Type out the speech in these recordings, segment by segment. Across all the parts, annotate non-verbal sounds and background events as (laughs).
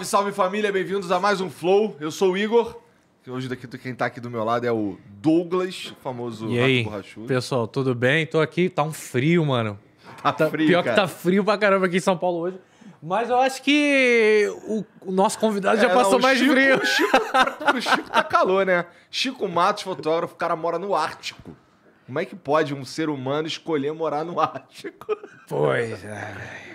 Salve, salve família, bem-vindos a mais um Flow. Eu sou o Igor. Hoje daqui, quem tá aqui do meu lado é o Douglas, o famoso E aí, borrachudo. pessoal, tudo bem? Tô aqui, tá um frio, mano. Tá Tá- frio, pior cara. que tá frio pra caramba aqui em São Paulo hoje. Mas eu acho que o, o nosso convidado já É, passou não, o mais Chico, frio. O Chico, pro Chico tá calor, né? Chico Matos, fotógrafo, o cara mora no Ártico. Como é que pode um ser humano escolher morar no Ártico? Pois é.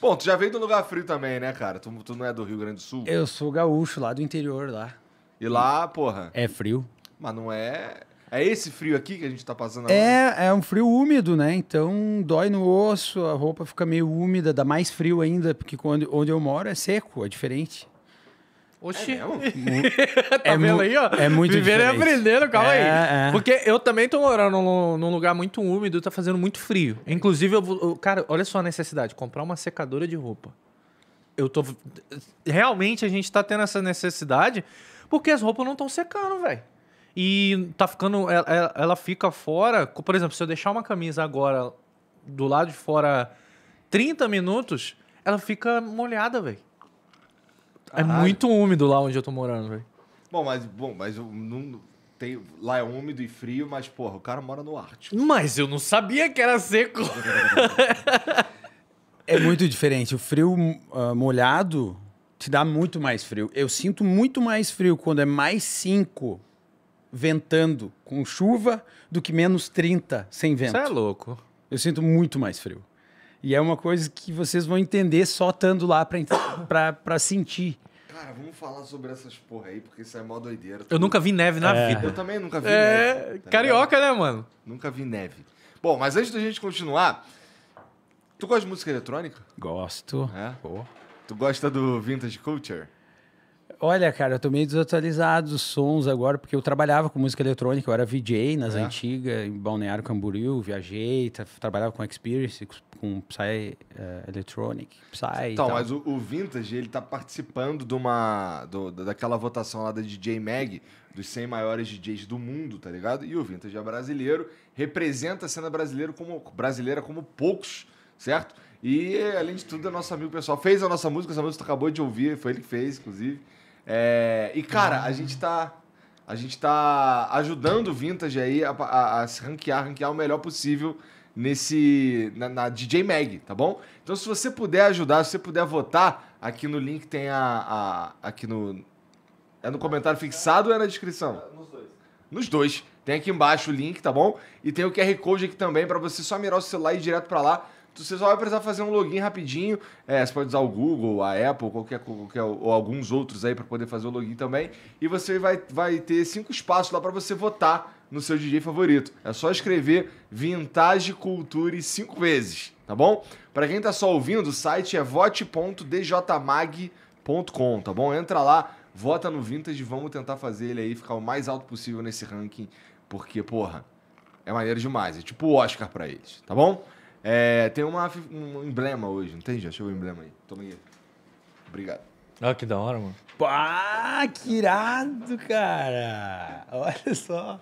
Bom, tu já veio do lugar frio também, né, cara? Tu, tu não é do Rio Grande do Sul? Eu sou gaúcho lá do interior lá. E lá, porra, É frio. mas não é... É esse frio aqui que a gente tá passando agora? É, é um frio úmido, né? Então dói no osso, a roupa fica meio úmida, dá mais frio ainda, porque quando, onde eu moro é seco, é diferente. Oxi. É mesmo? (laughs) tá É vendo aí, ó? é muito Vivendo e aprendendo, calma É, aí. é. Porque eu também tô morando num, num lugar muito úmido, tá fazendo muito frio. Inclusive, eu vou. eu- cara, olha só a necessidade: comprar uma secadora de roupa. Eu tô. Realmente a gente tá tendo essa necessidade porque as roupas não estão secando, velho. E tá ficando. Ela, ela- ela fica fora. Por exemplo, se eu deixar uma camisa agora do lado de fora 30 minutos, ela fica molhada, velho. É Caralho. muito úmido lá onde eu tô morando, velho. Bom, mas, bom, mas eu não... Tem, lá é úmido e frio, mas, porra, o cara mora no Ártico. Mas eu não sabia que era seco. É muito diferente. O frio ah, molhado te dá muito mais frio. Eu sinto muito mais frio quando é mais 5 ventando com chuva do que menos 30 sem vento. Você é louco. Eu sinto muito mais frio. E é uma coisa que vocês vão entender só estando lá pra, ent- (coughs) pra, pra sentir. Cara, vamos falar sobre essas porra aí, porque isso é mó doideira. Eu nunca vi neve na É. Eu vida. também nunca vi É, neve. tá carioca, né, mano? ligado? Nunca vi neve. Bom, mas antes da gente continuar, tu gosta de música eletrônica? Gosto. É? Pô. Tu gosta do Vintage Culture? Olha, cara, eu tô meio desatualizado dos sons agora, porque eu trabalhava com música eletrônica, eu era VJ nas É? antigas, em Balneário Camboriú, viajei, tra- trabalhava com Experience, com Psy eh, Electronic, Psy Então, mas o, o Vintage, ele tá participando de uma. do- daquela votação lá da DJ Mag, dos 100 maiores DJs do mundo, tá ligado? E o Vintage é brasileiro, representa a cena brasileira como, brasileira como poucos, certo? E, além de tudo, é nosso amigo pessoal. Fez a nossa música, essa música tu acabou de ouvir, foi ele que fez, inclusive. É, e, cara, a gente tá. A gente tá ajudando o Vintage aí a, a- a se ranquear, ranquear o melhor possível nesse. Na, na DJ Mag, tá bom? Então, se você puder ajudar, se você puder votar, aqui no link tem a. a- aqui no. É no comentário fixado ou é na descrição? Nos dois. Nos dois. Tem aqui embaixo o link, tá bom? E tem o QR Code aqui também pra você só mirar o celular e ir direto pra lá. Você só vai precisar fazer um login rapidinho. É, você pode usar o Google, a Apple, qualquer, qualquer ou alguns outros aí pra poder fazer o login também. E você vai, vai ter cinco espaços lá pra você votar no seu DJ favorito. É só escrever Vintage Culture cinco vezes, tá bom? Pra quem tá só ouvindo, o site é vote.djmag.com, tá bom? Entra lá, vota no Vintage, vamos tentar fazer ele aí ficar o mais alto possível nesse ranking, porque, porra, é maneiro demais. É tipo o Oscar pra eles, tá bom? É, tem uma, um emblema hoje, não tem? Já chegou o emblema aí. Toma aí. Obrigado. Olha que da hora, mano. Pá, que irado, cara! Olha só.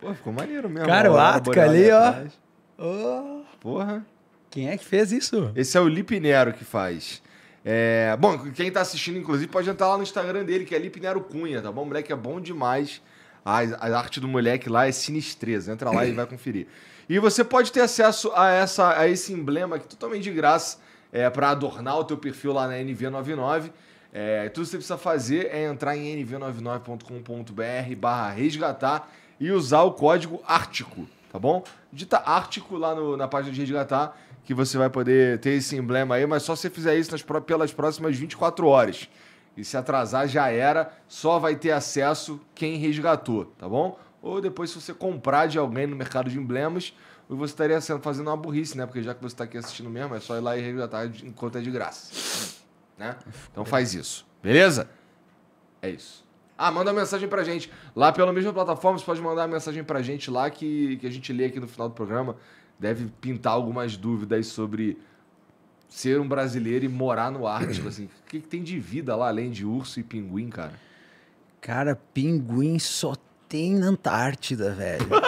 Pô, ficou maneiro mesmo. Cara, o Atca boreal ali, ó. atrás. Oh, Porra. quem é que fez isso? Esse é o Lipe Nero que faz. É, bom, quem tá assistindo, inclusive, pode entrar lá no Instagram dele, que é Lipe Nero Cunha, tá bom? O moleque é bom demais. A, a arte do moleque lá é sinistreza. Entra lá e vai conferir. E você pode ter acesso a, essa, a esse emblema aqui totalmente de graça é, para adornar o teu perfil lá na NV99. É, tudo que você precisa fazer é entrar em nv99.com.br barra resgatar e usar o código Ártico, tá bom? Digita Ártico lá no- na página de resgatar que você vai poder ter esse emblema aí, mas só se você fizer isso nas pelas próximas 24 horas. E se atrasar já era, só vai ter acesso quem resgatou, tá bom? Ou depois se você comprar de alguém no mercado de emblemas, você estaria sendo, fazendo uma burrice, né? Porque já que você está aqui assistindo mesmo, é só ir lá e resgatar de- enquanto é de graça. Né? Então faz isso, beleza? É isso. Ah, manda uma mensagem pra gente. Lá pela mesma plataforma, você pode mandar uma mensagem pra gente lá que, que a gente lê aqui no final do programa. Deve pintar algumas dúvidas sobre ser um brasileiro e morar no Ártico, assim. O que, que tem de vida lá, além de urso e pinguim, cara? Cara, pinguim só tem na Antártida, velho. (laughs)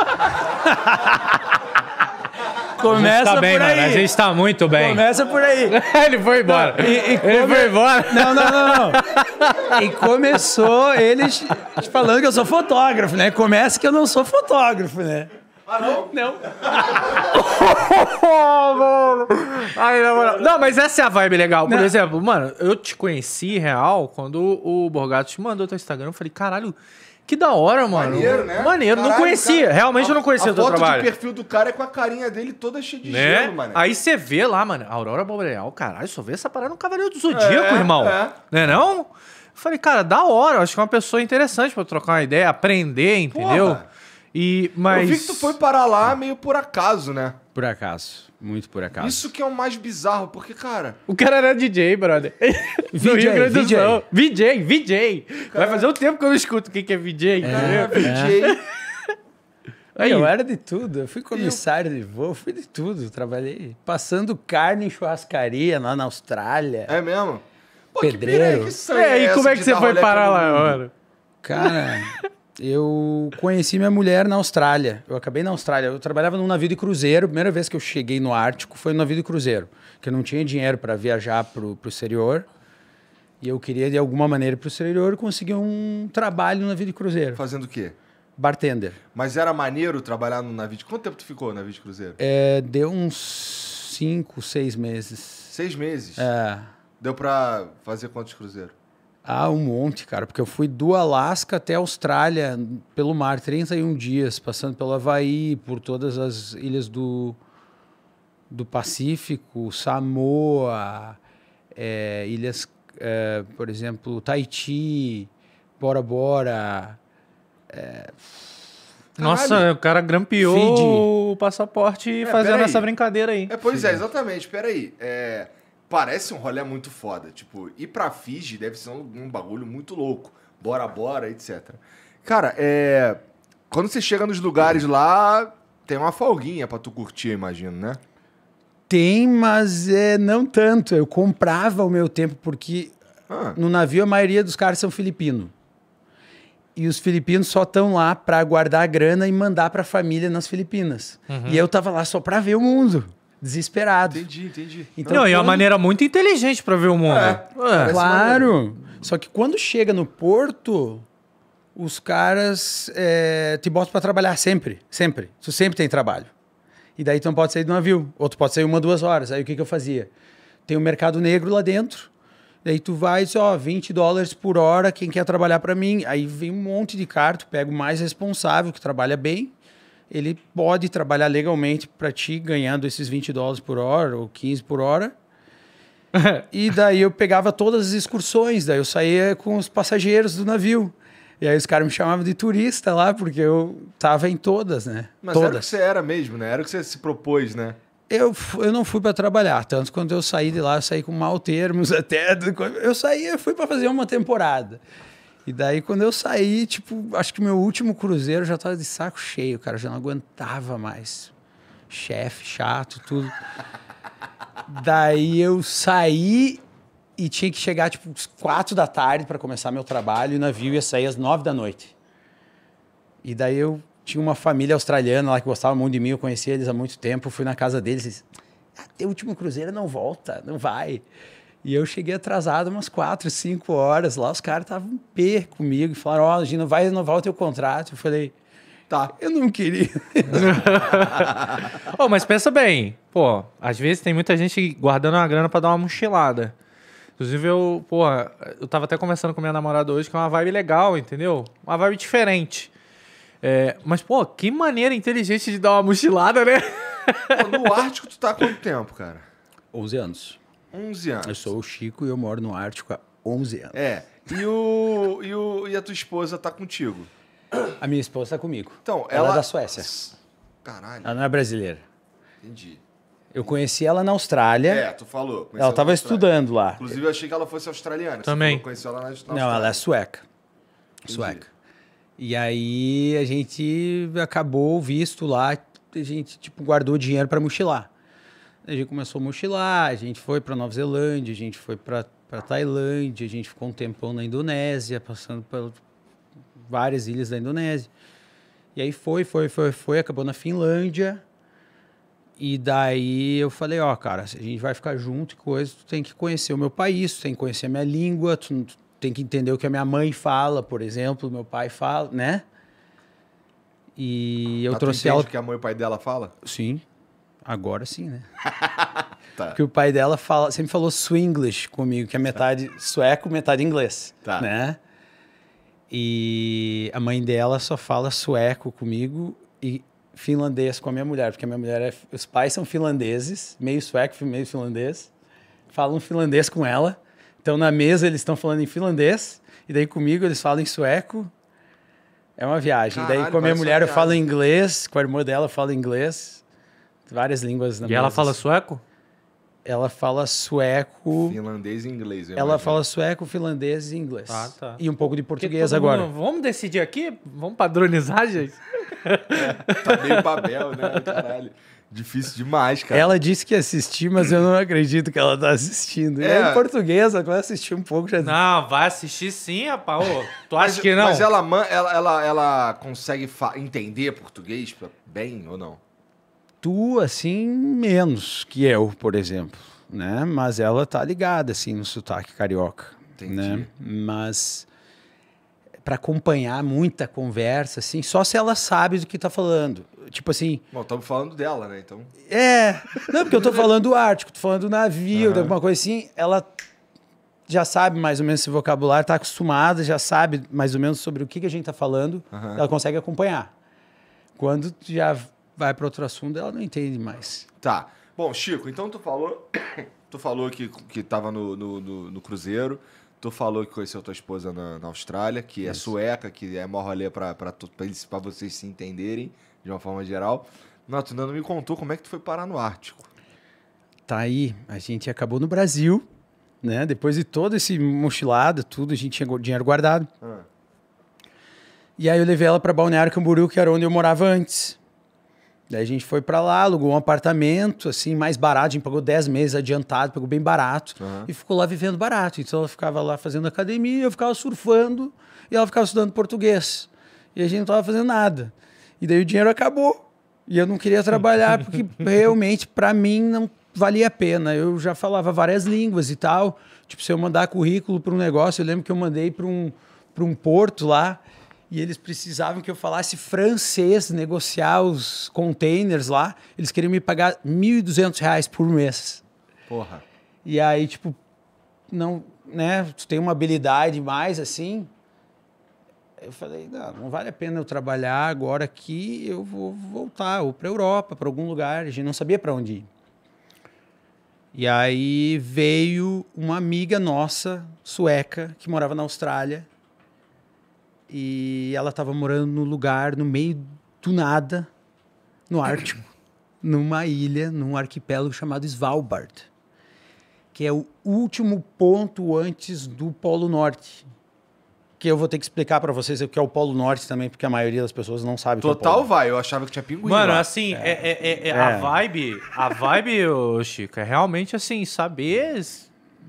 Começa tá bem, por aí. mano. A gente tá muito bem. Começa por aí. (laughs) Ele foi embora. E- e Ele come- foi embora. Não, não, não, não. (laughs) e começou eles falando que eu sou fotógrafo, né? Começa que eu não sou fotógrafo, né? Ah, não? Não. Ai, moral. Não, mas essa é a vibe legal. Por Não. exemplo, mano, eu te conheci real quando o Borgato te mandou teu Instagram. Eu falei, caralho, que da hora, mano. Maneiro, né? Maneiro, não Caralho, conhecia. cara, Realmente eu não conhecia a o teu foto trabalho. de perfil do cara é com a carinha dele toda cheia de Né? gelo, mano. Aí você vê lá, mano, Aurora Boreal, caralho, só vê essa parada no Cavaleiro do Zodíaco, É, irmão. é. Não é não? Eu falei, cara, da hora, eu acho que é uma pessoa interessante pra trocar uma ideia, aprender, entendeu? Porra. E, mas... Eu vi que tu foi parar lá meio por acaso, né? Por acaso. Muito por acaso. Isso que é o mais bizarro, porque, cara... O cara era DJ, brother. (laughs) No VJ, Rio Grande do VJ. Sul. VJ, VJ. Vai fazer um tempo que eu não escuto o que que é VJ, É, entendeu? DJ. Aí, Eu era de tudo. Eu fui comissário de voo, fui de tudo. Trabalhei passando carne em churrascaria lá na Austrália. É mesmo? Pô, que Pedreiro. piranha que sangue É, e como é que você foi parar lá, mano? Cara, (laughs) eu conheci minha mulher na Austrália. Eu acabei na Austrália. Eu trabalhava num navio de cruzeiro. Primeira vez que eu cheguei no Ártico foi no navio de cruzeiro. Que eu não tinha dinheiro para viajar pro, pro exterior. E eu queria, de alguma maneira, ir pro exterior conseguir um trabalho no navio de cruzeiro. Fazendo o quê? Bartender. Mas era maneiro trabalhar no navio de... Quanto tempo tu ficou no navio de cruzeiro? É, deu uns cinco, seis meses. Seis meses. É. Deu pra fazer quantos cruzeiros? Ah, um monte, cara, porque eu fui do Alasca até a Austrália pelo mar, 31 dias, passando pelo Havaí, por todas as ilhas do, do Pacífico, Samoa, é, ilhas, é, por exemplo, Tahiti, Bora Bora. Nossa, o cara grampeou Fiji. o passaporte É, fazendo essa brincadeira aí. É, pois é, exatamente. Peraí. É, parece um rolê muito foda. Tipo, ir pra Fiji deve ser um, um bagulho muito louco. Bora, bora, etc. Cara, é. Quando você chega nos lugares lá, tem uma folguinha pra tu curtir, imagino, né? Tem, mas é, não tanto. Eu comprava o meu tempo porque Ah, no navio a maioria dos caras são filipinos. E os filipinos só estão lá para guardar a grana e mandar para a família nas Filipinas. E eu tava lá só para ver o mundo, desesperado. entendi, entendi. Então, não, e é uma quando- maneira muito inteligente pra ver o mundo. É, É. Claro. Só que quando chega no porto, os caras é, te botam para trabalhar sempre, sempre. Tu sempre tem trabalho. E daí tu não pode sair do navio. Ou tu pode sair uma, duas horas. Aí o que, que eu fazia? Tem o mercado negro lá dentro. Daí tu vai e diz, ó, 20 dólares por hora, quem quer trabalhar para mim? Aí vem um monte de cara, tu pega o mais responsável, que trabalha bem. Ele pode trabalhar legalmente para ti, ganhando esses 20 dólares por hora ou 15 por hora. (laughs) E daí eu pegava todas as excursões, daí eu saía com os passageiros do navio. E aí os caras me chamavam de turista lá, porque eu tava em todas, né? Mas era o que todas. você era mesmo, né? Era o que você se propôs, né? Eu, eu não fui para trabalhar, tanto quando eu saí de lá, eu saí com mal termos (laughs) até. Eu saí, eu fui para fazer uma temporada. E daí quando eu saí, tipo, acho que meu último cruzeiro já tava de saco cheio, cara, já não aguentava mais. Chefe, chato, tudo. Daí eu saí e tinha que chegar tipo às quatro da tarde para começar meu trabalho e o navio ia sair às nove da noite. E daí eu tinha uma família australiana lá que gostava muito de mim, eu conhecia eles há muito tempo, fui na casa deles e disse, ah, teu último cruzeiro não volta, não vai. E eu cheguei atrasado umas quatro, cinco horas lá, os caras estavam em pé comigo e falaram, ó, a gente não vai renovar o teu contrato. Eu falei, tá, eu não queria. (laughs) Ô, mas pensa bem, pô, às vezes tem muita gente guardando uma grana pra dar uma mochilada. Inclusive, eu, pô, eu tava até conversando com minha namorada hoje, que é uma vibe legal, entendeu? Uma vibe diferente. É, mas, pô, que maneira inteligente de dar uma mochilada, né? Pô, no Ártico, tu tá há quanto tempo, cara? 11 anos. 11 anos. Eu sou o Chico e eu moro no Ártico há 11 anos. É. E, o, e, o, e a tua esposa tá contigo? A minha esposa está comigo. Então, ela, ela. é da Suécia. Caralho, Ela não é brasileira. entendi. Eu conheci ela na Austrália. É, tu falou. ela estava Austrália. estudando lá. Inclusive, eu achei que ela fosse australiana. Também. Conheceu ela na, na Não, ela é Austrália. sueca. Sueca. E aí a gente acabou o visto lá, a gente tipo guardou dinheiro para mochilar. A gente começou a mochilar, a gente foi para Nova Zelândia, a gente foi para Tailândia, a gente ficou um tempão na Indonésia, passando por várias ilhas da Indonésia. E aí foi, foi, foi, foi, acabou na Finlândia. E daí eu falei, ó, cara, se a gente vai ficar junto e coisa, tu tem que conhecer o meu país, tu tem que conhecer a minha língua, tu, tem que entender o que a minha mãe fala, por exemplo, meu pai fala, né? E eu Mas tu trouxe ela. o que a mãe e o pai dela fala? Sim. Agora sim, né? (laughs) Tá. Porque o pai dela fala, sempre falou Swinglish comigo, que é metade sueco, metade inglês. Tá. Né? E a mãe dela só fala sueco comigo e finlandês com a minha mulher, porque a minha mulher é, os pais são finlandeses, meio sueco, meio finlandês. Falam finlandês com ela. Então na mesa eles estão falando em finlandês e daí comigo eles falam em sueco. É uma viagem. daí Caralho, com a minha mulher eu falo inglês, com a irmã dela eu falo inglês. Várias línguas na E ela fala assim. sueco? Ela fala sueco. Finlandês e inglês. eu Ela imagino. fala sueco, finlandês e inglês. Ah, tá. E um pouco de português agora. mundo- Vamos decidir aqui? Vamos padronizar, gente? Tá meio Babel, né? (laughs) Caralho. Difícil demais, cara. Ela disse que ia assistir, mas eu não acredito que ela tá assistindo. É. É em português, ela vai assistir um pouco já. Não, vai assistir sim, rapaz. Ô, tu Mas- acha que não? Mas ela, ela, ela, ela consegue entender português bem ou não? Tu, assim, menos que eu, por exemplo. Né? Mas ela tá ligada, assim, no sotaque carioca. Entendi. Né? Mas para acompanhar muita conversa, assim, só se ela sabe do que tá falando. Tipo assim, Bom, estamos falando dela, né? Então. É, não, porque eu tô falando do Ártico, tô falando do navio, de alguma coisa assim, ela já sabe mais ou menos esse vocabulário, tá acostumada, já sabe mais ou menos sobre o que, que a gente tá falando, Aham. ela consegue acompanhar. Quando já vai para outro assunto, ela não entende mais. Tá. Bom, Chico, então tu falou. (coughs) Tu falou que, que tava no, no, no- no Cruzeiro. Tu falou que conheceu tua esposa na, na Austrália, que é sueca, que é mó rolê pra vocês se entenderem de uma forma geral. Não, tu ainda não me contou como é que tu foi parar no Ártico. Tá aí, a gente acabou no Brasil, né? Depois de todo esse mochilado, tudo, a gente tinha dinheiro guardado. Ah. E aí eu levei ela para Balneário Camboriú, que era onde eu morava antes. Daí a gente foi para lá, alugou um apartamento, assim, mais barato. A gente pagou 10 meses adiantado, pagou bem barato. Aham. E ficou lá vivendo barato. Então ela ficava lá fazendo academia, eu ficava surfando e ela ficava estudando português. E a gente não tava fazendo nada. E daí o dinheiro acabou. E eu não queria trabalhar (laughs) porque realmente para mim não valia a pena. Eu já falava várias línguas e tal. Tipo, se eu mandar currículo para um negócio, eu lembro que eu mandei para um, pra um porto lá e eles precisavam que eu falasse francês, negociar os containers lá. Eles queriam me pagar 1.200 reais por mês. Porra. E aí, tipo, não, né? Tu tem uma habilidade mais assim. Eu falei, não, não vale a pena eu trabalhar agora aqui, eu vou voltar ou para Europa, para algum lugar. A gente não sabia para onde ir. E aí veio uma amiga nossa, sueca, que morava na Austrália. E ela estava morando no lugar, no meio do nada, no Ártico, (coughs) numa ilha, num arquipélago chamado Svalbard que é o último ponto antes do Polo Norte. Que eu vou ter que explicar para vocês o que é o Polo Norte também, porque a maioria das pessoas não sabe o que é o Total Polo. vai, eu achava que tinha pinguim. Mano, lá. assim, é, é- é- é É. a vibe, a vibe, ô, Chico, é realmente assim, saber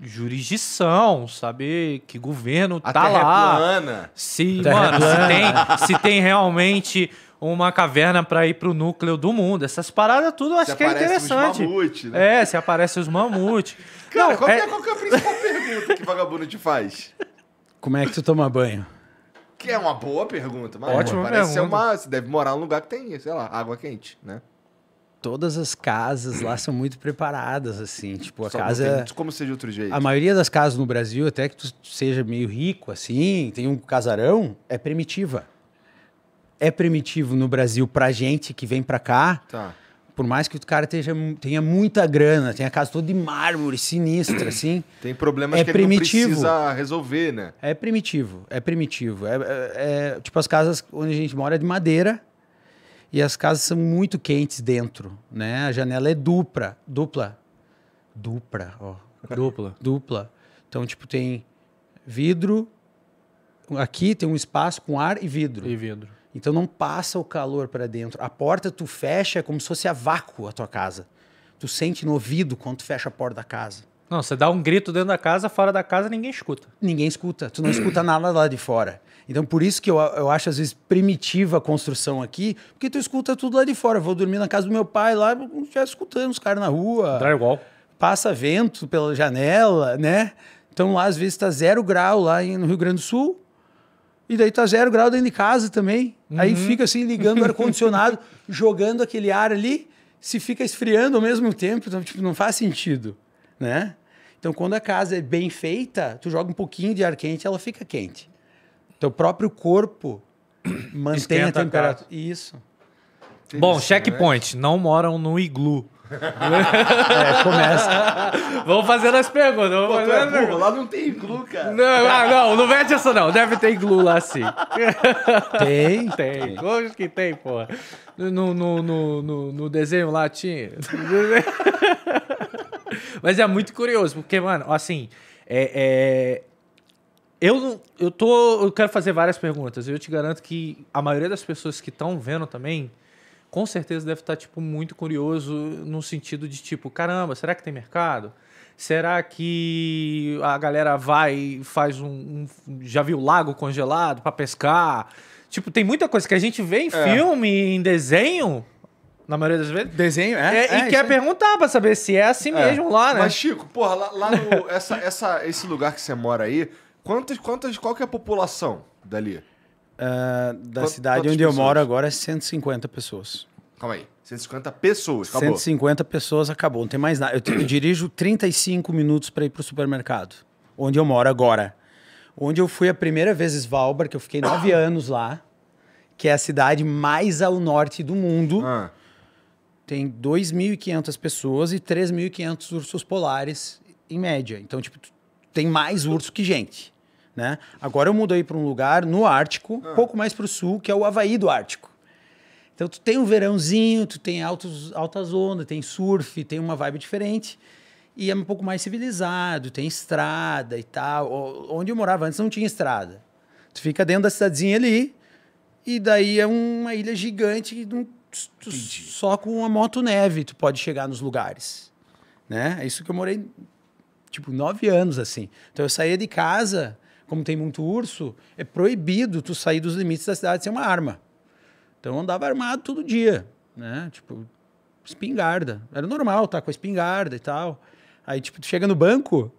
jurisdição, saber que governo a tá terra é lá. plana. Se, Terra mano, se plana. tem, se tem realmente uma caverna pra ir pro núcleo do mundo. Essas paradas tudo eu acho Se que é interessante. mamute, né? É, se aparece os mamute. (laughs) Cara, Não, qual, é- que é, qual que é a principal pergunta que vagabundo te faz? Como é que tu toma banho? Que é uma boa pergunta, mas Ótima parece ser pergunta. uma. Você deve morar num lugar que tem, sei lá, água quente, né? Todas as casas lá são muito preparadas, assim. Tipo, a Só casa. tem muito como de outro jeito. A maioria das casas no Brasil, até que tu seja meio rico, assim, tem um casarão, é primitiva. É primitivo no Brasil pra gente que vem pra cá, Tá. por mais que o cara esteja, tenha muita grana, tenha a casa toda de mármore, sinistra, (coughs) assim. Tem problemas É que ele não primitivo. precisa resolver, né? É primitivo, é primitivo. É, é- é- tipo as casas onde a gente mora é de madeira e as casas são muito quentes dentro, né? A janela é dupla, dupla, dupla, ó, Dupla. dupla. Então tipo tem vidro, aqui tem um espaço com ar e vidro. E vidro. Então não passa o calor para dentro. A porta tu fecha é como se fosse a vácuo a tua casa. Tu sente no ouvido quando tu fecha a porta da casa. Não, você dá um grito dentro da casa, fora da casa ninguém escuta. ninguém escuta. Tu não escuta nada lá de fora. Então, por isso que eu, eu acho, às vezes, primitiva a construção aqui, porque tu escuta tudo lá de fora. Eu vou dormir na casa do meu pai lá, já escutando os caras na rua. Drywall. Passa vento pela janela, né? Então lá às vezes tá zero grau lá no Rio Grande do Sul. E daí tá zero grau dentro de casa também. Aí fica assim ligando o ar-condicionado, (laughs) jogando aquele ar ali, se fica esfriando ao mesmo tempo, então tipo, não faz sentido, né? Então quando a casa é bem feita, tu joga um pouquinho de ar quente, ela fica quente. Teu próprio corpo (clears throat) mantém Esquenta a a temperatura. Isso. Bom, checkpoint. Não moram no iglu. (laughs) É, começa. Vamos fazendo as perguntas. Vamos Pô, fazendo é as burro, perguntas. lá não tem iglu, cara. Não, ah, não, não mete essa não. Deve ter iglu lá sim. Tem. (laughs) Tem. Lógico que tem, porra. No, no, no, no, no desenho lá tinha. (laughs) Mas é muito curioso, porque, mano, assim, é, é, eu, não- eu tô. Eu quero fazer várias perguntas. Eu te garanto que a maioria das pessoas que estão vendo também, com certeza deve estar, tipo, muito curioso no sentido de, tipo, caramba, será que tem mercado? Será que a galera vai e faz um, um- Já viu lago congelado pra pescar? Tipo, tem muita coisa que a gente vê em filme, em desenho, na maioria das vezes. Desenho, é. É, é, e quer perguntar pra saber se é assim mesmo lá, né? Mas, Chico, porra, lá, lá no. (laughs) Essa, essa, esse lugar que você mora aí, quantas, quantas, qual que é a população dali? Ah, da Quant- cidade onde eu pessoas? moro agora é 150 pessoas. Calma aí. 150 pessoas, acabou. 150 pessoas acabou, não tem mais nada. Eu, te- eu dirijo 35 minutos para ir para o supermercado, onde eu moro agora. Onde eu fui a primeira vez Svalbard, que eu fiquei nove (coughs) anos lá, que é a cidade mais ao norte do mundo. Ah, Tem 2.500 pessoas e 3.500 ursos polares em média. Então, tipo, tem mais urso que gente, né? Agora eu mudei para um lugar no Ártico, um pouco mais para o sul, que é o Havaí do Ártico. Então, tu tem um verãozinho, tu tem altos, altas ondas, tem surf, tem uma vibe diferente. E é um pouco mais civilizado, tem estrada e tal. Onde eu morava antes não tinha estrada. Tu fica dentro da cidadezinha ali, e daí é uma ilha gigante que não- tu- só com uma moto neve tu pode chegar nos lugares. Né? É isso que eu morei, tipo, nove anos assim. Então eu saía de casa, como tem muito urso, é proibido tu sair dos limites da cidade sem uma arma. Então eu andava armado todo dia, né? Tipo, espingarda. Era normal, tá com a espingarda e tal. Aí, tipo, tu chega no banco,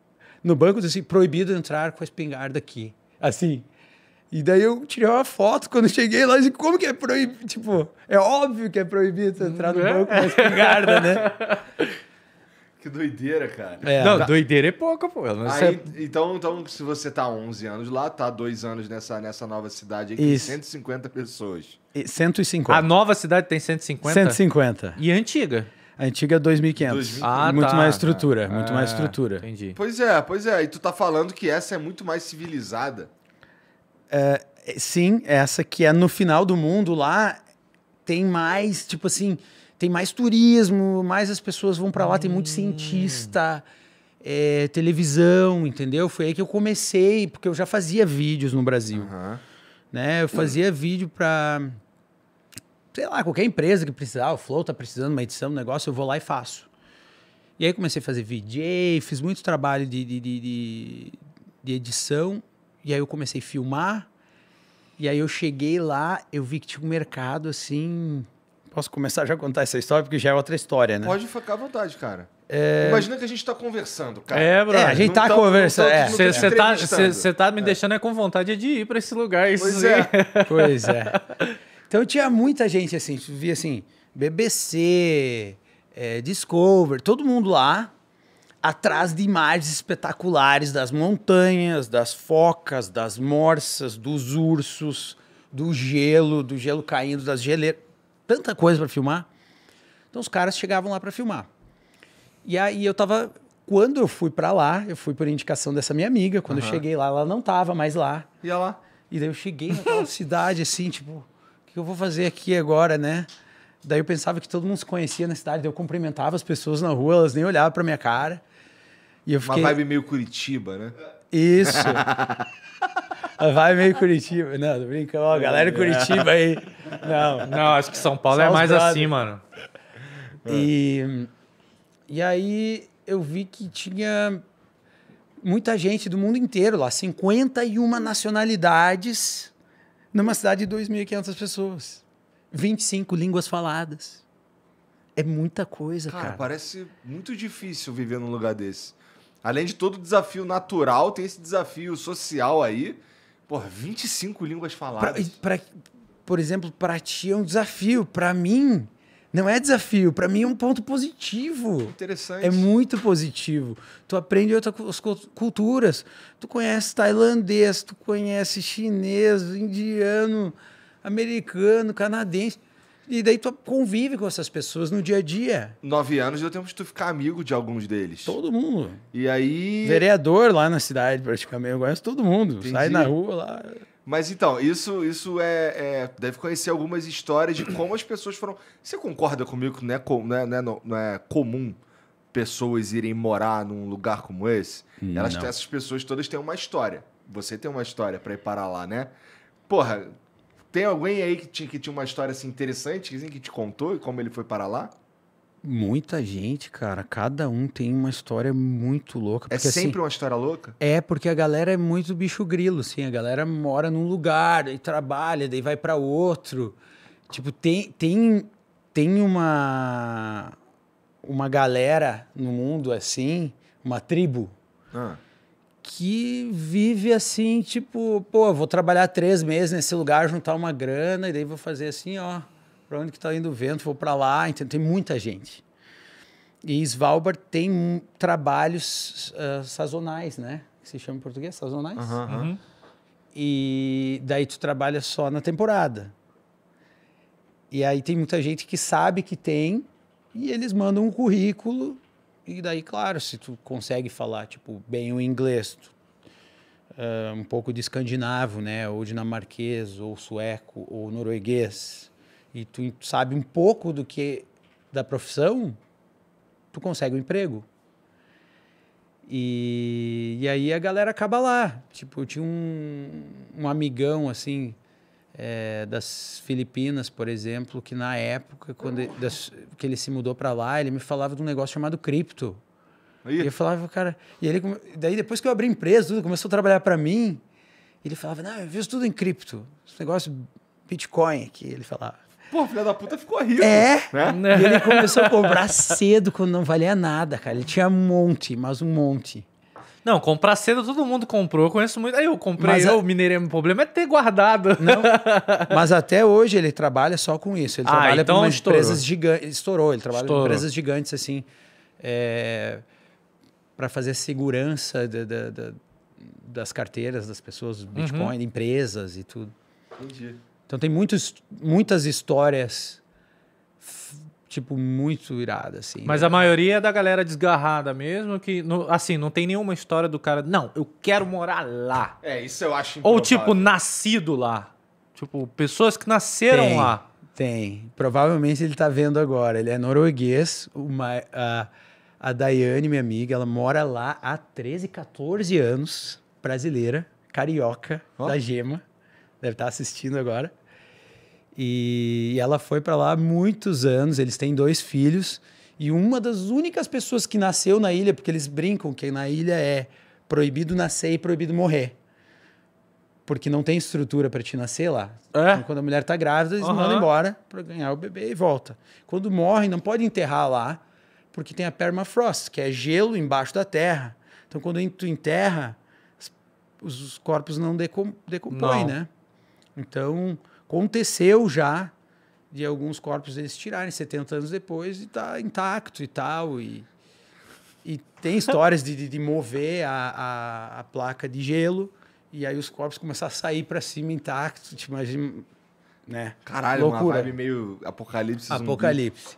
no banco diz assim, proibido entrar com a espingarda aqui. Assim. E daí eu tirei uma foto quando eu cheguei lá e disse, como que é proibido? Tipo, é óbvio que é proibido entrar no banco com a espingarda, né? (laughs) que doideira, cara. É, não, dá- doideira é pouca, pô. Não Aí, sei- então, então, se você tá há 11 anos lá, tá dois anos nessa, nessa nova cidade aí, Isso. 150 pessoas. E 150. A nova cidade tem 150? 150. E a antiga? A antiga é 2.500. 2.500. Ah, muito tá. mais estrutura, muito Ah, mais estrutura. Entendi. Pois é, pois é. E tu tá falando que essa é muito mais civilizada. É, Sim, essa que é no final do mundo lá tem mais, tipo assim, tem mais turismo, mais as pessoas vão pra lá, tem muito cientista, é, televisão, entendeu? Foi aí que eu comecei, porque eu já fazia vídeos no Brasil, Aham. né? Eu fazia vídeo pra, sei lá, qualquer empresa que precisar, o Flow tá precisando de uma edição, um negócio, eu vou lá e faço. E aí comecei a fazer VJ, fiz muito trabalho de, de, de, de- de edição, e aí eu comecei a filmar, e aí eu cheguei lá, eu vi que tinha um mercado assim. Posso começar já a contar essa história, porque já é outra história, né? Pode ficar à vontade, cara. Imagina que a gente tá conversando, cara. É, brother. É, a gente Não tá conversando. é. não tão Você tá, entrevistando. cê- cê tá me deixando é com vontade de ir pra esse lugar. Isso Pois é. (laughs) Pois é. Então tinha muita gente assim, tu via assim, BBC, é, Discover, todo mundo lá, atrás de imagens espetaculares das montanhas, das focas, das morsas, dos ursos, do gelo, do gelo caindo, das geleiras. Tanta coisa para filmar. Então os caras chegavam lá para filmar. E aí eu tava. Quando eu fui para lá, eu fui por indicação dessa minha amiga. Quando eu cheguei lá, ela não tava mais lá. Ia lá. E daí eu cheguei naquela (laughs) cidade assim, tipo, o que eu vou fazer aqui agora, né? Daí eu pensava que todo mundo se conhecia na cidade, daí eu cumprimentava as pessoas na rua, elas nem olhavam pra minha cara. E eu Uma fiquei. vibe meio Curitiba, né? Isso! (laughs) A vibe meio Curitiba. Não, tô brincando, ó, galera de Curitiba aí. Não. Não, acho que São Paulo Só é mais brother. assim, mano. E, e aí eu vi que tinha muita gente do mundo inteiro lá, 51 nacionalidades, numa cidade de 2.500 pessoas. 25 línguas faladas. É muita coisa, Cara, cara. parece muito difícil viver num lugar desse. Além de todo o desafio natural, tem esse desafio social aí. Porra, 25 línguas Pra, faladas. pra- por exemplo, pra ti é um desafio. Pra mim, não é desafio. Pra mim é um ponto positivo. Interessante. É muito positivo. Tu aprende outras cu- culturas. Tu conhece tailandês, tu conhece chinês, indiano, americano, canadense. E daí tu convive com essas pessoas no dia a dia. Nove anos deu tempo de tu ficar amigo de alguns deles. Todo mundo. E aí. Vereador lá na cidade, praticamente. Eu conheço todo mundo. Entendi. Sai na rua lá. Mas então, isso, isso é, é- Deve conhecer algumas histórias de como as pessoas foram. Você concorda comigo que não é, não é, não é, não é comum pessoas irem morar num lugar como esse? Elas Não. essas pessoas todas têm uma história. Você tem uma história pra ir parar lá, né? Porra, tem alguém aí que tinha, que tinha uma história assim interessante assim, que te contou e como ele foi para lá? Muita gente, cara. Cada um tem uma história muito louca. É porque, assim, sempre uma história louca? É, porque a galera é muito bicho grilo, assim. A galera mora num lugar, daí trabalha, daí vai pra outro. Tipo, tem, tem, tem uma, uma galera no mundo, assim, uma tribo, Ah, que vive assim, tipo, pô, vou trabalhar três meses nesse lugar, juntar uma grana, e daí vou fazer assim, ó, pra onde que tá indo o vento, vou pra lá, entendeu? Tem muita gente. E Svalbard tem um- trabalhos ah, sazonais, né? Que se chama em português, sazonais. aham. Uhum. E daí tu trabalha só na temporada. E aí tem muita gente que sabe que tem e eles mandam um currículo e daí, claro, se tu consegue falar, tipo, bem o inglês, tu, ah, um pouco de escandinavo, né, ou dinamarquês, ou sueco, ou norueguês, e tu sabe um pouco do que da profissão, tu consegue um emprego. E, e aí a galera acaba lá. Tipo, eu tinha um, um amigão, assim, é, das Filipinas, por exemplo, que na época, quando ele, das- que ele se mudou para lá, ele me falava de um negócio chamado cripto. Ih, E eu falava, cara. E ele, daí depois que eu abri a empresa, tudo, começou a trabalhar para mim, ele falava, não, eu vejo tudo em cripto. Esse negócio Bitcoin aqui, ele falava. Pô, filha da puta ficou rico. É? Né? E ele começou a comprar cedo quando não valia nada, cara. Ele tinha um monte, mas um monte. Não, comprar cedo todo mundo comprou. Eu conheço muito. Aí eu comprei, Mas a- eu minerei. O problema é ter guardado. Não, (laughs) mas até hoje ele trabalha só com isso. Ele Ah, trabalha então estourou. empresas gigantes. Estourou, ele trabalha Estourou. com empresas gigantes, assim, para fazer segurança da- da- da- das carteiras das pessoas, Uhum. Bitcoin, de empresas e tudo. Entendi. Então tem muitos, muitas histórias, tipo, muito iradas, assim. Mas a maioria é da galera desgarrada mesmo, que, no- assim, não tem nenhuma história do cara. Não, eu quero morar lá. É, isso eu acho Ou, improvável. tipo, nascido lá. Tipo, pessoas que nasceram Tem, lá. Tem. Provavelmente ele tá vendo agora. Ele é norueguês. Uma, a, a Daiane, minha amiga, ela mora lá há 13, 14 anos. Brasileira, carioca, Ó. da Gema. Deve estar assistindo agora. E, ela foi para lá há muitos anos. Eles têm dois filhos. E uma das únicas pessoas que nasceu na ilha, porque eles brincam que na ilha é proibido nascer e proibido morrer. Porque não tem estrutura para te nascer lá. É? Então, quando a mulher tá grávida, eles Aham. mandam embora para ganhar o bebê e volta. Quando morre, não pode enterrar lá, porque tem a permafrost, que é gelo embaixo da terra. Então, quando tu enterra, os corpos não decom, decompõem, né? Então, aconteceu já de alguns corpos eles tirarem 70 anos depois e tá intacto e tal. E, e tem histórias de, de, de mover a, a, a placa de gelo e aí os corpos começar a sair para cima intactos. Tipo, imagina, né? Caralho, uma Loucura. vibe meio apocalipse zumbi. Apocalipse.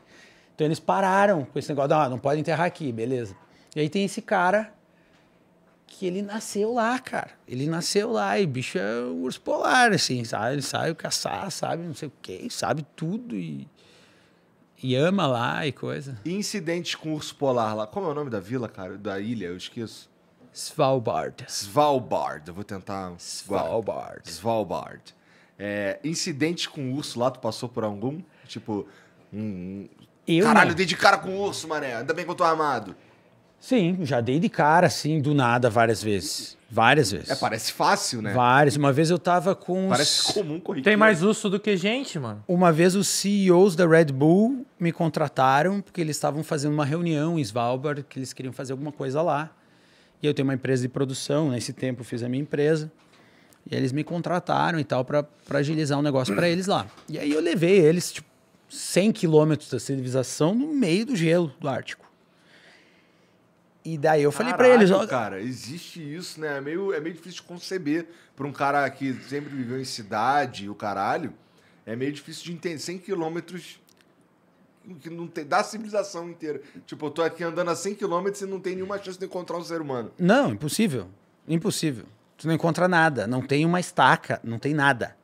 Então eles pararam com esse negócio, não, não pode enterrar aqui, beleza. E aí tem esse cara que ele nasceu lá, cara. Ele nasceu lá e bicho é um urso polar, assim, sabe? Ele sabe caçar, sabe não sei o quê, sabe tudo e, e ama lá e coisa. E incidentes com urso polar lá. Como é o nome da vila, cara? Da ilha, eu esqueço. Svalbard. Svalbard. Eu vou tentar. Svalbard. Svalbard. É, incidentes com urso lá, tu passou por algum? Tipo, um. um- Eu Caralho, não. dei de cara com urso, mané. Ainda bem que eu tô armado. Sim, já dei de cara, assim, do nada várias vezes. Várias vezes. É, parece fácil, né? Várias. Uma vez eu tava com. os- Parece comum corriqueiro. Tem mais urso do que gente, mano. Uma vez os CEOs da Red Bull me contrataram porque eles estavam fazendo uma reunião em Svalbard, que eles queriam fazer alguma coisa lá. E eu tenho uma empresa de produção, nesse tempo eu fiz a minha empresa. E eles me contrataram e tal para agilizar um negócio para eles lá. E aí eu levei eles, tipo, 100 quilômetros da civilização no meio do gelo do Ártico. E daí eu falei para eles, ó, cara, existe isso, né? É meio, é meio difícil de conceber para um cara que sempre viveu em cidade, o caralho. É meio difícil de entender. 100 quilômetros que não tem da civilização inteira. Tipo, eu tô aqui andando a 100 quilômetros e não tem nenhuma chance de encontrar um ser humano. Não, impossível. Impossível. Tu não encontra nada, não tem uma estaca, não tem nada.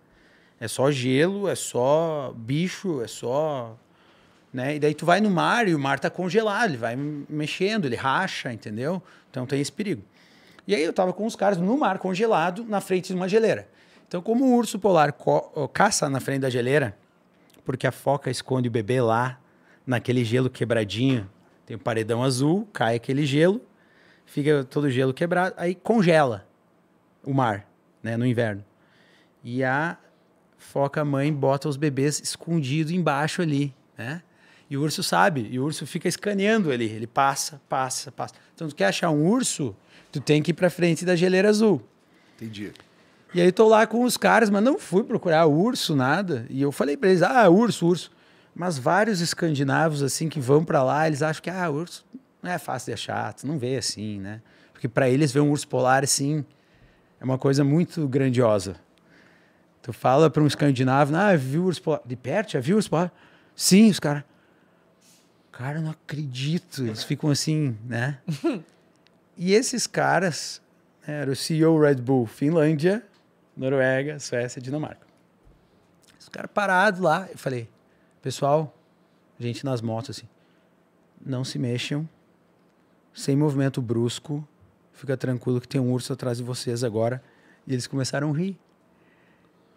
É só gelo, é só bicho, é só né? E daí tu vai no mar e o mar tá congelado, ele vai mexendo, ele racha, entendeu? Então tem esse perigo. E aí eu tava com os caras no mar congelado, na frente de uma geleira. Então, como o urso polar caça na frente da geleira, porque a foca esconde o bebê lá, naquele gelo quebradinho, tem o um paredão azul, cai aquele gelo, fica todo o gelo quebrado, aí congela o mar, né, no inverno. E a foca mãe bota os bebês escondidos embaixo ali, né? E o urso sabe, e o urso fica escaneando ali, ele passa, passa, passa. Então, tu quer achar um urso, tu tem que ir para frente da geleira azul. Entendi. E aí tô lá com os caras, mas não fui procurar urso, nada. E eu falei para eles, ah, urso, urso. Mas vários escandinavos, assim, que vão para lá, eles acham que, ah, urso não é fácil de achar, tu não vê assim, né? Porque para eles ver um urso polar, assim, é uma coisa muito grandiosa. Tu fala para um escandinavo, ah, viu urso polar? De perto, já viu urso polar? Sim, os caras cara, não acredito. Eles ficam assim, né? e esses caras né, era o CEO Red Bull, Finlândia, Noruega, Suécia, Dinamarca. Os caras parados lá. Eu falei, pessoal, gente nas motos assim, não se mexam, sem movimento brusco, fica tranquilo que tem um urso atrás de vocês agora. E eles começaram a rir.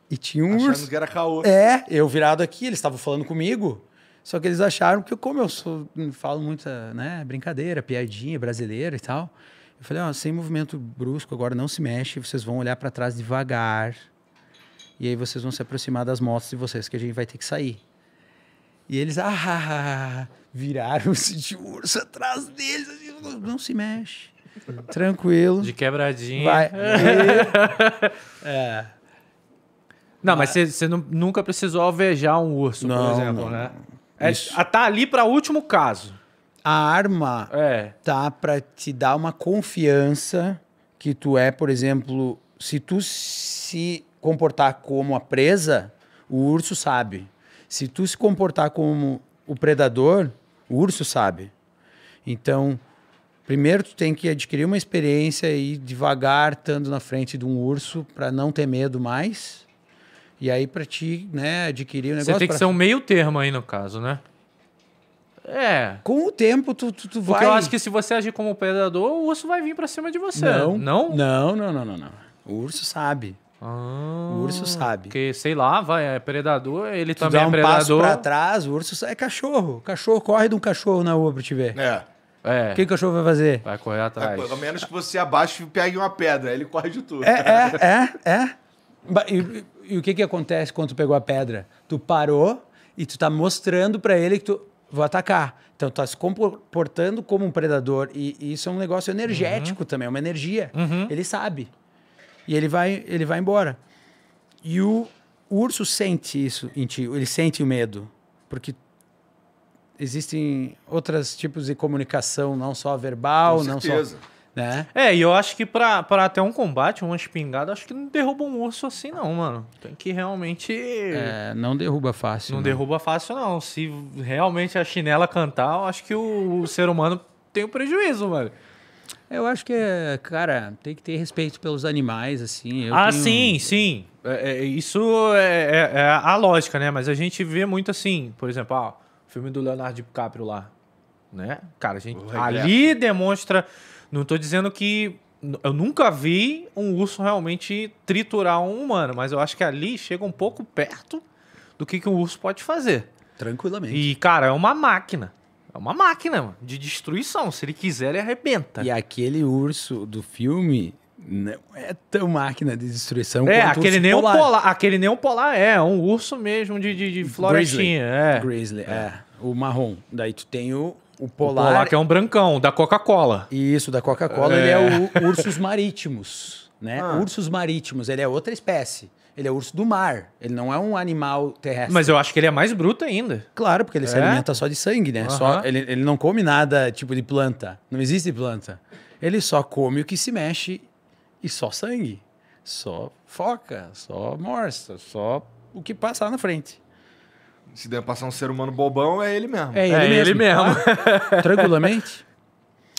E tinha um Achando urso. que era caô. É, eu virado aqui, eles estavam falando comigo. Só que eles acharam que, como eu sou, falo muita né, brincadeira, piadinha brasileira e tal, eu falei, ó, sem movimento brusco, agora não se mexe, vocês vão olhar para trás devagar. E aí vocês vão se aproximar das motos de vocês, que a gente vai ter que sair. E eles, ah, viraram-se de urso atrás deles, assim, não se mexe. Tranquilo. De quebradinha. Vai. (laughs) é. Não, mas você nunca precisou alvejar um urso, Não, por exemplo, não. né? É, Isso. a- tá ali para último caso. A arma É. tá para te dar uma confiança que tu é, por exemplo, se tu se comportar como a presa, o urso sabe. Se tu se comportar como o predador, o urso sabe. Então, primeiro tu tem que adquirir uma experiência e ir devagar estando na frente de um urso para não ter medo mais. E aí para ti, né, adquirir o negócio Você tem que pra- ser um meio termo aí no caso, né? É. com o tempo tu, tu, tu vai Porque eu acho que se você agir como predador, o urso vai vir pra cima de você. Não. Não? Não, não, não, não, não. O urso sabe. Ah, O urso sabe. Porque, sei lá, vai, é predador, ele Tu também dá é um passo predador. pra trás, o urso é cachorro. O cachorro corre de um cachorro na rua pra te ver. É. É. O que o cachorro vai fazer? Vai correr atrás. A menos que você abaixe e pegue uma pedra, ele corre de tudo. É, é, (laughs) é, é. E, e- o que que acontece quando tu pegou a pedra? Tu parou e tu tá mostrando pra ele que tu vou atacar. Então tu tá se comportando como um predador e, e isso é um negócio energético também, é uma energia. Ele sabe. E ele vai, ele vai embora. E o, o urso sente isso em ti, ele sente o medo, porque existem outros tipos de comunicação, não só verbal, não só. Né? É, e eu acho que pra, pra ter um combate, uma espingarda, acho que não derruba um urso assim, não, mano. Tem que realmente. É, não derruba fácil. não né? derruba fácil, não. Se realmente a chinela cantar, eu acho que o, o ser humano tem um prejuízo, mano. Eu acho que, cara, tem que ter respeito pelos animais, assim. eu ah, tenho- sim, sim. É, é, isso é, é- é a lógica, né? Mas a gente vê muito assim, por exemplo, ah, o filme do Leonardo DiCaprio lá, né? Cara, a gente ali demonstra. Não tô dizendo que eu nunca vi um urso realmente triturar um humano, mas eu acho que ali chega um pouco perto do que, que um urso pode fazer. Tranquilamente. E, cara, é uma máquina. É uma máquina mano, de destruição. Se ele quiser, ele arrebenta. E aquele urso do filme não é tão máquina de destruição É, quanto o aquele urso neon polar. Aquele neon polar é um urso mesmo de, de, de florestinha. É. Grizzly, é. o marrom. Daí tu tem o, o O polar. polar que é um brancão, da Coca-Cola. Isso, da Coca-Cola, ele é o ursos marítimos, né? Ah. Ursos marítimos, ele é outra espécie. Ele é urso do mar, ele não é um animal terrestre. Mas eu acho que ele é mais bruto ainda. Claro, porque ele se É? alimenta só de sangue, né? Só, Aham. ele, ele não come nada tipo de planta. Não existe planta. Ele só come o que se mexe e só sangue. Só foca, só morsa, só o que passar na frente. Se der passar um ser humano bobão, é ele mesmo. É ele É mesmo. ele mesmo. claro. (laughs) tranquilamente.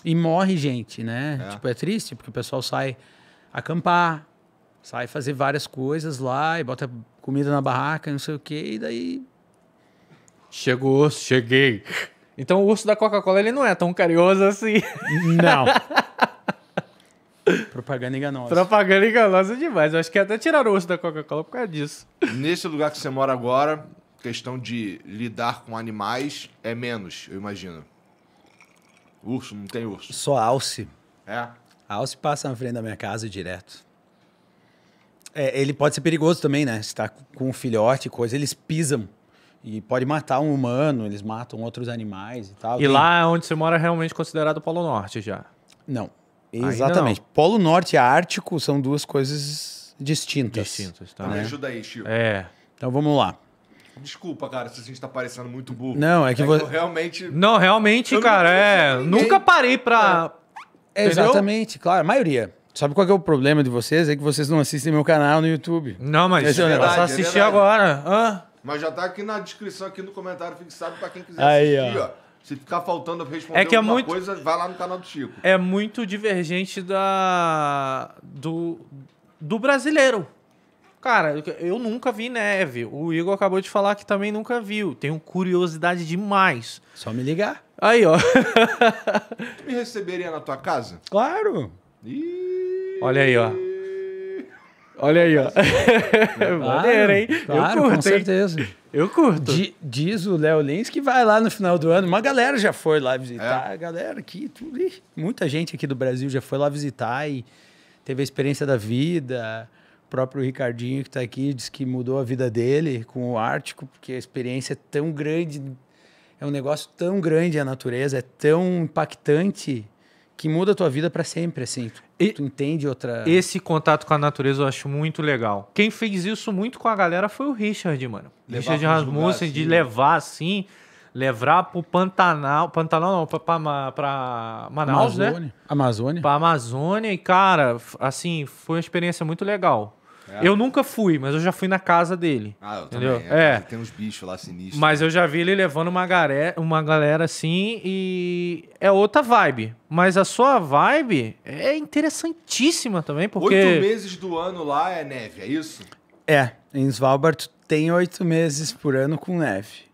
E morre gente, né? É. Tipo, é triste, porque o pessoal sai acampar, sai fazer várias coisas lá e bota comida na barraca, não sei o quê, e daí. Chegou o urso, cheguei. Então o urso da Coca-Cola ele não é tão carinhoso assim. Não. (laughs) Propaganda enganosa. Propaganda enganosa demais. Eu acho que até tiraram o urso da Coca-Cola por causa disso. Nesse lugar que você mora agora, questão de lidar com animais é menos, eu imagino. Urso, não tem urso. Só alce. É. A alce passa na frente da minha casa direto. É, ele pode ser perigoso também, né? Se tá com um filhote e coisa, eles pisam. E pode matar um humano, eles matam outros animais e tal. E Tem- lá onde você mora é realmente considerado o Polo Norte já. Não. Exatamente. Polo Norte e Ártico são duas coisas distintas. Distintos, tá? Tá, me Né? ajuda aí, Chico. É. Então vamos lá. Desculpa, cara, se a gente tá parecendo muito burro. Não, é que eu você. realmente. Não, realmente, Eu cara, é. ninguém. Nunca parei pra. É, Entendeu? exatamente, claro. A maioria. Sabe qual que é o problema de vocês? É que vocês não assistem meu canal no YouTube. Não, mas Esse é é só É assistir verdade. agora. Hã? Mas já tá aqui na descrição, aqui no comentário fixado pra quem quiser Aí, assistir, ó. ó. Se ficar faltando responder É que é alguma muito- coisa, vai lá no canal do Chico. É muito divergente da. do. do brasileiro. Cara, eu nunca vi neve. O Igor acabou de falar que também nunca viu. Tenho curiosidade demais. Só me ligar. Aí, ó. Tu me receberia na tua casa? Claro. Ih. Olha aí, ó. Olha aí, ó. (laughs) Maneiro, hein? Claro, eu com curto, hein? certeza. Eu curto. Di- diz o Léo Lins que vai lá no final do ano. Uma galera já foi lá visitar. A galera aqui, tudo. ih, muita gente aqui do Brasil já foi lá visitar e teve a experiência da vida. O próprio Ricardinho que está aqui disse que mudou a vida dele com o Ártico, porque a experiência é tão grande. É um negócio tão grande a natureza, é tão impactante que muda a tua vida para sempre, assim. Tu, E- tu entende outra. Esse contato com a natureza eu acho muito legal. Quem fez isso muito com a galera foi o Richard, mano. Levar Richard Rasmussen, de levar assim, levar pro Pantanal. Pantanal não, pra, pra, Ma- pra Manaus, né? Amazônia. Amazônia. Pra Amazônia. E, cara, assim, foi uma experiência muito legal. É. Eu nunca fui, mas eu já fui na casa dele. Ah, eu Entendeu? também. É. Tem uns bichos lá sinistros. Mas eu já vi ele levando uma, garé, uma galera assim e é outra vibe. Mas a sua vibe é interessantíssima também, porque... Oito meses do ano lá é neve, é isso? É, em Svalbard tem oito meses por ano com neve.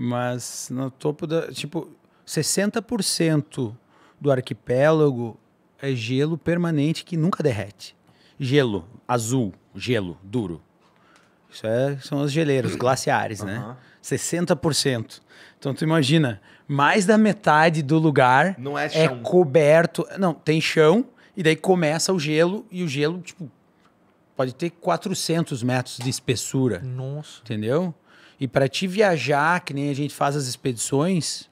Mas no topo da. Tipo, 60% do arquipélago é gelo permanente que nunca derrete. Gelo, azul, gelo, duro. Isso é, são as geleiras, os glaciares, né? Aham. 60%. Então tu imagina, mais da metade do lugar Não é é chão. coberto. Não, tem chão, e daí começa o gelo, e o gelo, tipo, pode ter 400 metros de espessura, Nossa. entendeu? E para te viajar, que nem a gente faz as expedições,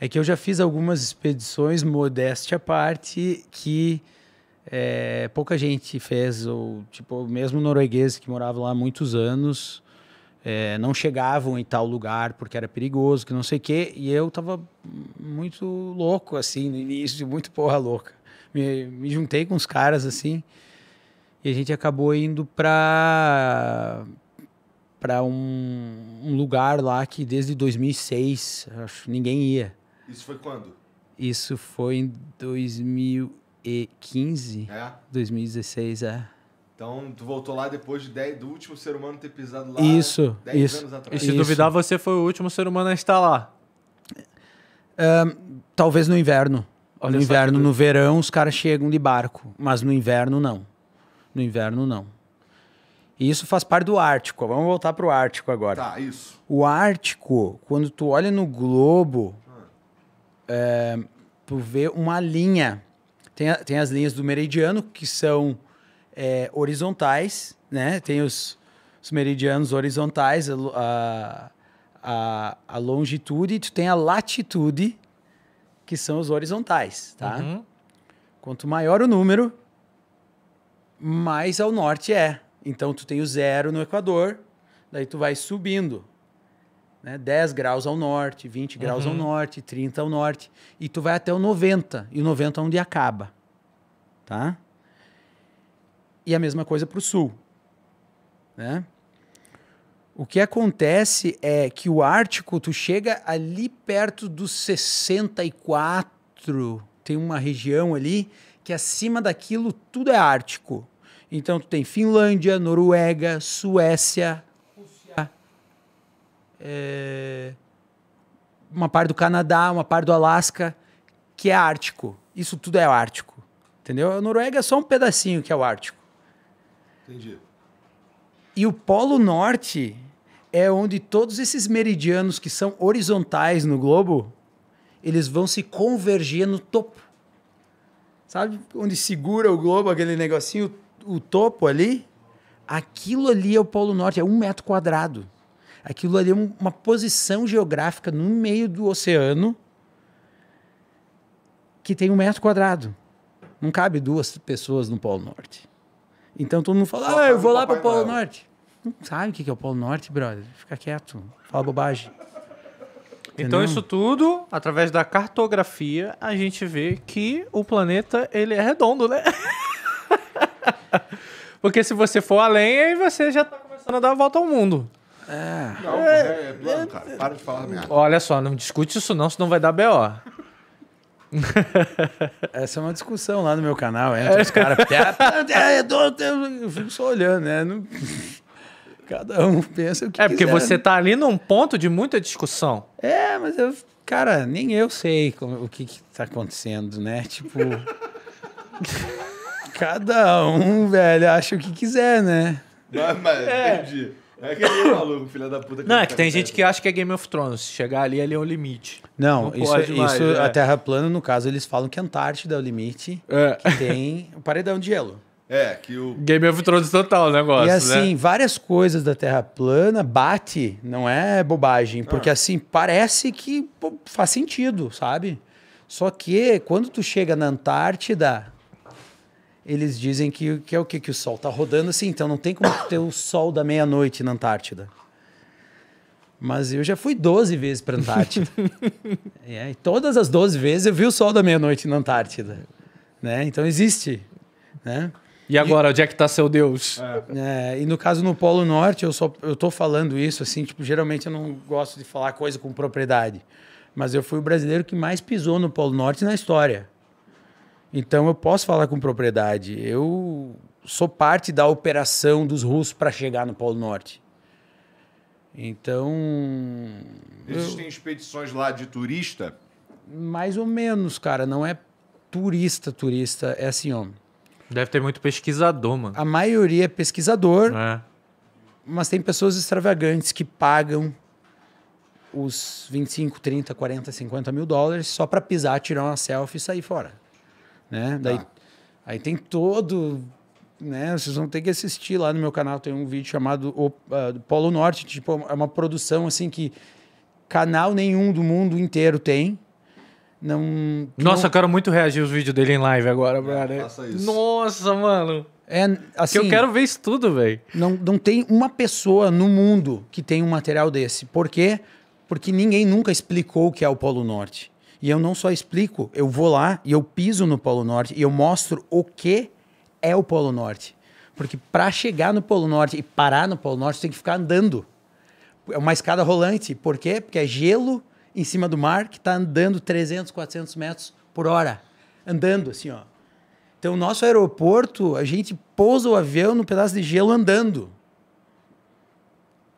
é que eu já fiz algumas expedições, modéstia à parte, que é, pouca gente fez, ou tipo, mesmo noruegueses que moravam lá há muitos anos, é, não chegavam em tal lugar porque era perigoso, que não sei o quê, e eu tava muito louco, assim, no início, muito porra louca. Me, me juntei com os caras, assim, e a gente acabou indo pra para um, um lugar lá que desde 2006, acho, ninguém ia. Isso foi quando? Isso foi em 2015, É. 2016, é. Então, tu voltou lá depois de 10, do último ser humano ter pisado lá Isso, 10 isso. anos E atrás. se Isso. duvidar, você foi o último ser humano a estar lá. Talvez no inverno. Olha no inverno, no verão, os caras chegam de barco. Mas no inverno, não. No inverno, não. E isso faz parte do Ártico. Vamos voltar pro Ártico agora. Tá, isso. O Ártico, quando tu olha no globo, é, tu vê uma linha. Tem, a- tem as linhas do meridiano, que são é, horizontais, né? Tem os, os meridianos horizontais, a- a, a longitude e tu tem a latitude, que são os horizontais, tá? Uhum. Quanto maior o número, mais ao norte é. Então tu tem o zero no Equador, daí tu vai subindo. Né? 10 graus ao norte, 20 graus ao norte, 30 ao norte. E tu vai até o 90. E o 90 é onde acaba. Tá? E a mesma coisa para o sul. Né? O que acontece é que o Ártico, tu chega ali perto dos 64, tem uma região ali que acima daquilo tudo é Ártico. Então tu tem Finlândia, Noruega, Suécia, Rússia, é, uma parte do Canadá, uma parte do Alasca, que é Ártico. Isso tudo é Ártico. Entendeu? A Noruega é só um pedacinho que é o Ártico. Entendi. E o Polo Norte é onde todos esses meridianos que são horizontais no globo, eles vão se convergir no topo. Sabe onde segura o globo, aquele negocinho, o topo ali? Aquilo ali é o Polo Norte, é um metro quadrado. Aquilo ali é um- uma posição geográfica no meio do oceano que tem um metro quadrado. Não cabe duas pessoas no Polo Norte. Então todo mundo fala, ah, eu vou lá para o Polo Noel." Norte. Não sabe o que que é o Polo Norte, brother. Fica quieto. Fala bobagem. Então Entendeu? isso tudo, através da cartografia, a gente vê que o planeta ele é redondo, né? (laughs) (laughs) Porque se você for além, aí você já tá começando a dar a volta ao mundo. Não, é, é plano, cara. Para de falar merda. Olha só, não discute isso não, senão vai dar B.O. (laughs) Essa é uma discussão lá no meu canal. Entra os caras. É, redondo, eu fico só olhando, né? Não- Cada um pensa o que É porque quiser. você tá ali num ponto de muita discussão. É, mas eu, cara, nem eu sei como- o que, que tá acontecendo, né? Tipo. (laughs) cada um, velho, acha o que quiser, né? Mas, mas entendi. É aquele maluco, filho da puta. Não, é que tem gente que acha que é Game of Thrones. Se chegar ali, ali é o limite. Não, Não isso, pode mais, isso é. a Terra plana, no caso, eles falam que a Antártida é o limite, É. que tem o paredão de gelo. É, que o. Game of Thrones total o negócio, E assim, né? várias coisas da Terra plana bate, não é bobagem, porque assim, parece que pô, faz sentido, sabe? Só que quando tu chega na Antártida, eles dizem que, que é o quê? Que o Sol tá rodando assim, então não tem como ter o Sol da meia-noite na Antártida. Mas eu já fui 12 vezes pra Antártida. (laughs) É, e todas as 12 vezes eu vi o Sol da meia-noite na Antártida. Né? Então existe. Né? E agora, onde é que tá seu Deus? É, e no caso no Polo Norte, eu só eu tô falando isso assim, tipo, geralmente eu não gosto de falar coisa com propriedade, mas eu fui o brasileiro que mais pisou no Polo Norte na história. Então eu posso falar com propriedade. Eu sou parte da operação dos russos para chegar no Polo Norte. Então, Existem expedições lá de turista. mais ou menos, cara, não é turista, turista, é assim, ó. Deve ter muito pesquisador, mano. A maioria é pesquisador, É. Mas tem pessoas extravagantes que pagam os 25, 30, 40, 50 mil dólares só para pisar, tirar uma selfie e sair fora. Né? Daí, Aí tem todo. Né? Vocês vão ter que assistir lá no meu canal. Tem um vídeo chamado o, ah, Polo Norte. Tipo, é uma produção assim que canal nenhum do mundo inteiro tem. Não, Nossa, não- eu quero muito reagir os vídeos dele em live agora, brother. faça isso. Nossa, mano. é assim. que eu quero ver isso tudo, velho. Não, não tem uma pessoa no mundo que tem um material desse. Por quê? Porque ninguém nunca explicou o que é o Polo Norte. E eu não só explico, eu vou lá e eu piso no Polo Norte e eu mostro o que é o Polo Norte. Porque para chegar no Polo Norte e parar no Polo Norte, tem que ficar andando. É uma escada rolante. Por quê? Porque é gelo em cima do mar que está andando 300, 400 metros por hora. Andando, assim, ó. Então, o nosso aeroporto, a gente pousa o avião no pedaço de gelo andando.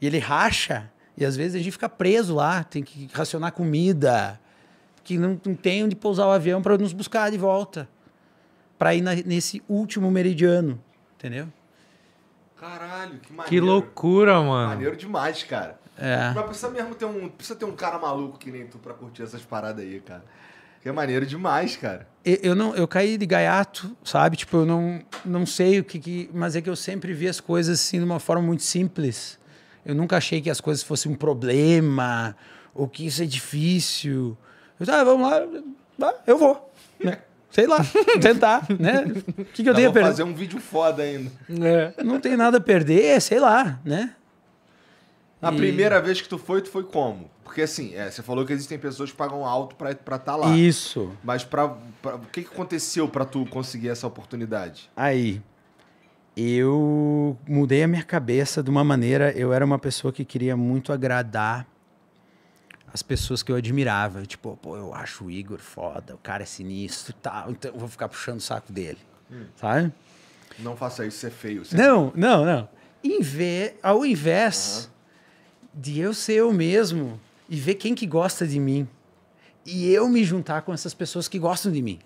E ele racha. E às vezes a gente fica preso lá, tem que racionar comida, que não, não tem onde pousar o avião para nos buscar de volta. Para ir na- nesse último meridiano, entendeu? Caralho, que maneiro. Que loucura, mano. Maneiro demais, cara. É. Mas precisa mesmo ter um. Precisa ter um cara maluco que nem tu pra curtir essas paradas aí, cara. Que é maneiro demais, cara. Eu, eu não, eu caí de gaiato, sabe? Tipo, eu não, não sei o que, que. Mas é que eu sempre vi as coisas assim de uma forma muito simples. Eu nunca achei que as coisas fossem um problema ou que isso é difícil. Eu disse, ah, vamos lá, eu vou. Né? Sei lá, (laughs) tentar, né? O que, que eu tenho a perder? fazer um vídeo foda ainda. É. Não tem nada a perder, sei lá, né? A E- primeira vez que tu foi, tu foi como? Porque assim, é, você falou que existem pessoas que pagam alto pra estar tá lá. Isso. Mas pra, pra- o que, que aconteceu pra tu conseguir essa oportunidade? Aí, eu mudei a minha cabeça de uma maneira. Eu era uma pessoa que queria muito agradar as pessoas que eu admirava. Tipo, pô, eu acho o Igor foda, o cara é sinistro e tal, então eu vou ficar puxando o saco dele. Sabe? Não faça isso, isso é feio. Você- Não, não, não. Em vez, ao invés de eu ser eu mesmo e ver quem que gosta de mim e eu me juntar com essas pessoas que gostam de mim.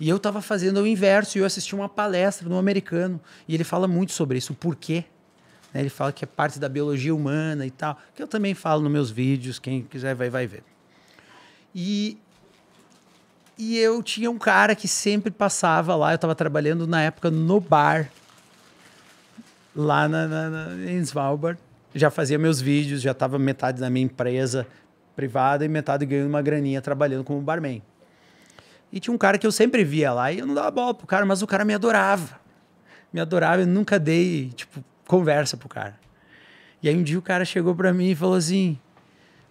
E eu estava fazendo o inverso e eu assisti uma palestra no americano e ele fala muito sobre isso, o porquê. Né? Ele fala que é parte da biologia humana e tal, que eu também falo nos meus vídeos, quem quiser vai, vai ver. E, e eu tinha um cara que sempre passava lá, eu estava trabalhando na época no bar, lá na, na- na- em Svalbard. Já fazia meus vídeos, já estava metade da minha empresa privada e metade ganhando uma graninha trabalhando como barman. E tinha um cara que eu sempre via lá e eu não dava bola pro cara, mas o cara me adorava. Me adorava, eu nunca dei, tipo, conversa pro cara. E aí um dia o cara chegou pra mim e falou assim: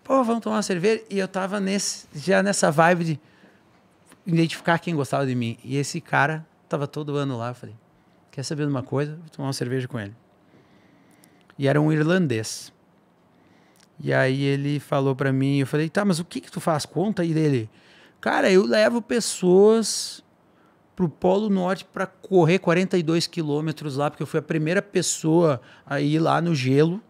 pô, vamos tomar uma cerveja? E eu tava nesse, já nessa vibe de identificar quem gostava de mim. E esse cara tava todo ano lá. Eu falei: quer saber de uma coisa? Vou tomar uma cerveja com ele. E era um irlandês. E aí ele falou pra mim, eu falei, tá, mas o que que tu faz? Conta aí dele. Cara, eu levo pessoas pro Polo Norte para correr 42 quilômetros lá, porque eu fui a primeira pessoa a ir lá no gelo,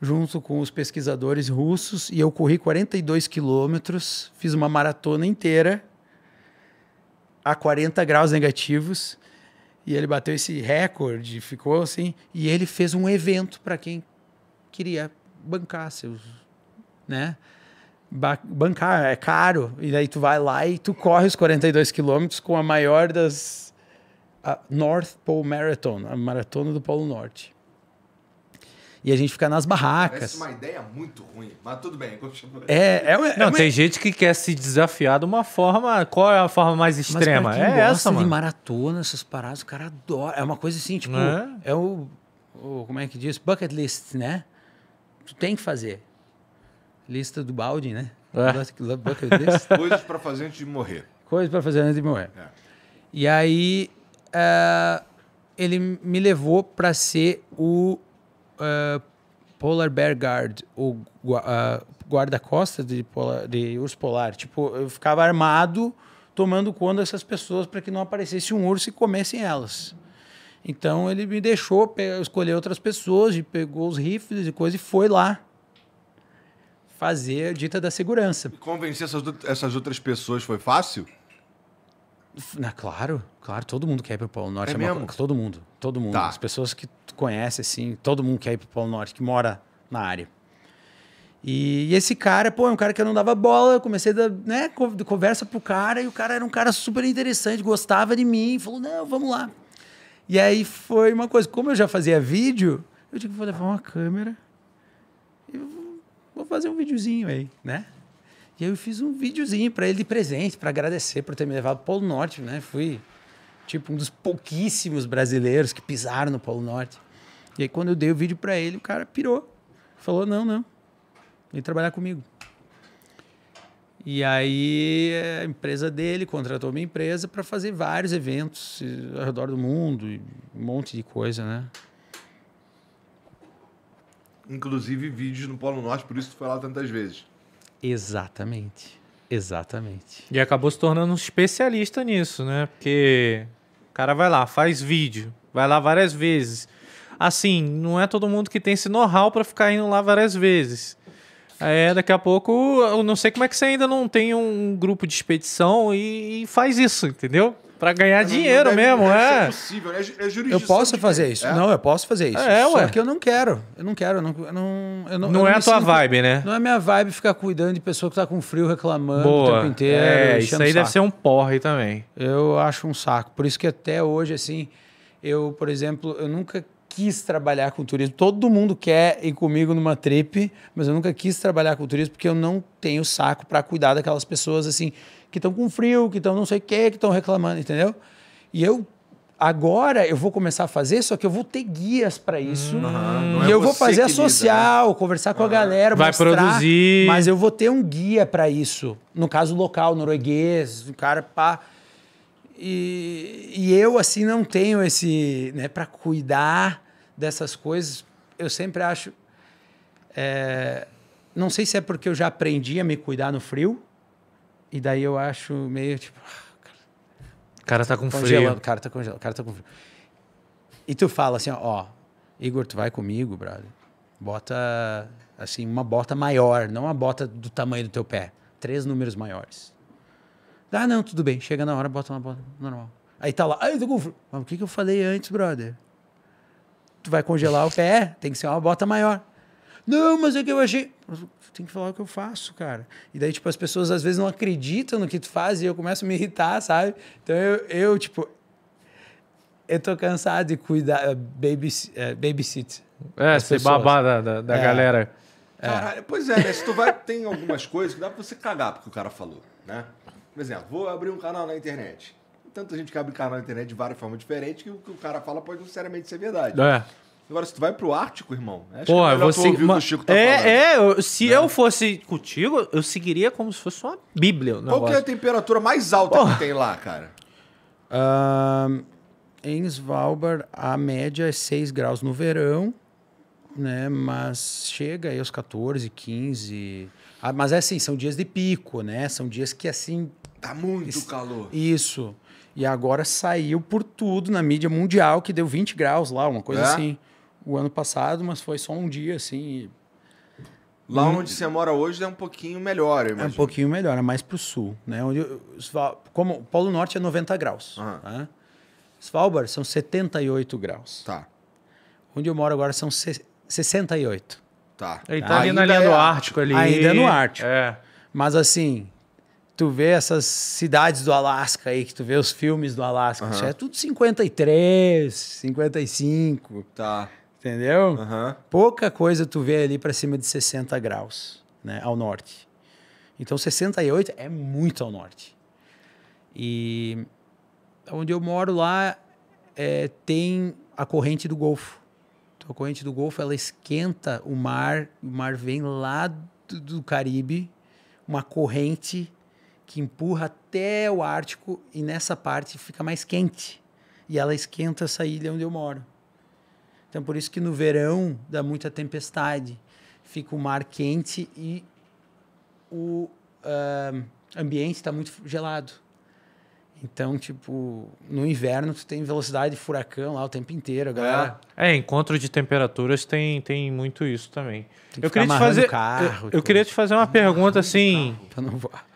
junto com os pesquisadores russos, e eu corri 42 quilômetros, fiz uma maratona inteira a 40 graus negativos, e ele bateu esse recorde, ficou assim, e ele fez um evento para quem queria bancar seus, né? Ba- bancar é caro, e daí tu vai lá e tu corre os 42 quilômetros com a maior das a North Pole Marathon, a maratona do Polo Norte. E a gente fica nas barracas. Parece uma ideia muito ruim, mas tudo bem. continua. É, é, uma- é Não, uma- tem gente que quer se desafiar de uma forma. Qual é a forma mais extrema? É gosta essa, de mano. maratona, essas paradas, o cara adora. É uma coisa assim, tipo, É. é, o, o- Como é que diz? Bucket list, né? Tu tem que fazer. Lista do balde, né? É. (laughs) Coisas pra fazer antes de morrer. Coisa pra fazer antes de morrer. É. E aí, eh, ele me levou para ser o eh, Polar Bear Guard, o ah, guarda-costas de, polar- de urso polar. Tipo, eu ficava armado tomando conta dessas pessoas para que não aparecesse um urso e comessem elas. Então ele me deixou escolher outras pessoas, e pegou os rifles e coisa e foi lá fazer a dita da segurança. E convencer essas, essas outras pessoas foi fácil? Na, claro, claro, todo mundo quer ir pro Polo Norte. É uma mesmo? todo mundo, todo mundo. Tá. As pessoas que tu conhece, assim, todo mundo quer ir pro Polo Norte, que mora na área. E, e esse cara, pô, é um cara que eu não dava bola, eu comecei a dar, né, co- conversa pro cara, e o cara era um cara super interessante, gostava de mim, falou, não, vamos lá. E aí foi uma coisa, como eu já fazia vídeo, eu digo, vou levar uma câmera vou- fazer um videozinho aí, né? E aí eu fiz um videozinho para ele de presente, para agradecer por ter me levado pro Polo Norte, né? Fui tipo um dos pouquíssimos brasileiros que pisaram no Polo Norte. E aí quando eu dei o vídeo para ele, o cara pirou. Falou: "Não, não. Vem trabalhar comigo". E aí a empresa dele contratou minha empresa para fazer vários eventos eh, ao redor do mundo, um monte de coisa, né? Inclusive vídeos no Polo Norte, por isso tu foi lá tantas vezes. Exatamente. Exatamente. E acabou se tornando um especialista nisso, né? Porque o cara vai lá, faz vídeo, vai lá várias vezes. Assim, não é todo mundo que tem esse know-how pra ficar indo lá várias vezes. É, daqui a pouco, eu não sei como é que você ainda não tem um grupo de expedição e, e faz isso, entendeu? Pra ganhar Não- dinheiro não deve- mesmo, deve ser é. possível, é, é Eu jurisdição posso de fazer isso. É? Não, eu posso fazer isso. É, Só ué. que eu não quero. Eu não quero. Eu não, eu não, eu não, Não eu é a tua sinto- vibe, né? Não é minha vibe ficar cuidando de pessoa que tá com frio reclamando o Boa. tempo inteiro. é, isso aí o deve ser um porre também. Eu acho um saco. Por isso que até hoje, assim, eu, por exemplo, eu nunca quis trabalhar com turismo. Todo mundo quer ir comigo numa trip, mas eu nunca quis trabalhar com turismo porque eu não tenho saco para cuidar daquelas pessoas assim que estão com frio, que estão não sei o quê, que estão reclamando, entendeu? E eu agora eu vou começar a fazer, só que eu vou ter guias para isso. Não e é eu vou fazer a que lida, né? social, conversar com a galera, Vai mostrar, produzir. Mas eu vou ter um guia para isso. No caso local, norueguês, um cara pá. E, e eu assim não tenho esse, né, para cuidar dessas coisas. Eu sempre acho é, não sei se é porque eu já aprendi a me cuidar no frio. E daí eu acho meio tipo, O cara tá com frio. o cara tá congelando, o cara tá com frio. E tu fala assim, ó, ó, Igor, tu vai comigo, brother. Bota assim uma bota maior, não uma bota do tamanho do teu pé, três números maiores. Ah, não, tudo bem. Chega na hora, bota uma bota normal. Aí tá lá, ai, eu tô com frio. Mas o que, que eu falei antes, brother? Tu vai congelar o pé, tem que ser uma bota maior. Não, mas é que eu achei. Tem que falar o que eu faço, cara. E daí, tipo, as pessoas às vezes não acreditam no que tu faz e eu começo a me irritar, sabe? Então eu, eu tipo, eu tô cansado de cuidar, eh, baby, eh, babysit. É, ser babá da, da, da É. galera. Caralho, pois é, né? Se tu vai, tem algumas coisas que dá pra você cagar porque o cara falou, né? Por exemplo, vou abrir um canal na internet. Tanta gente que abre canal na internet de várias formas diferentes que o que o cara fala pode não necessariamente ser verdade. É. Agora, se tu vai pro Ártico, irmão, acho Pô, que é você. ouvir o que o Chico tá é, falando. é, eu- se eu fosse contigo, eu seguiria como se fosse uma bíblia. Qual que é a temperatura mais alta Porra. que tem lá, cara? Ahn, em Svalbard, a média é 6 graus no verão, né? Mas chega aí aos 14, 15. Ah, mas é assim, são dias de pico, né? São dias que assim. Tá muito Isso. calor. Isso. E agora saiu por tudo na mídia mundial que deu 20 graus lá, uma coisa É? assim. O ano passado, mas foi só um dia, assim. e Lá onde você mora hoje é um pouquinho melhor, eu É um imagino. pouquinho melhor, é mais pro sul, né? Onde como o Polo Norte é 90 graus, Aham. tá? Svalbard são 78 graus. Tá, Onde eu moro agora são se- 68. tá. Ele tá ali na Ainda linha do é Ártico ali. Ainda é no Ártico. É. Mas assim, tu vê essas cidades do Alasca aí, que tu vê os filmes do Alasca, isso é tudo 53, 55, Tá. Entendeu? Aham. Pouca coisa tu vê ali para cima de 60 graus, né, ao norte. Então 68 é muito ao norte. E onde eu moro lá é, tem a corrente do Golfo. Então, a corrente do Golfo ela esquenta o mar, o mar vem lá do, do Caribe, uma corrente que empurra até o Ártico e nessa parte fica mais quente. E ela esquenta essa ilha onde eu moro. Então, por isso que no verão dá muita tempestade, fica o mar quente e o ah, ambiente está muito gelado. Então, tipo, no inverno tu tem velocidade de furacão lá o tempo inteiro, galera. É, encontro de temperaturas tem, tem muito isso também. Que Eu queria te fazer. carro eu, eu queria te fazer uma pergunta assim. Não voar.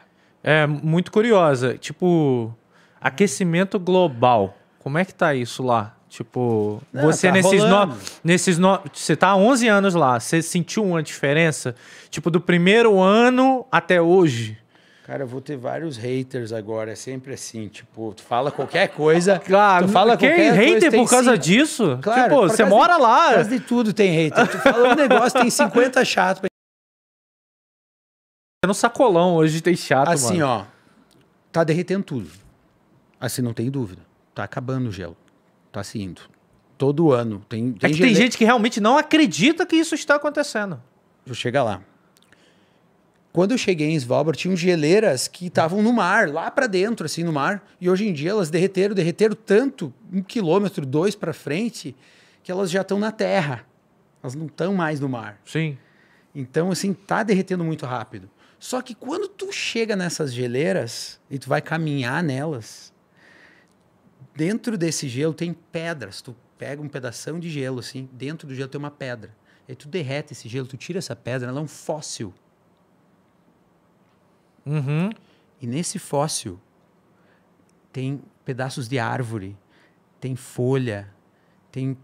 É muito curiosa. Tipo, aquecimento global. Como é que tá isso lá? Tipo, Não, você tá nesses rolando. no, nesses no, você tá há 11 anos lá, você sentiu uma diferença? Tipo, do primeiro ano até hoje? Cara, eu vou ter vários haters agora, é sempre assim, tipo, tu fala qualquer coisa, Claro, (laughs) tu fala quem qualquer hater coisa, por causa cinco. disso? Claro, tipo, você mora de- lá. Por causa de tudo tem hater. Tu fala um negócio, tem 50 chato. pra- no sacolão hoje tem chato, Assim, mano. ó, tá derretendo tudo. Assim, não tem dúvida. Tá acabando o gelo. Tá se indo. Todo ano. Tem, É tem, que tem gente que realmente não acredita que isso está acontecendo. Vou chegar lá. Quando eu cheguei em Svalbard, tinham geleiras que estavam no mar, lá para dentro, assim, no mar. E hoje em dia elas derreteram, derreteram tanto, um quilômetro, dois para frente, que elas já estão na terra. Elas não estão mais no mar. Sim. Então, assim, tá derretendo muito rápido. Só que quando tu chega nessas geleiras e tu vai caminhar nelas, dentro desse gelo tem pedras. Tu pega um pedação de gelo, assim, dentro do gelo tem uma pedra. Aí tu derrete esse gelo, tu tira essa pedra, ela é um fóssil. Uhum. E nesse fóssil tem pedaços de árvore, tem folha, tem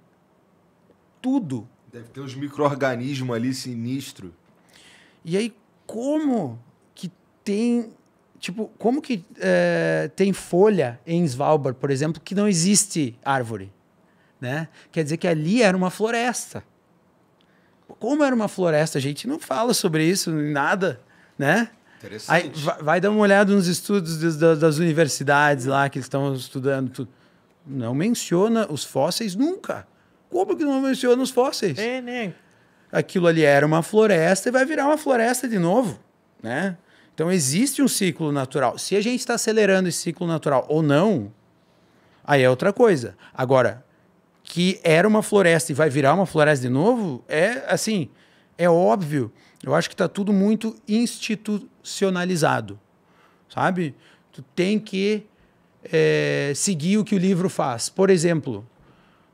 tudo Deve ter uns micro-organismos ali sinistro. E aí, como que tem. Tipo, como que eh, tem folha em Svalbard, por exemplo, que não existe árvore? né? Quer dizer que ali era uma floresta. Como era uma floresta, a gente não fala sobre isso, nada, né? Interessante. Aí, vai, vai dar uma olhada nos estudos das, das- das universidades lá que estão estudando tudo. Não menciona os fósseis nunca. Como que não menciona os fósseis? É, né? Aquilo ali era uma floresta e vai virar uma floresta de novo, né? Então existe um ciclo natural. Se a gente está acelerando esse ciclo natural ou não, aí é outra coisa. Agora, que era uma floresta e vai virar uma floresta de novo, é assim, é óbvio. Eu acho que está tudo muito institucionalizado, sabe? Tu tem que eh, seguir o que o livro faz. Por exemplo,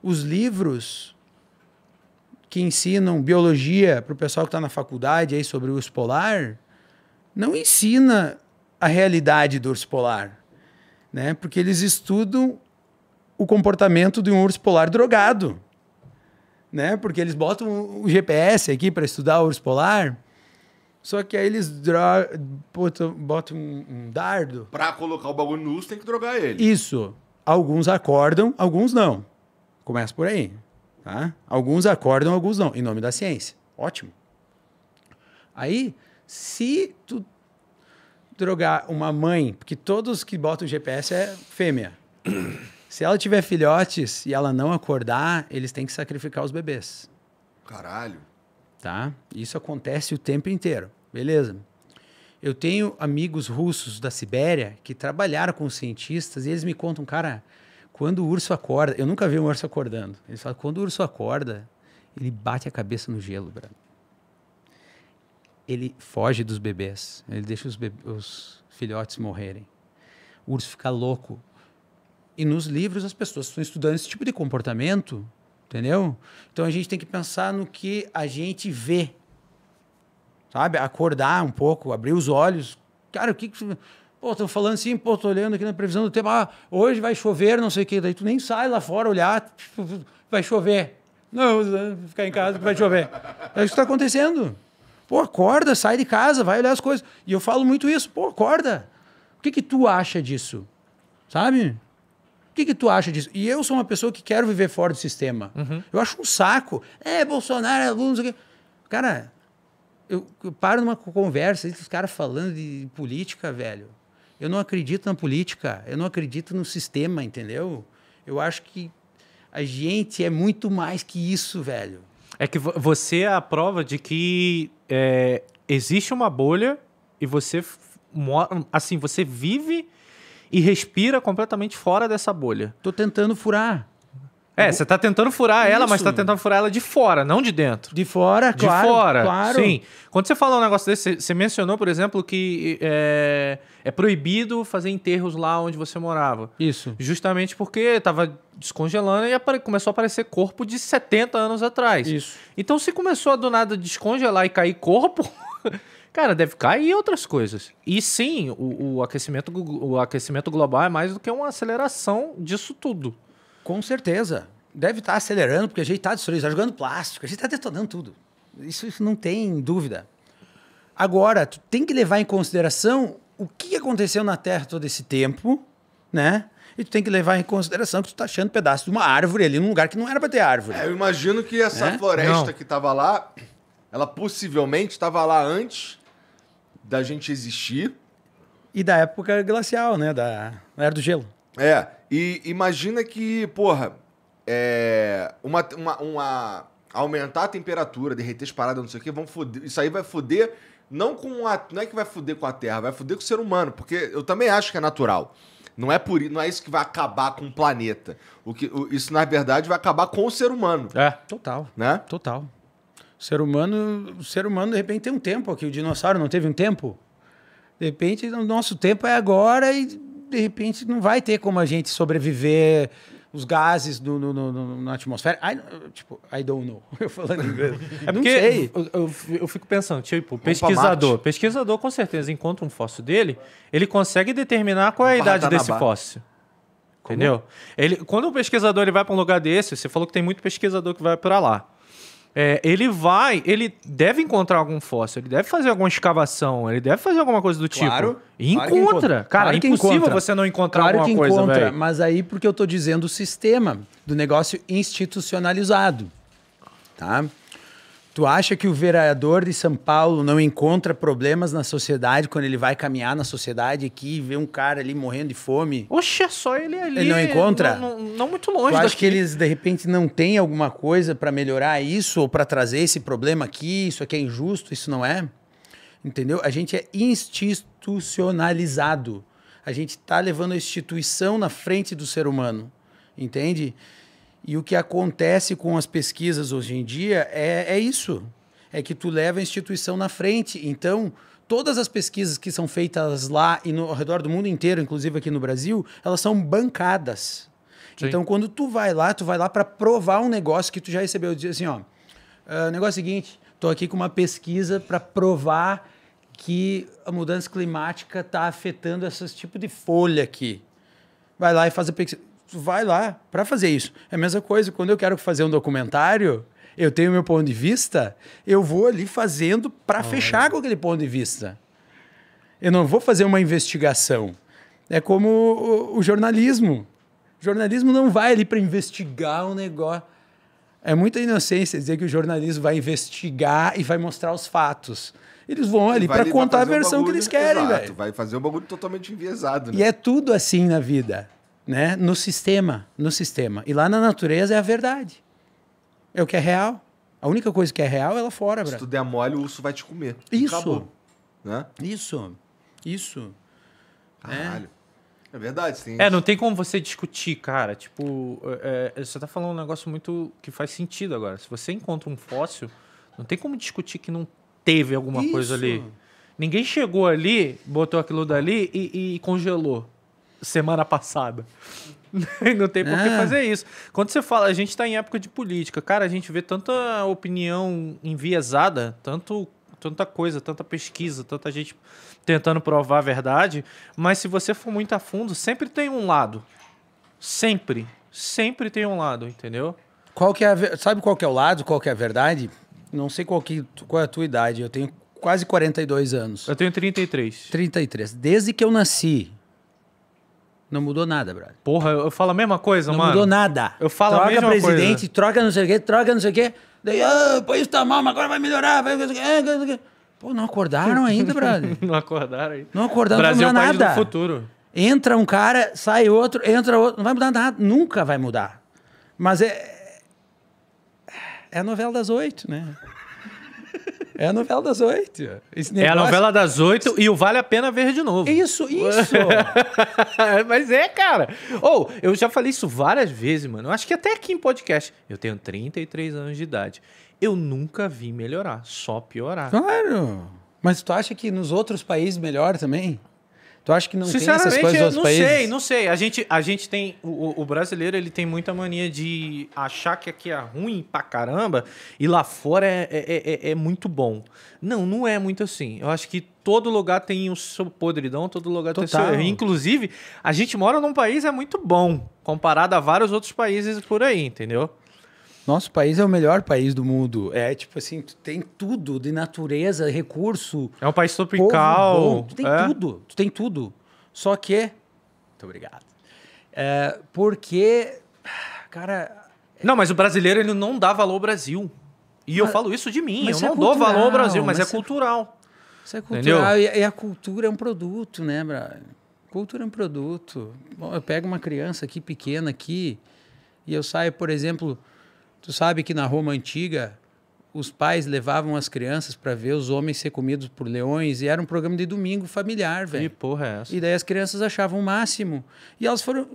os livros que ensinam biologia para o pessoal que está na faculdade aí sobre o polar, não ensina a realidade do urso polar, né? Porque eles estudam o comportamento de um urso polar drogado, né? Porque eles botam o GPS aqui para estudar o urso polar, só que aí eles dro- botam, botam um, um dardo. Pra colocar o bagulho no urso, tem que drogar ele. Isso. Alguns acordam, alguns não. Começa por aí. Tá? Alguns acordam, alguns não. Em nome da ciência. Ótimo. Aí, se tu drogar uma mãe, porque todos que botam GPS é fêmea. (coughs) Se ela tiver filhotes e ela não acordar, eles têm que sacrificar os bebês. Caralho. Tá? Isso acontece o tempo inteiro. Beleza. Eu tenho amigos russos da Sibéria que trabalharam com cientistas e eles me contam, cara, quando o urso acorda, eu nunca vi um urso acordando. Eles falam, quando o urso acorda, ele bate a cabeça no gelo, brother. Ele foge dos bebês, ele deixa os, os filhotes morrerem. O urso fica louco. E nos livros as pessoas estão estudando esse tipo de comportamento, entendeu? Então a gente tem que pensar no que a gente vê, sabe? Acordar um pouco, abrir os olhos. Cara, o que que... Pô, tô falando assim, pô, tô olhando aqui na previsão do tempo, ah, hoje vai chover, não sei o quê. Daí tu nem sai lá fora olhar, vai chover. Não, ficar em casa que vai chover. É isso que tá acontecendo. Pô, acorda, sai de casa, vai olhar as coisas. E eu falo muito isso, pô, acorda. O que que tu acha disso? Sabe? O que, que tu acha disso? E eu sou uma pessoa que quero viver fora do sistema. Eu acho um saco. É, Bolsonaro é aluno, não sei o quê. Cara, eu, eu paro numa conversa, os caras falando de política, velho. Eu não acredito na política, eu não acredito no sistema, entendeu? Eu acho que a gente é muito mais que isso, velho. É que vo- você é a prova de que é, existe uma bolha e você assim você vive e respira completamente fora dessa bolha. Tô tentando furar. É, você tá tentando furar ela, mas Isso. tá tentando furar ela de fora, não de dentro. De fora, De claro. fora, claro. sim. Quando você fala um negócio desse, você- mencionou, por exemplo, que é, é proibido fazer enterros lá onde você morava. Isso. Justamente porque tava descongelando e começou a aparecer corpo de 70 anos atrás. Isso. Então, se começou a do nada descongelar e cair corpo, (laughs) cara, deve cair outras coisas. E sim, o, o aquecimento, o aquecimento global é mais do que uma aceleração disso tudo. Com certeza. Deve estar acelerando, porque a gente está destruindo, está jogando plástico, a gente está detonando tudo. Isso, isso não tem dúvida. Agora, tu tem que levar em consideração o que aconteceu na Terra todo esse tempo, né? E tu tem que levar em consideração que tu tá achando pedaço de uma árvore ali num lugar que não era para ter árvore. É, eu imagino que essa É? floresta Não. que tava lá, ela possivelmente estava lá antes da gente existir. E da época glacial, né? Da, da era do gelo. É, e imagina que, porra, é, uma, uma, uma- aumentar a temperatura, derreter as paradas, não sei o que, vão foder, isso aí vai foder, não com a, não é que vai foder com a Terra, vai foder com o ser humano, porque eu também acho que é natural. Não é por não é isso que vai acabar com o planeta. O que, o- isso, na verdade, vai acabar com o ser humano, É. Total. né? Total. O ser humano, o ser humano de repente tem um tempo aqui. O dinossauro não teve um tempo. De repente, o nosso tempo é agora e de repente não vai ter como a gente sobreviver os gases do- no, no- no- na atmosfera. I, tipo, I don't know. (laughs) Eu falando inglês. É não porque sei. Eu, eu, eu fico pensando, tipo, pesquisador. Pesquisador, com certeza, encontra um fóssil dele, ele consegue determinar qual é a idade desse fóssil. Entendeu? Ele, quando o pesquisador ele vai para um lugar desse, você falou que tem muito pesquisador que vai para lá. É, ele vai, ele deve encontrar algum fóssil, ele deve fazer alguma escavação, ele deve fazer alguma coisa do tipo. Claro, E claro que encontra. encontra. Cara, Claro é que impossível encontra. você não encontrar Claro alguma que coisa, encontra, velho. mas aí porque eu tô dizendo o sistema do negócio institucionalizado, tá? Tu acha que o vereador de São Paulo não encontra problemas na sociedade quando ele vai caminhar na sociedade aqui e vê um cara ali morrendo de fome? Oxe, é só ele ali. Ele não encontra? Não, não- não muito longe Tu acha daqui. que eles de repente não têm alguma coisa para melhorar isso ou para trazer esse problema aqui? Isso aqui é injusto, isso não é? Entendeu? A gente é institucionalizado. A gente está levando a instituição na frente do ser humano, entende? E o que acontece com as pesquisas hoje em dia é, é isso. É que tu leva a instituição na frente. Então, todas as pesquisas que são feitas lá e no, ao redor do mundo inteiro, inclusive aqui no Brasil, elas são bancadas. Sim. Então, quando tu vai lá, tu vai lá para provar um negócio que tu já recebeu. Diz assim, ó, "Ah, o negócio é o seguinte, tô aqui com uma pesquisa para provar que a mudança climática está afetando esse tipo de folha aqui. Vai lá e faz a pesquisa. Tu Vai lá para fazer isso. É a mesma coisa, quando eu quero fazer um documentário, eu tenho meu ponto de vista, eu vou ali fazendo para fechar com aquele ponto de vista. Eu não vou fazer uma investigação. É como o, o jornalismo. O jornalismo não vai ali para investigar um negócio. É muita inocência dizer que o jornalismo vai investigar e vai mostrar os fatos. Eles vão ali para contar a fazer um versão que bagulho- eles querem, velho. Vai fazer um bagulho totalmente enviesado, né? E é tudo assim na vida, né? No sistema, no sistema. E lá na natureza é a verdade. É o que é real. A única coisa que é real é lá fora, Se bro. tu der mole, o urso vai te comer. Isso. Acabou, né? Isso. Isso. Caralho. É, verdade. Tem É, não tem como você discutir, cara. Tipo, é, é, você tá falando um negócio muito que faz sentido agora. Se você encontra um fóssil, não tem como discutir que não teve alguma coisa Isso. ali. Ninguém chegou ali, botou aquilo dali e, e congelou semana passada. (laughs) não tem por que É. fazer isso. Quando você fala, a gente tá em época de política, cara, a gente vê tanta opinião enviesada, tanto, tanta coisa, tanta pesquisa, tanta gente tentando provar a verdade, mas se você for muito a fundo, sempre tem um lado. Sempre. Sempre tem um lado, entendeu? Qual que é a Sabe qual que é o lado, qual que é a verdade? Não sei qual, que, qual é a tua idade. Eu tenho quase 42 anos. Eu tenho 33. 33. Desde que eu nasci, não mudou nada, brother. Porra, eu, eu falo a mesma coisa, Não mano. mudou nada. Eu falo a troca mesma presidente, coisa. troca não sei o quê, troca não sei o quê. Daí, ah, pô, isso tá mal, mas agora vai melhorar. Vai... não não quê. Pô, não acordaram (laughs) ainda, brother. Não acordaram aí. Não acordaram, Brasil é não vai país mudar nada. do futuro. Entra um cara, sai outro, entra outro. Não vai mudar nada. Nunca vai mudar. Mas é. É a novela das oito, né? É a novela das oito. Esse É a negócio- novela das oito e o Vale a Pena Ver de novo. Isso, isso. (laughs) Mas é, cara. Ou, eu já falei isso várias vezes, mano. Eu acho que até aqui em podcast. Eu tenho 33 anos de idade. Eu nunca vi melhorar, só piorar. claro. Mas tu acha que nos outros países melhor também? Tu acha que não tem essas coisas nos não países? sei, não sei. A gente, a gente tem. O, o brasileiro ele tem muita mania de achar que aqui é ruim pra caramba e lá fora é, é, é- é muito bom. Não, não é muito assim. Eu acho que todo lugar tem o seu podridão, todo lugar tem o seu Total. Inclusive, a gente mora num país é muito bom, comparado a vários outros países por aí, entendeu? Nosso país é o melhor país do mundo. É tipo assim, tu tem tudo de natureza, recurso, É um país tropical. bom, tu tem é. tudo, tu tem tudo. Só que, muito obrigado. É, porque, cara, Não, mas o brasileiro ele não dá valor ao Brasil. E eu Mas- falo isso de mim. mas Eu é não dou valor ao Brasil, mas, mas é isso é- cultural. isso é cultural e, e a cultura é um produto, né, brother? Cultura é um produto. Bom, eu pego uma criança aqui pequena aqui e eu saio, por exemplo, tu sabe que na Roma antiga os pais levavam as crianças para ver os homens ser comidos por leões e era um programa de domingo familiar, Que velho. porra é essa? E daí as crianças achavam o máximo. E elas foram.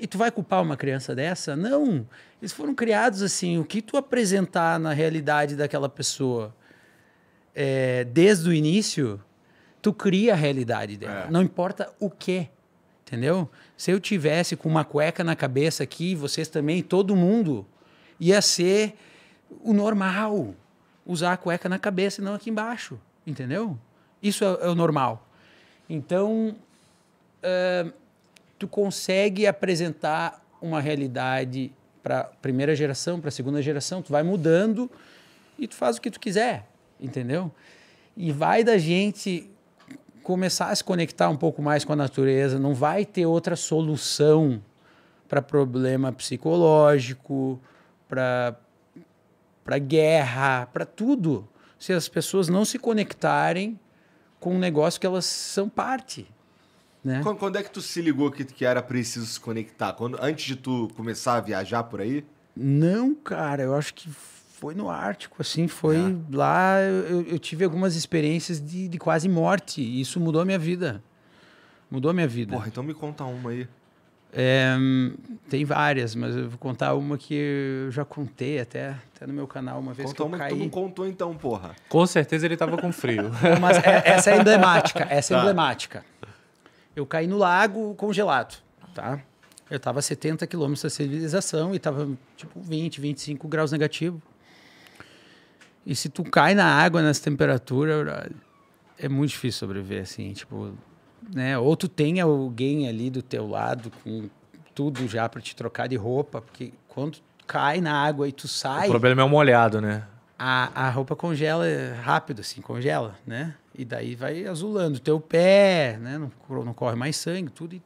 E tu vai culpar uma criança dessa? Não. Eles foram criados assim. O que tu apresentar na realidade daquela pessoa é, desde o início, tu cria a realidade dela. É. Não importa o que. Entendeu? Se eu tivesse com uma cueca na cabeça aqui, vocês também, todo mundo, ia ser o normal. Usar a cueca na cabeça e não aqui embaixo. Entendeu? Isso é, é o normal. Então, ah, tu consegue apresentar uma realidade para primeira geração, para segunda geração, tu vai mudando e tu faz o que tu quiser, entendeu? E vai da gente começar a se conectar um pouco mais com a natureza, não vai ter outra solução para problema psicológico, para para guerra, para tudo. Se as pessoas não se conectarem com um negócio que elas são parte. Né? Quando, quando é que tu se ligou que, que era preciso se conectar? Quando, antes de tu começar a viajar por aí? Não, cara, eu acho que foi no Ártico, assim, foi é. lá, eu, eu, tive algumas experiências de, de quase morte, e isso mudou a minha vida. Mudou a minha vida. Porra, então me conta uma aí. É, tem várias, mas eu vou contar uma que eu já contei até, até no meu canal uma vez Conta que eu caí. que tu não contou então, porra. Com certeza ele tava com frio. (laughs) Mas é, essa é emblemática, essa é tá. emblemática. Eu caí no lago congelado, tá? Eu tava a 70 quilômetros da civilização e tava tipo 20, 25 graus negativo. E se tu cai na água nessa temperatura, é muito difícil sobreviver assim, tipo, né? Ou tu tem alguém ali do teu lado com tudo já para te trocar de roupa, porque quando cai na água e tu sai. O problema é o molhado, né? A, a roupa congela rápido, assim, congela, né? E daí vai azulando o teu pé, né? Não, não corre mais sangue, tudo. E,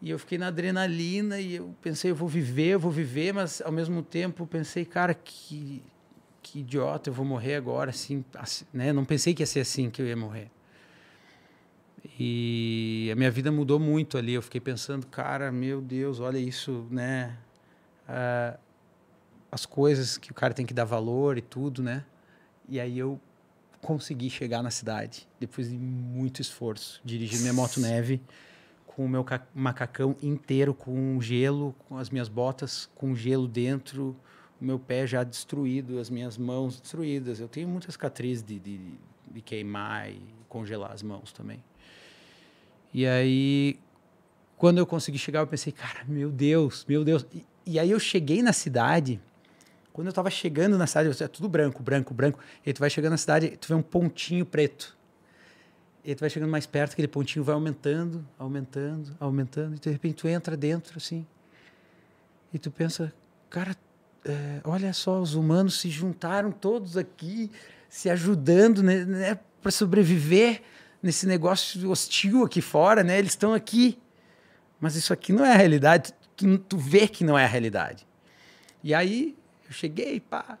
e eu fiquei na adrenalina e eu pensei, eu vou viver, eu vou viver, mas ao mesmo tempo pensei, cara, que, que idiota, eu vou morrer agora, assim, assim né? Não pensei que ia ser assim que eu ia morrer. E a minha vida mudou muito ali. Eu fiquei pensando, cara, meu Deus, olha isso, né? Ah, as coisas que o cara tem que dar valor e tudo, né? E aí eu consegui chegar na cidade depois de muito esforço, dirigindo minha moto neve com o meu macacão inteiro com gelo, com as minhas botas com gelo dentro, o meu pé já destruído, as minhas mãos destruídas. Eu tenho muitas cicatrizes de, de, de queimar e congelar as mãos também. E aí, quando eu consegui chegar, eu pensei, cara, meu Deus, meu Deus. E, e aí eu cheguei na cidade. Quando eu estava chegando na cidade, é tudo branco, branco, branco. E tu vai chegando na cidade, tu vê um pontinho preto. E tu vai chegando mais perto, aquele pontinho vai aumentando, aumentando, aumentando. E de repente tu entra dentro, assim. E tu pensa, cara, é, olha só, os humanos se juntaram todos aqui, se ajudando né, né para sobreviver nesse negócio hostil aqui fora, né? Eles estão aqui. Mas isso aqui não é a realidade. Tu, tu vê que não é a realidade. E aí eu cheguei, pá,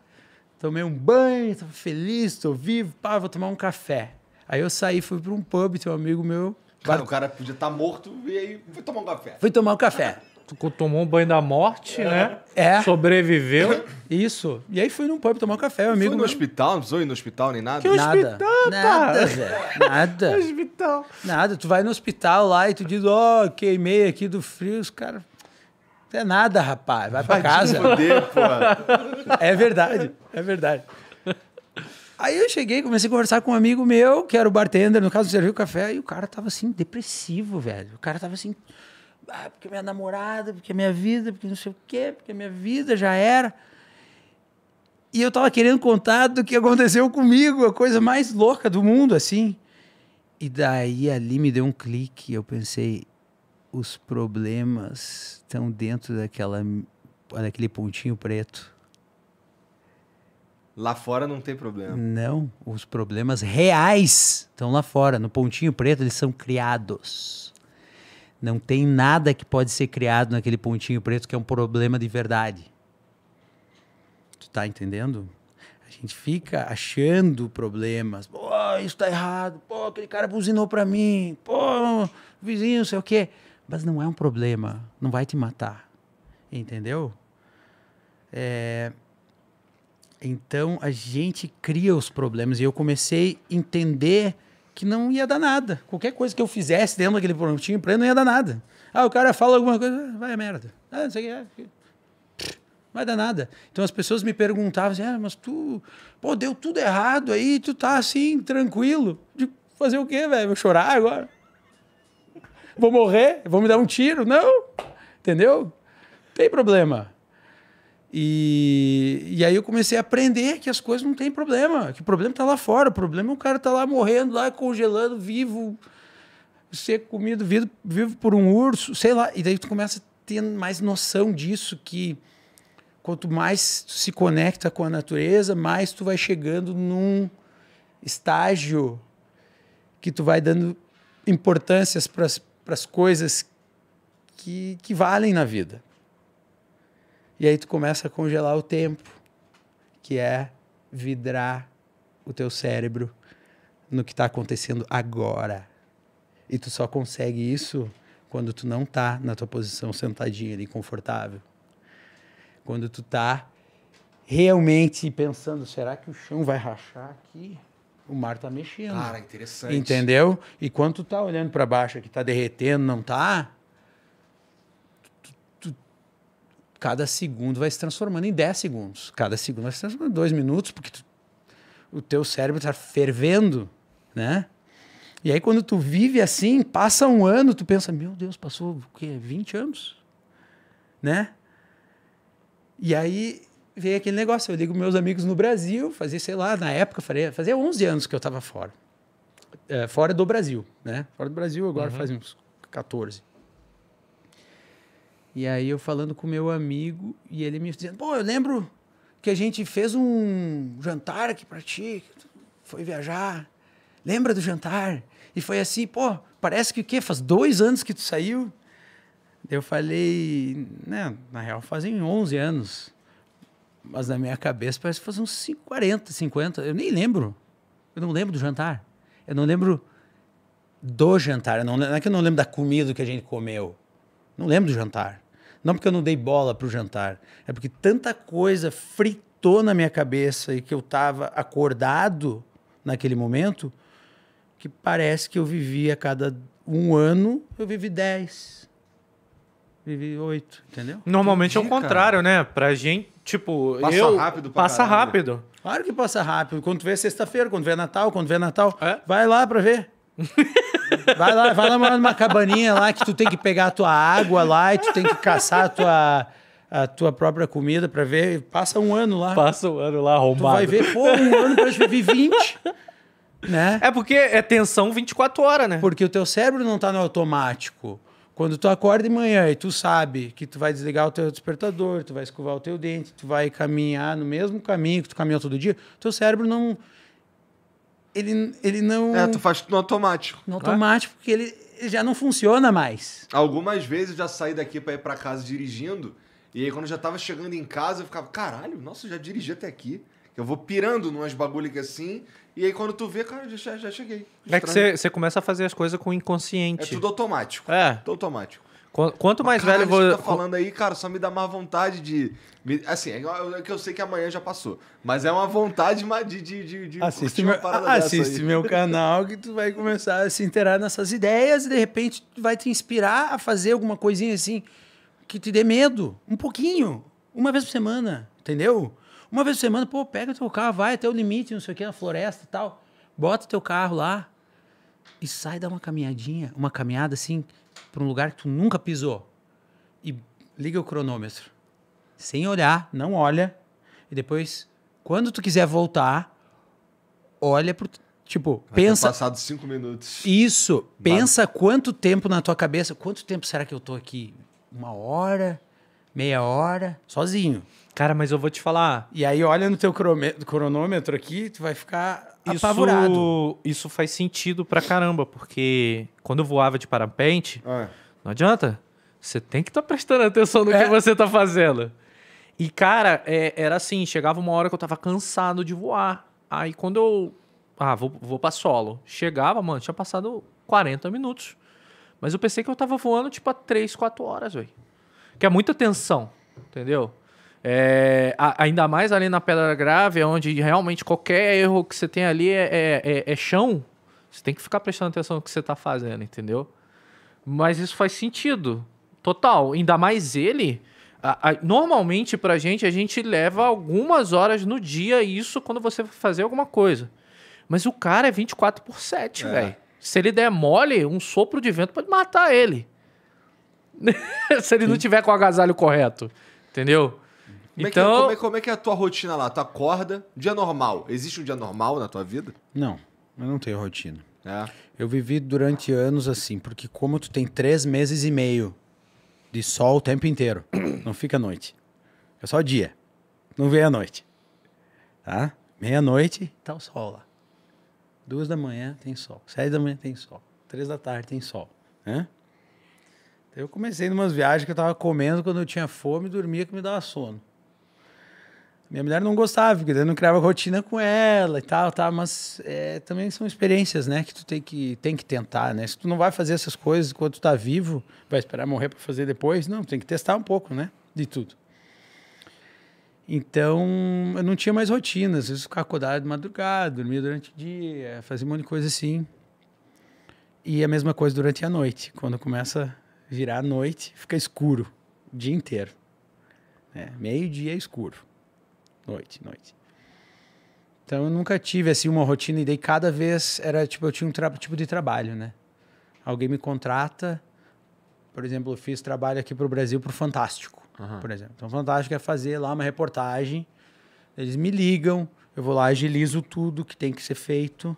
tomei um banho, estava feliz, estou vivo, pá, vou tomar um café. Aí eu saí, fui para um pub, tem um amigo meu. Cara, o cara podia estar tá morto e aí foi tomar um café. Fui tomar um café. Tu tomou um banho da morte, né? É. Sobreviveu. (laughs) Isso. E aí fui num pub tomar um café, um amigo. Foi no meu. hospital? Não precisou ir no hospital nem nada? Que Nada. hospital, Nada, velho. Nada. (laughs) hospital. Nada. Tu vai no hospital lá e tu diz, ó, oh, queimei aqui do frio, os caras. Não é nada, rapaz. Vai pra casa. Poder, (laughs) é verdade. É verdade. Aí eu cheguei, comecei a conversar com um amigo meu, que era o bartender, no caso, serviu café, e o cara tava assim, depressivo, velho. O cara tava assim, ah, porque minha namorada, porque minha vida, porque não sei o quê, porque minha vida já era. E eu tava querendo contar do que aconteceu comigo, a coisa mais louca do mundo, assim. E daí ali me deu um clique, eu pensei, os problemas estão dentro daquela, daquele pontinho preto. Lá fora não tem problema. Não, os problemas reais estão lá fora. No pontinho preto eles são criados. Não tem nada que pode ser criado naquele pontinho preto que é um problema de verdade. Tu tá entendendo? A gente fica achando problemas. Pô, isso tá errado. Pô, aquele cara buzinou para mim. Pô, vizinho, sei o quê. Mas não é um problema. Não vai te matar. Entendeu? É... Então a gente cria os problemas e eu comecei a entender que não ia dar nada. Qualquer coisa que eu fizesse dentro daquele prontinho para ele não ia dar nada. Ah, o cara fala alguma coisa, vai a merda. Ah, não sei o que. É. Não vai dar nada. Então as pessoas me perguntavam assim, ah, mas tu, pô, deu tudo errado aí, tu tá assim, tranquilo. De fazer o quê, velho? Vou chorar agora? Vou morrer? Vou me dar um tiro? Não. Entendeu? Tem problema. E, e aí eu comecei a aprender que as coisas não tem problema, que o problema está lá fora, o problema é o cara tá lá morrendo, lá congelando, vivo, ser comido vivo, vivo por um urso, sei lá. E daí tu começa a ter mais noção disso, que quanto mais tu se conecta com a natureza, mais tu vai chegando num estágio que tu vai dando importâncias para as coisas que, que valem na vida. E aí tu começa a congelar o tempo, que é vidrar o teu cérebro no que está acontecendo agora. E tu só consegue isso quando tu não tá na tua posição sentadinha ali, confortável. Quando tu tá realmente pensando, será que o chão vai rachar aqui? O mar tá mexendo. Cara, interessante. Entendeu? E quando tu tá olhando para baixo que tá derretendo, não tá? tu- tu- cada segundo vai se transformando em 10 segundos. Cada segundo vai se transformando em 2 minutos, porque tu- o teu cérebro tá fervendo, né? E aí quando tu vive assim, passa um ano, tu pensa, meu Deus, passou o quê? 20 anos? Né? E aí veio aquele negócio, eu ligo meus amigos no Brasil, fazia, sei lá, na época, fazia, fazia 11 anos que eu estava fora. É, fora do Brasil, né? Fora do Brasil agora faz uns 14. E aí eu falando com meu amigo e ele me dizendo, pô, eu lembro que a gente fez um jantar aqui pra ti, foi viajar. Lembra do jantar? E foi assim, pô, parece que o quê? Faz dois anos que tu saiu? Eu falei, né, na real fazem 11 anos. Mas na minha cabeça parece que faz uns 5, 40, 50. Eu nem lembro. Eu não lembro do jantar. Eu não lembro do jantar. Não, não é que eu não lembro da comida que a gente comeu. Não lembro do jantar. Não porque eu não dei bola pro jantar. É porque tanta coisa fritou na minha cabeça e que eu estava acordado naquele momento que parece que eu vivi a cada um ano, eu vivi 10. Vivi 8, entendeu? Normalmente é o contrário, né? Pra gente, tipo, Passa eu... rápido pra Passa caralho. rápido. Claro que passa rápido. Quando tu vê sexta-feira, quando vê Natal, quando vê Natal, É? vai lá pra ver. Vai lá, vai lá morar numa cabaninha lá que tu tem que pegar a tua água lá e tu tem que caçar a tua, a tua própria comida pra ver. Passa um ano lá. Passa o ano lá Tu arrombado. vai ver, pô, um ano que vivi 20. Né? É porque é tensão 24 horas, né? Porque o teu cérebro não tá no automático. Quando tu acorda de manhã e tu sabe que tu vai desligar o teu despertador, tu vai escovar o teu dente, tu vai caminhar no mesmo caminho que tu caminha todo dia, teu cérebro não ele, ele não É, tu faz tudo no automático. no automático porque ele já não funciona mais. Algumas vezes eu já saí daqui pra ir pra casa dirigindo. E aí, quando eu já tava chegando em casa, eu ficava, caralho, nossa, eu já dirigi até aqui. Eu vou pirando numas bagulho que assim. E aí, quando tu vê, cara, já, já cheguei. É que Estranho. você começa a fazer as coisas com o inconsciente. É tudo automático. É. Tudo automático. Qu- Quanto mais Caralho, velho que tá falando aí, cara, só me dá mais vontade de. me- Assim, é é que eu sei que amanhã já passou. Mas é uma vontade de, de, de, de Assiste, meu, assiste aí. meu canal que tu vai começar a se inteirar nessas ideias e de repente vai te inspirar a fazer alguma coisinha assim que te dê medo, um pouquinho, uma vez por semana, entendeu? Uma vez por semana, pô, pega teu carro, vai até o limite, não sei o que, na floresta e tal, bota teu carro lá e sai dar uma caminhadinha, uma caminhada assim para um lugar que tu nunca pisou e liga o cronômetro, sem olhar, não olha e depois quando tu quiser voltar olha pro. Tipo, Vai pensa. passado cinco minutos. Isso. Pensa quanto tempo na tua cabeça. Quanto tempo será que eu tô aqui? Uma hora? Meia hora? Sozinho. Cara, mas eu vou te falar. E aí, olha no teu cronômetro aqui, tu vai ficar apavorado. Isso, isso faz sentido pra caramba, porque quando eu voava de parapente, Ah, não adianta. Você tem que estar prestando atenção no É. que você tá fazendo. E, cara, é- era assim, chegava uma hora que eu tava cansado de voar. Aí quando eu. Ah, vou, vou pra solo. Chegava, mano, tinha passado 40 minutos. Mas eu pensei que eu tava voando, tipo, há 3, 4 horas, velho. Que é muita tensão, entendeu? É, a- ainda mais ali na Pedra Grave, onde realmente qualquer erro que você tem ali é, é- é- é chão. Você tem que ficar prestando atenção no que você tá fazendo, entendeu? Mas isso faz sentido. Total. Ainda mais ele. a- a- normalmente, pra gente, a gente leva algumas horas no dia isso quando você vai fazer alguma coisa. Mas o cara é 24 por 7, É. velho. Se ele der mole, um sopro de vento pode matar ele. (laughs) Se ele não tiver com o agasalho correto. Entendeu? Como, é que, então. como, é, como é que é a tua rotina lá? Tu acorda, dia normal. Existe um dia normal na tua vida? Não, eu não tenho rotina. É. Eu vivi durante anos assim, porque como tu tem três meses e meio de sol o tempo inteiro, (coughs) não fica noite. É só dia. Não vem à noite. Tá? Meia-noite, tá o sol lá. Duas da manhã tem sol. Sete da manhã tem sol. Três da tarde tem sol. Né? Então, eu comecei numas viagens que eu tava comendo quando eu tinha fome e dormia que me dava sono. Minha mulher não gostava, porque eu não criava rotina com ela e tal, tá? Mas é, também são experiências, né? Que tu tem que, tem que tentar, né? Se tu não vai fazer essas coisas enquanto tu tá vivo, vai esperar morrer para fazer depois, não, tem que testar um pouco, né? De tudo. Então, eu não tinha mais rotina. Às vezes ficava acordado de madrugada, dormia durante o dia, fazia um monte de coisa assim. E a mesma coisa durante a noite. Quando começa a virar a noite, fica escuro o dia inteiro. É, Meio-dia é escuro. Noite, noite. Então eu nunca tive assim uma rotina e daí cada vez era tipo eu tinha um tipo de trabalho, né? Alguém me contrata, por exemplo, eu fiz trabalho aqui para o Brasil para o Fantástico, uhum. por exemplo. Então, o Fantástico é fazer lá uma reportagem, eles me ligam, eu vou lá, agilizo tudo que tem que ser feito.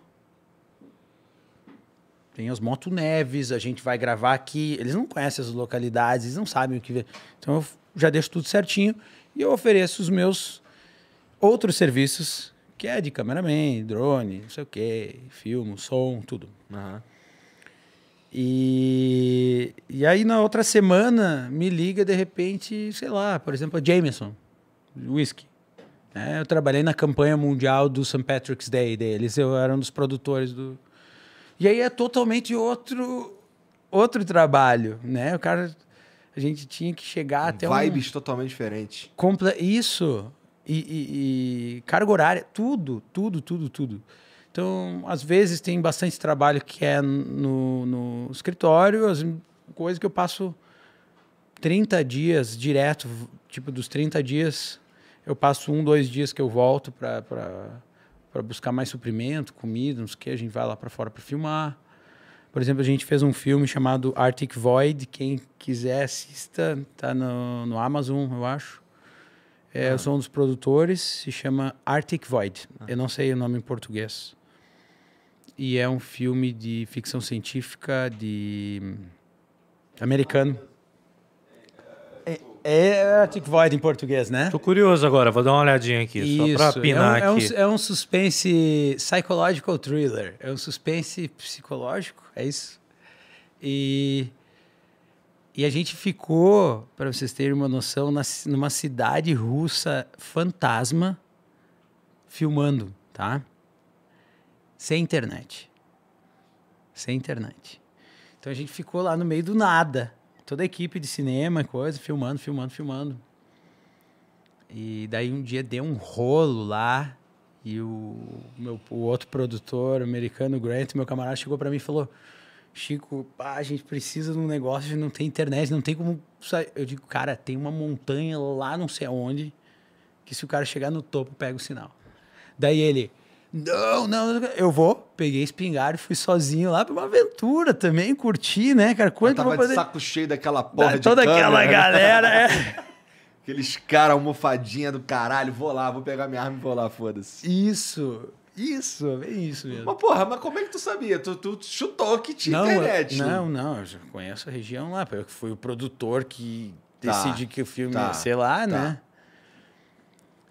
Tem as motoneves, a gente vai gravar aqui. Eles não conhecem as localidades, eles não sabem o que ver. Então eu já deixo tudo certinho e eu ofereço os meus outros serviços, que é de cameraman, drone, não sei o quê, filme, som, tudo. Uhum. E, e aí na outra semana me liga de repente, sei lá, por exemplo, a Jameson, whisky. É, eu trabalhei na campanha mundial do St. Patrick's Day deles, eu era um dos produtores do. E aí é totalmente outro outro trabalho, né? O cara a gente tinha que chegar até vibes um... totalmente diferentes. Isso e, e, e carga horária, tudo, tudo, tudo, tudo. Então, às vezes tem bastante trabalho que é no, no escritório, as coisas que eu passo 30 dias direto, tipo dos 30 dias, eu passo um, dois dias que eu volto para buscar mais suprimento, comida, não sei o que, a gente vai lá para fora para filmar. Por exemplo, a gente fez um filme chamado Arctic Void, quem quiser assista, tá no, no Amazon, eu acho. É, ah. Eu sou um dos produtores, se chama Arctic Void. Ah. Eu não sei o nome em português. E é um filme de ficção científica de americano. É, é Arctic Void em português, né? Tô curioso agora, vou dar uma olhadinha aqui, Isso. só pra pinar é um, aqui. É um, é um suspense psychological thriller. É um suspense psicológico, é isso? E e a gente ficou, para vocês terem uma noção, na, numa cidade russa fantasma, filmando, tá? Sem internet. Sem internet. Então a gente ficou lá no meio do nada. Toda a equipe de cinema, coisa, filmando, filmando, filmando. E daí um dia deu um rolo lá e o, meu, o outro produtor americano, Grant, meu camarada, chegou para mim e falou: Chico, pá, a gente precisa de um negócio, não tem internet, não tem como sair. Eu digo, cara, tem uma montanha lá não sei aonde, que se o cara chegar no topo, pega o sinal. Daí ele, não, não, eu vou. Peguei espingarda e fui sozinho lá pra uma aventura também, curti, né, cara? Quanto eu tava de saco cheio daquela porra da, de Toda câmera, aquela né? galera, é. (laughs) Aqueles caras almofadinha do caralho, vou lá, vou pegar minha arma e vou lá, foda-se. Isso. Isso, é isso mesmo. Mas, porra, mas como é que tu sabia? Tu, tu chutou que tinha não, internet. Não, não, eu já conheço a região lá. Eu fui o produtor que tá, decidi que o filme tá, ia ser lá, tá. né?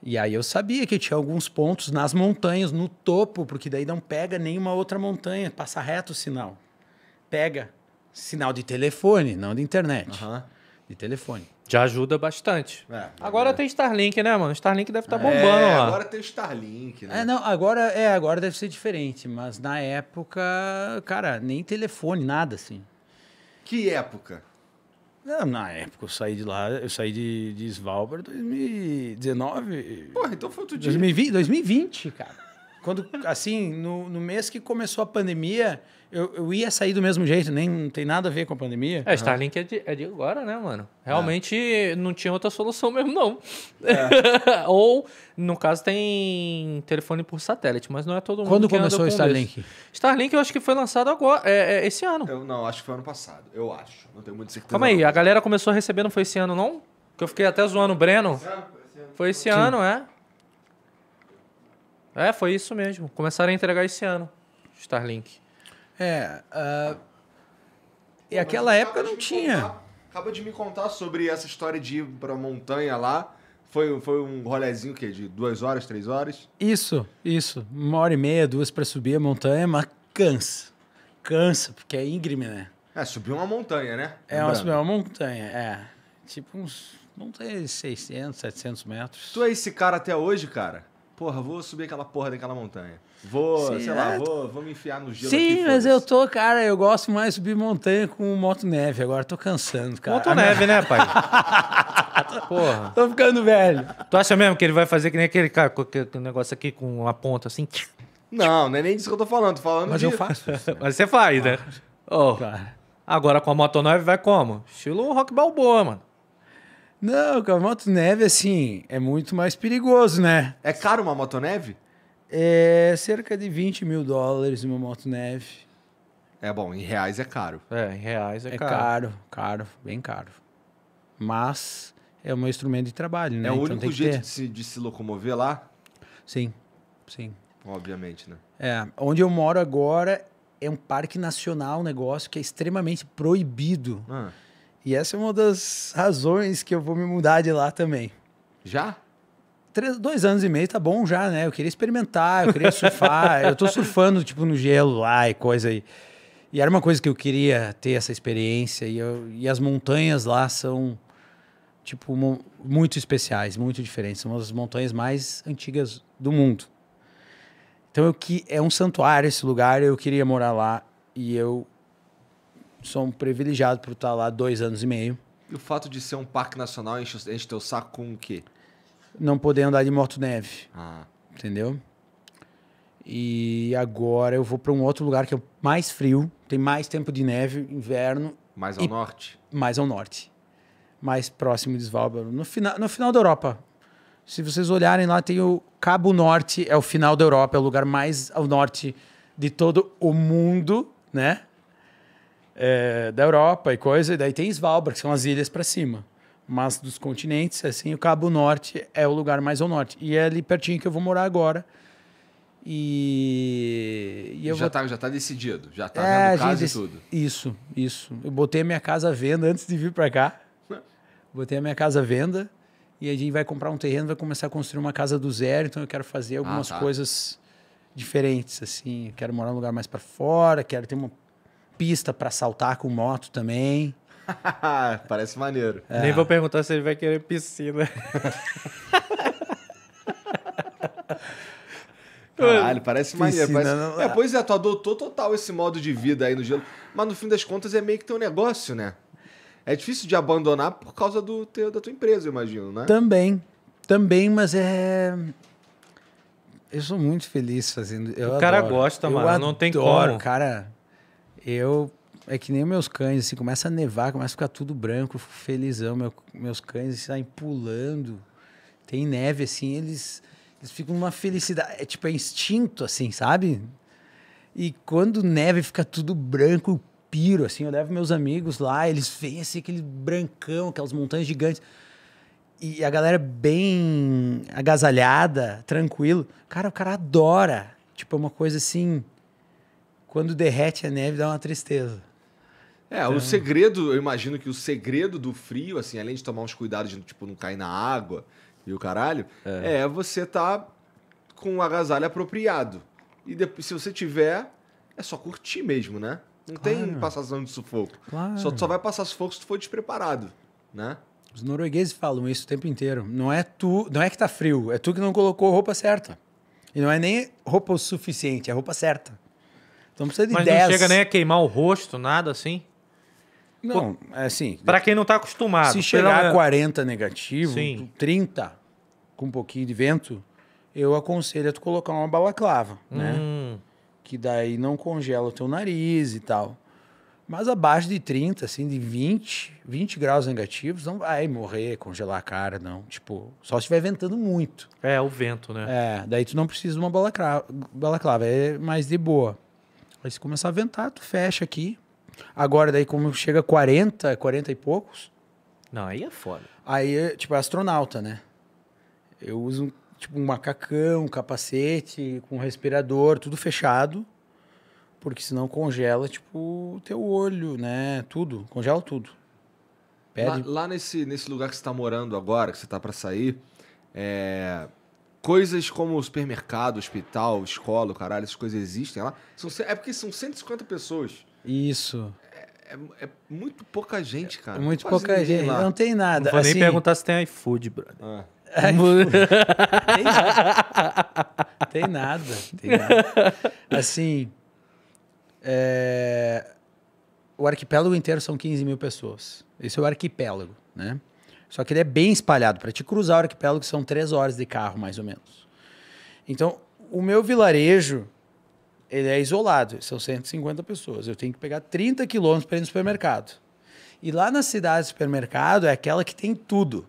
E aí eu sabia que tinha alguns pontos nas montanhas, no topo, porque daí não pega nenhuma outra montanha, passa reto o sinal. Pega sinal de telefone, não de internet. Uhum. De telefone. Já ajuda bastante. É, agora é. tem Starlink, né, mano? Starlink deve estar tá bombando é, lá. Agora tem Starlink, né? É, não, agora, é, agora deve ser diferente, mas na época, cara, nem telefone, nada assim. Que época? Não, na época eu saí de lá, eu saí de, de Svalbard em 2019. Porra, então foi outro dia. 2020, 2020, cara. Quando, assim, no, no mês que começou a pandemia, eu, eu ia sair do mesmo jeito, nem não tem nada a ver com a pandemia. É, Starlink é de, é de agora, né, mano? Realmente é. não tinha outra solução mesmo, não. É. (laughs) Ou, no caso, tem telefone por satélite, mas não é todo mundo Quando começou o Starlink? Desse. Starlink eu acho que foi lançado agora, é, é, esse ano. Eu não, acho que foi ano passado. Eu acho. Não tenho muita certeza. Calma aí, a galera começou a receber, não foi esse ano, não? Que eu fiquei até zoando o Breno. Foi esse Sim. ano, é. É, foi isso mesmo. Começaram a entregar esse ano, Starlink. É. Uh, e aquela época não tinha. Contar, acaba de me contar sobre essa história de ir pra montanha lá. Foi, foi um rolezinho o quê? De duas horas, três horas? Isso, isso. Uma hora e meia, duas pra subir a montanha, mas cansa. Cansa, porque é íngreme, né? É, subiu uma montanha, né? É uma, uma montanha, é. Tipo uns. Montanha de 600, 700 metros. Tu é esse cara até hoje, cara? Porra, vou subir aquela porra daquela montanha. Vou, Sim, sei lá, é. vou, vou me enfiar no gelo Sim, aqui, mas eu tô, cara, eu gosto mais de subir montanha com moto neve. Agora tô cansando, cara. Monta neve, né, pai? (laughs) Porra. Tô ficando velho. Tu acha mesmo que ele vai fazer que nem aquele cara com aquele negócio aqui com uma ponta assim? Não, não é nem disso que eu tô falando. Tô falando Mas de... eu faço isso. (laughs) Mas você faz, né? Ô, Cara. agora com a Moto 9 vai como? Estilo rock balboa, mano. Não, com a moto neve, assim, é muito mais perigoso, né? É caro uma motoneve? É cerca de 20 mil dólares uma moto neve. É bom, em reais é caro. É, em reais é, É caro. caro, caro, bem caro. Mas é um instrumento de trabalho, né? É o Então único tem que jeito ter. de se, de se locomover lá, Sim, sim. obviamente, né? É, onde eu moro agora é um parque nacional, um negócio que é extremamente proibido. Ah, E essa é uma das razões que eu vou me mudar de lá também. já? Três, dois anos e meio tá bom já, né? Eu queria experimentar, eu queria surfar. (laughs) eu tô surfando, tipo, no gelo lá e coisa aí. E era uma coisa que eu queria ter essa experiência. E, eu- e as montanhas lá são, tipo, mu- muito especiais, muito diferentes. São as montanhas mais antigas do mundo. Então, eu, que, é um santuário esse lugar, eu queria morar lá. E eu sou um privilegiado por estar lá dois anos e meio. E o fato de ser um parque nacional enche, enche teu saco com o quê? Não poder andar de moto neve. Ah, entendeu? E agora eu vou para um outro lugar que é mais frio, tem mais tempo de neve, inverno, mais ao norte? mais ao norte, mais próximo de Svalbard, no final, no final da Europa. Se vocês olharem lá, tem o Cabo Norte, é o final da Europa, é o lugar mais ao norte de todo o mundo, né? É, da Europa e coisa. E daí tem Svalbard, que são as ilhas para cima. Mas dos continentes, assim, o Cabo Norte é o lugar mais ao norte. E é ali pertinho que eu vou morar agora. E, e eu já, vou tá, já tá decidido, já tá é, vendo casa gente, e tudo. Isso, isso. Eu botei a minha casa à venda antes de vir para cá. (laughs) Botei a minha casa à venda e a gente vai comprar um terreno, vai começar a construir uma casa do zero. Então eu quero fazer algumas tá. coisas diferentes, assim. Eu quero morar num lugar mais para fora, quero ter uma pista para saltar com moto também. (laughs) Parece maneiro. É. Nem vou perguntar se ele vai querer piscina. (laughs) Caralho, parece maneiro. Parece- não- É, pois é, tu adotou total esse modo de vida aí no gelo. Mas no fim das contas é meio que teu negócio, né? É difícil de abandonar por causa do teu, da tua empresa, eu imagino, né? Também, também, mas é. Eu sou muito feliz fazendo. Eu O cara adoro. gosta, Eu mano, não tem adoro, como. Cara, eu. É que nem meus cães, assim, começa a nevar, começa a ficar tudo branco, felizão. Meu- meus cães saem pulando. Tem neve, assim, eles, eles ficam numa felicidade. É tipo, é instinto, assim, sabe? E quando neve fica tudo branco, piro, assim. Eu levo meus amigos lá, eles veem assim, aquele brancão, aquelas montanhas gigantes. E a galera bem agasalhada, tranquilo. Cara, o cara adora. Tipo, é uma coisa assim. Quando derrete a neve, dá uma tristeza. É, o segredo, eu imagino que o segredo do frio, assim, além de tomar uns cuidados de, tipo, não cair na água e o caralho, é, você tá com o agasalho apropriado. E depois, se você tiver, é só curtir mesmo, né? Não tem Claro. passação de sufoco. Claro. Só, só vai passar sufoco se tu for despreparado, né? Os noruegueses falam isso o tempo inteiro. Não é tu, não é que tá frio, é tu que não colocou a roupa certa. E não é nem roupa o suficiente, é a roupa certa. Então precisa de Mas 10. não chega nem a queimar o rosto, nada assim. Não, é assim. Pra quem não tá acostumado. se chegar a menos- 40 negativo, Sim. 30 com um pouquinho de vento, eu aconselho a tu colocar uma balaclava, né? Hum, que daí não congela o teu nariz e tal. Mas abaixo de 30, assim, de 20, 20 graus negativos, não vai morrer, congelar a cara, não. Tipo, só se estiver ventando muito. é, o vento, né? É, daí tu não precisa de uma balacra- balaclava, é mais de boa. Aí se começar a ventar, tu fecha aqui. Agora, daí como chega a 40, 40 e poucos, Não, aí é foda. aí, é, tipo, é astronauta, né? Eu uso, tipo, um macacão, um capacete, com respirador, tudo fechado. Porque senão congela, tipo, o teu olho, né? Tudo. Congela tudo. Lá, lá nesse, nesse lugar que você tá morando agora, que você tá pra sair, é, coisas como supermercado, hospital, escola, caralho, essas coisas existem lá. São, é porque são 150 pessoas. Isso. É, é muito pouca gente, cara. Muito Quase pouca gente. lá. Não tem nada. Não vou nem Assim, perguntar se tem iFood, brother. Ah. (laughs) Tem nada. tem nada. Tem nada. Assim, é, o arquipélago inteiro são 15 mil pessoas. Esse é o arquipélago, né? Só que ele é bem espalhado. Para te cruzar o arquipélago são três horas de carro, mais ou menos. Então, o meu vilarejo, ele é isolado. São 150 pessoas. Eu tenho que pegar 30 quilômetros para ir no supermercado. E lá na cidade, o supermercado é aquela que tem tudo,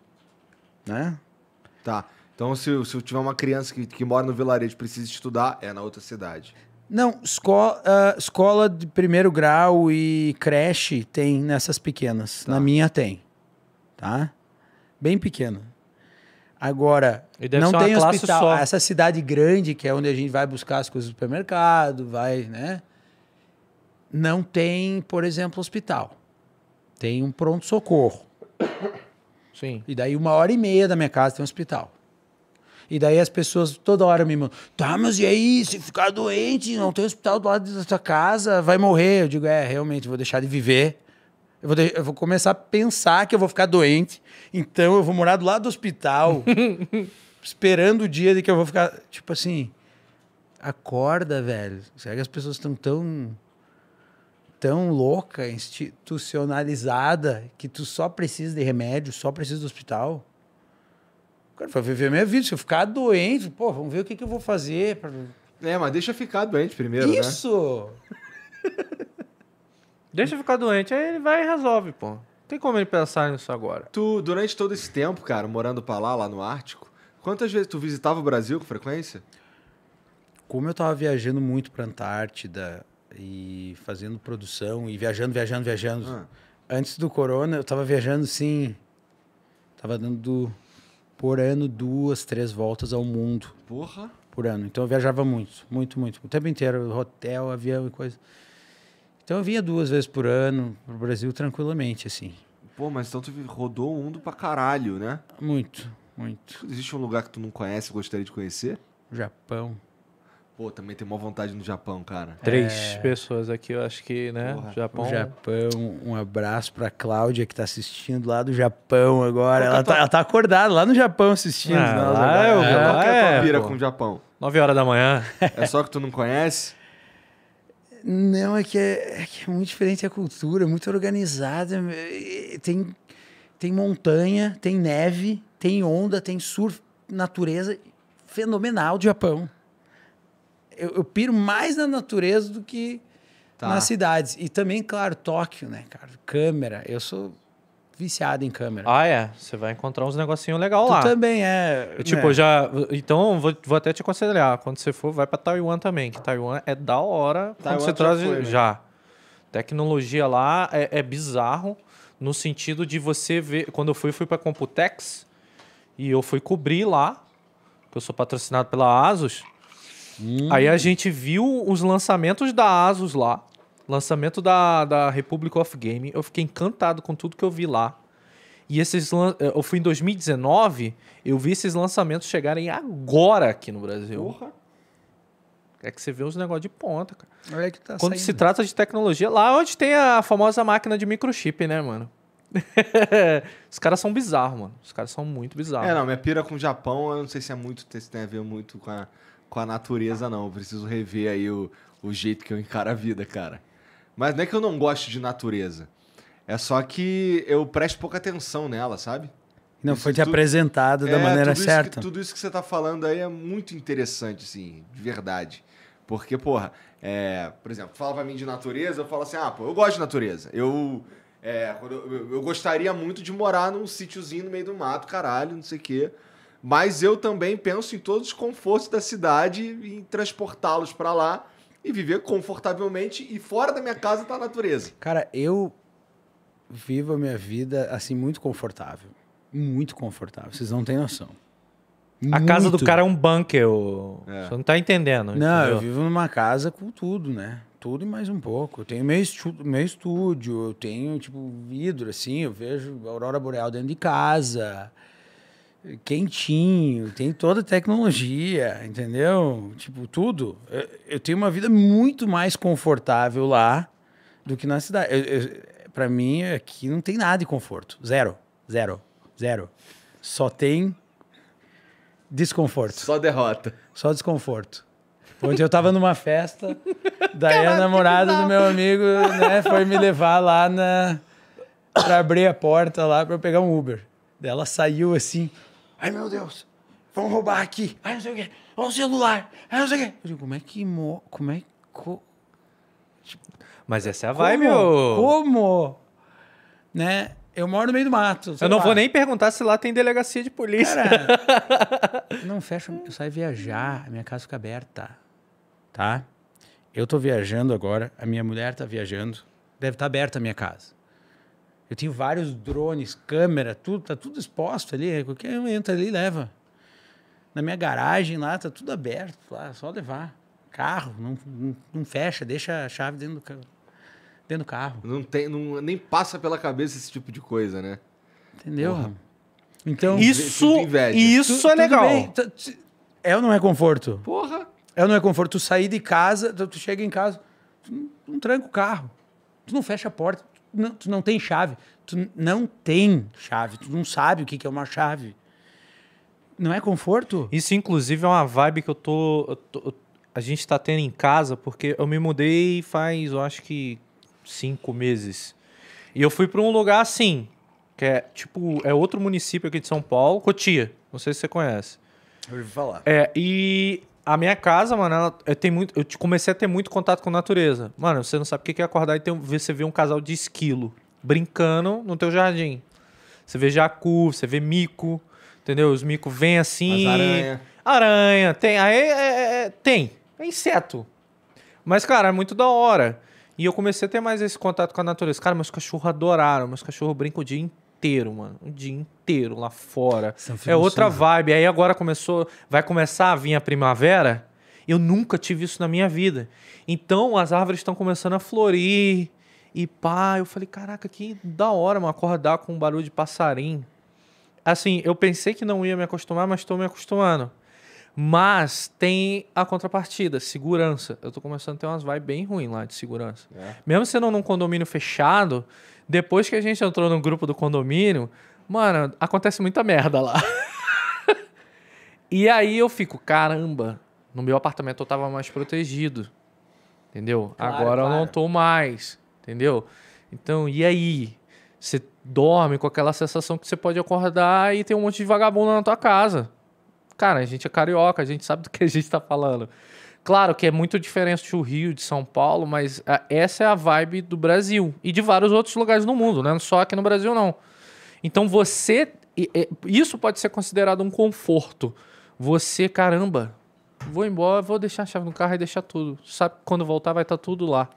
né? Tá. Então, se, eu- se eu tiver uma criança que, que mora no vilarejo e precisa estudar, é na outra cidade. Não, escola, ah, escola de primeiro grau e creche tem nessas pequenas. Tá. Na minha tem. Tá? Bem pequena. Agora, não tem hospital. só. Essa cidade grande, que é onde a gente vai buscar as coisas do supermercado, vai, né? Não tem, por exemplo, hospital. Tem um pronto-socorro. Sim. E daí, uma hora e meia da minha casa tem um hospital. E daí as pessoas toda hora me mandam, tá, mas e aí, se ficar doente, não tem hospital do lado da tua casa, vai morrer. Eu digo, é, realmente, vou deixar de viver. Eu vou, de- eu vou começar a pensar que eu vou ficar doente, então eu vou morar do lado do hospital, (laughs) esperando o dia de que eu vou ficar. Tipo assim, acorda, velho. Será que as pessoas estão tão tão louca, institucionalizada, que tu só precisa de remédio, só precisa do hospital. Cara, vai viver minha vida. Se eu ficar doente, pô, vamos ver o que, que eu vou fazer. Pra... É, mas deixa ficar doente primeiro, né? Isso! (laughs) Deixa eu ficar doente, aí ele vai e resolve, pô. Não tem como ele pensar nisso agora. Tu, durante todo esse tempo, cara, morando pra lá, lá no Ártico, quantas vezes tu visitava o Brasil com frequência? Como eu tava viajando muito pra Antártida e fazendo produção e viajando, viajando, viajando. Ah. Antes do corona, eu tava viajando, sim. Tava dando por ano duas, três voltas ao mundo. Porra. por ano. Então eu viajava muito, muito, muito. O tempo inteiro, hotel, avião e coisa. Então eu vinha duas vezes por ano pro Brasil tranquilamente, assim. Pô, mas então tu rodou o mundo pra caralho, né? Muito, muito. Existe um lugar que tu não conhece e gostaria de conhecer? Japão. Pô, também tem uma vontade no Japão, cara. Três pessoas aqui, eu acho que, né? Porra. Japão. O Japão, um abraço pra Cláudia que tá assistindo lá do Japão agora. É Ela tua- tá, ela tá acordada lá no Japão assistindo. Ah, lá agora. eu- É. Qual que é a tua é, pira pô. com o Japão? Nove horas da manhã. É só que tu não conhece? Não, é que é, é que é muito diferente a cultura, muito organizada. Tem, tem montanha, tem neve, tem onda, tem surf, natureza fenomenal do Japão. Eu, eu piro mais na natureza do que Tá. nas cidades. E também, claro, Tóquio, né, cara? Câmera. Eu sou viciado em câmera. Ah, é. Você vai encontrar uns negocinhos legais tu lá. também é. Eu, tipo, né? já. Então, vou, vou até te aconselhar. Quando você for, vai pra Taiwan também. Que Taiwan é da hora. Taiwan quando você tu traz. já foi, né? já. Tecnologia lá é, é bizarro. No sentido de você ver. Quando eu fui, fui pra Computex. E eu fui cobrir lá. Que eu sou patrocinado pela Asus. Aí a gente viu os lançamentos da Asus lá. Lançamento da, da Republic of Game. Eu fiquei encantado com tudo que eu vi lá. E esses lan- eu fui em 2019, eu vi esses lançamentos chegarem agora aqui no Brasil. Porra. É que você vê os negócios de ponta, cara. Que tá Quando saindo. se trata de tecnologia, lá onde tem a famosa máquina de microchip, né, mano? (laughs) Os caras são bizarros, mano. Os caras são muito bizarros. É, não, minha pira com o Japão, eu não sei se é muito, se tem a ver muito com a, com a natureza, não. Eu preciso rever aí o, o jeito que eu encaro a vida, cara. Mas não é que eu não gosto de natureza. É só que eu presto pouca atenção nela, sabe? Não Isso foi te tudo- apresentado da É, maneira tudo certa. que- tudo isso que você tá falando aí é muito interessante, assim, de verdade. Porque, porra, é, por exemplo, fala pra mim de natureza, eu falo assim, ah, pô, eu gosto de natureza. Eu, é, eu, eu- gostaria muito de morar num sítiozinho no meio do mato, caralho, não sei o quê. Mas eu também penso em todos os confortos da cidade e em transportá-los pra lá e viver confortavelmente e fora da minha casa tá a natureza. Cara, eu vivo a minha vida assim muito confortável. Muito confortável. Vocês não têm noção. A casa do cara é um bunker. É. Você não tá entendendo. Não, eu vivo numa casa com tudo, né? Tudo e mais um pouco. Eu tenho meu, estu- meu estúdio, eu tenho, tipo, vidro, assim, eu vejo a aurora boreal dentro de casa. Quentinho, tem toda a tecnologia, entendeu? Tipo, tudo. Eu, eu tenho uma vida muito mais confortável lá do que na cidade. Eu, eu, pra mim, aqui não tem nada de conforto. Zero. Zero. Zero. Só tem desconforto. Só derrota. Só desconforto. Ontem eu tava numa festa, (laughs) daí a namorada do meu amigo, né, foi me levar lá na. pra abrir a porta lá pra eu pegar um Uber. Daí ela saiu assim. Ai meu Deus, vão roubar aqui. Ai não sei o quê. Olha o celular. Ai não sei o quê. Eu digo, como é que. Mo... Como é. Co... Mas essa é a vibe, ô. Como? Né? Eu moro no meio do mato. Eu não lá. vou nem perguntar se lá tem delegacia de polícia. Cara, (laughs) não fecha, eu saio viajar, a minha casa fica aberta, tá? Eu tô viajando agora, a minha mulher tá viajando, deve estar aberta a minha casa. Eu tenho vários drones, câmera, tudo, tá tudo exposto ali, qualquer um entra ali e leva. Na minha garagem lá, tá tudo aberto, lá, só levar. Carro, não, não, não fecha, deixa a chave dentro do, ca- dentro do carro. Não tem, não, nem passa pela cabeça esse tipo de coisa, né? Entendeu? Porra. Então, Isso, isso tu- é legal. bem, tu- tu- É ou não é conforto? Porra. É ou não é conforto? Tu sair de casa, tu, tu chega em casa, tu não, tu não tranca o carro. Tu não fecha a porta. Tu não, tu não tem chave. Tu não tem chave. Tu não sabe o que, que é uma chave. Não é conforto? Isso, inclusive, é uma vibe que eu tô, eu tô- A gente tá tendo em casa, porque eu me mudei faz, eu acho que, cinco meses. E eu fui pra um lugar assim, que é tipo, é outro município aqui de São Paulo, Cotia. Não sei se você conhece. Eu ouvi falar. É, e a minha casa, mano, ela, eu, tenho muito, eu comecei a ter muito contato com a natureza. Mano, você não sabe o que é acordar e ter, ver- você vê um casal de esquilo brincando no teu jardim. Você vê jacu, você vê mico, entendeu? Os micos vêm assim. As aranha. Aranha, tem. Aí é, é- é- tem. É inseto. Mas, cara, é muito da hora. E eu comecei a ter mais esse contato com a natureza. Cara, meus cachorros adoraram. Meus cachorros brincam o dia inteiro, mano. O dia inteiro lá fora. É outra vibe. Aí agora começou. Vai começar a vir a primavera. Eu nunca tive isso na minha vida. Então as árvores estão começando a florir. E pá, eu falei, caraca, que da hora, mano, acordar com um barulho de passarinho. Assim, eu pensei que não ia me acostumar, mas estou me acostumando. Mas tem a contrapartida, segurança. Eu tô começando a ter umas vibes bem ruins lá de segurança. É. Mesmo sendo num condomínio fechado, depois que a gente entrou no grupo do condomínio, mano, acontece muita merda lá. (laughs) e aí eu fico, caramba, no meu apartamento eu tava mais protegido. Entendeu? Claro, Agora eu não claro. tô mais. Entendeu? Então, e aí? Você dorme com aquela sensação que você pode acordar e tem um monte de vagabundo na tua casa. Cara, a gente é carioca, a gente sabe do que a gente tá falando. Claro que é muito diferente do Rio, de São Paulo, mas ah, essa é a vibe do Brasil e de vários outros lugares no mundo, né? Só aqui no Brasil, não. Então você. Isso pode ser considerado um conforto. Você, caramba, vou embora, vou deixar a chave no carro e deixar tudo. Sabe que quando voltar vai estar tudo lá.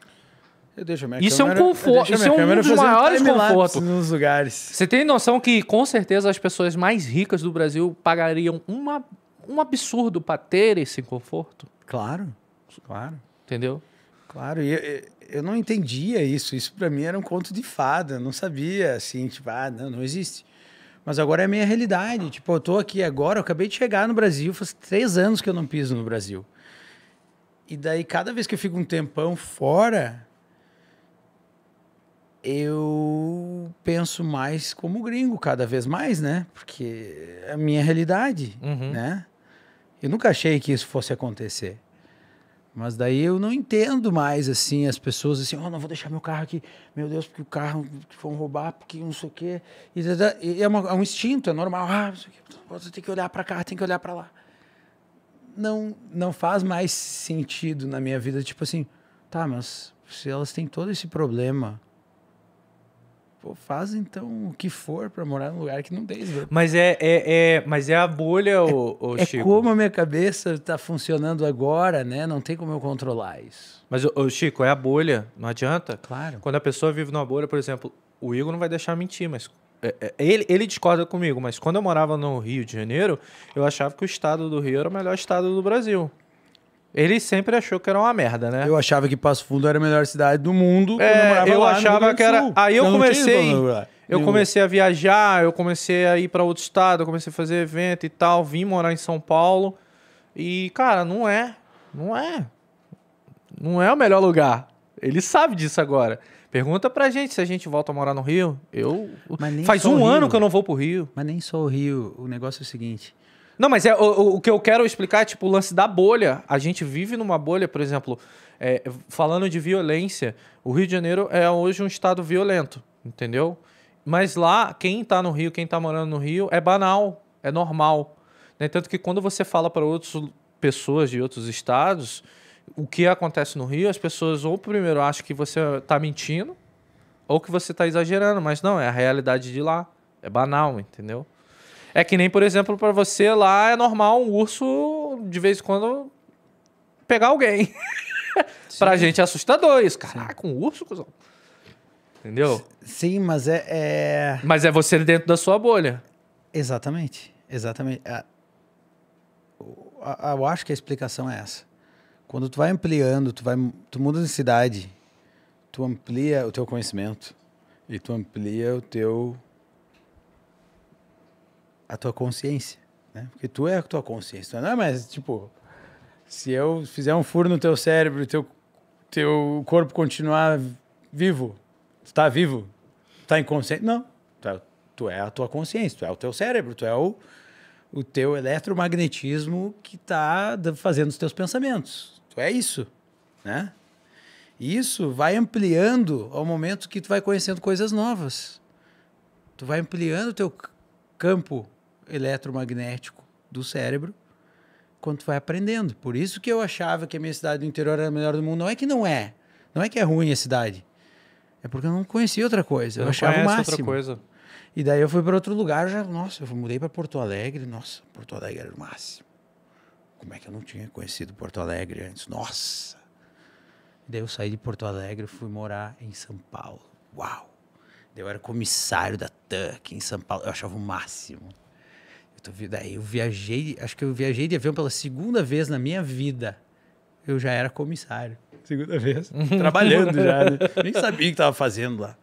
Eu deixo a minha Isso é um câmera- conforto, isso é um câmera dos maiores confortos. Nos lugares. Você tem noção que, com certeza, as pessoas mais ricas do Brasil pagariam uma, um absurdo para ter esse conforto? Claro, claro. Entendeu? Claro, e eu, eu- não entendia isso. Isso pra mim era um conto de fada. Eu não sabia, assim, tipo, ah, não, não existe. Mas agora é a minha realidade. Tipo, eu tô aqui agora, eu acabei de chegar no Brasil, faz três anos que eu não piso no Brasil. E daí, cada vez que eu fico um tempão fora, eu penso mais como gringo, cada vez mais, né? Porque é a minha realidade, Uhum. né? Eu nunca achei que isso fosse acontecer. Mas daí eu não entendo mais, assim, as pessoas assim, oh, não vou deixar meu carro aqui, meu Deus, porque o carro que vão roubar, porque não sei o quê. E, é, uma- é um instinto, é normal. Ah, não sei o quê, você tem que olhar para cá, tem que olhar para lá. Não, não faz mais sentido na minha vida, tipo assim, tá, mas se elas têm todo esse problema, pô, faz então o que for para morar num lugar que não tem. esse Mas é, é, é- mas é a bolha, ô, ô, é Chico. como a minha cabeça está funcionando agora, né? Não tem como eu controlar isso. Mas, ô, Chico, é a bolha. Não adianta. Claro. Quando a pessoa vive numa bolha, por exemplo, o Igor não vai deixar mentir, mas é, é, ele, ele discorda comigo, mas quando eu morava no Rio de Janeiro, eu achava que o estado do Rio era o melhor estado do Brasil. Ele sempre achou que era uma merda, né? Eu achava que Passo Fundo era a melhor cidade do mundo. É, morava eu lá no achava que era- Sul. aí eu tinha comecei- Eu comecei a viajar, eu comecei a ir pra outro estado, eu comecei a fazer evento e tal, vim morar em São Paulo. E, cara, não é. Não é. Não é o melhor lugar. Ele sabe disso agora. Pergunta pra gente se a gente volta a morar no Rio. Eu. Mas nem Faz um ano que eu não vou pro Rio. Mas nem só o Rio. O negócio é o seguinte. Não, mas é, o, o- que eu quero explicar é tipo o lance da bolha. A gente vive numa bolha, por exemplo, é, falando de violência, o Rio de Janeiro é hoje um estado violento, entendeu? Mas lá, quem tá no Rio, quem tá morando no Rio, é banal, é normal. né? Tanto que quando você fala para outras pessoas de outros estados, o que acontece no Rio, as pessoas ou primeiro acham que você tá mentindo, ou que você tá exagerando, mas não, é a realidade de lá. É banal, entendeu? É que nem, por exemplo, pra você lá é normal um urso de vez em quando pegar alguém. (laughs) pra gente é assustador isso. Caraca, um urso, cuzão. Entendeu? Sim, mas é. é- Mas é você dentro da sua bolha. Exatamente. Exatamente. A- a- Eu acho que a explicação é essa. Quando tu vai ampliando, tu, vai, tu muda de cidade, tu amplia o teu conhecimento e tu amplia o teu a tua consciência, né? Porque tu é a tua consciência, não é mais tipo se eu fizer um furo no teu cérebro, teu teu corpo continuar vivo, tu tá vivo, tá inconsciente, não. Tu é, é a tua consciência, tu é o teu cérebro, tu é o o teu eletromagnetismo que está fazendo os teus pensamentos. Tu é isso, né? E Isso vai ampliando ao momento que tu vai conhecendo coisas novas. Tu vai ampliando o teu campo eletromagnético do cérebro quando vai aprendendo. Por isso que eu achava que a minha cidade do interior era a melhor do mundo. Não é que não é. Não é que é ruim a cidade. É porque eu não conhecia outra coisa. Eu não achava o máximo. outra coisa. E daí eu fui para outro lugar, já, nossa, eu mudei para Porto Alegre, nossa, Porto Alegre era o máximo. Como é que eu não tinha conhecido Porto Alegre antes? Nossa. Daí eu saí de Porto Alegre e fui morar em São Paulo. Uau. Daí eu era comissário da TUC em São Paulo, eu achava o máximo. Vi- daí eu viajei, acho que eu viajei de avião pela segunda vez na minha vida. Eu já era comissário. Segunda vez. (laughs) Trabalhando já, né? Nem sabia o que estava fazendo lá.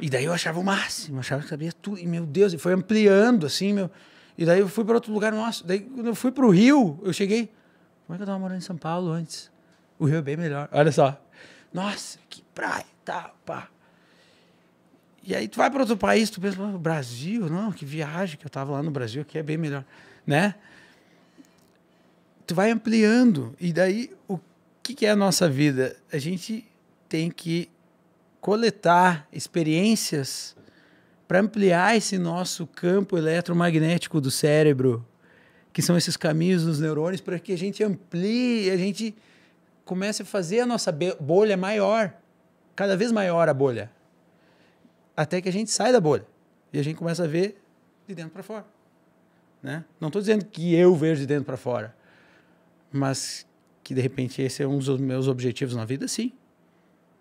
E daí eu achava o máximo, achava que sabia tudo. E meu Deus, e foi ampliando assim, meu. E daí eu fui para outro lugar, nossa. Daí quando eu fui para o Rio, eu cheguei. Como é que eu tava morando em São Paulo antes? O Rio é bem melhor. Olha só. Nossa, que praia, tal, pá. E aí tu vai para outro país, tu pensa, "Pô, Brasil, não, que viagem que eu tava lá no Brasil, que é bem melhor, né? Tu vai ampliando. E daí, o que, que é a nossa vida? A gente tem que coletar experiências para ampliar esse nosso campo eletromagnético do cérebro, que são esses caminhos dos neurônios, para que a gente amplie, a gente comece a fazer a nossa bolha maior, cada vez maior a bolha, até que a gente sai da bolha e a gente começa a ver de dentro para fora, né? Não estou dizendo que eu vejo de dentro para fora, mas que de repente esse é um dos meus objetivos na vida, sim.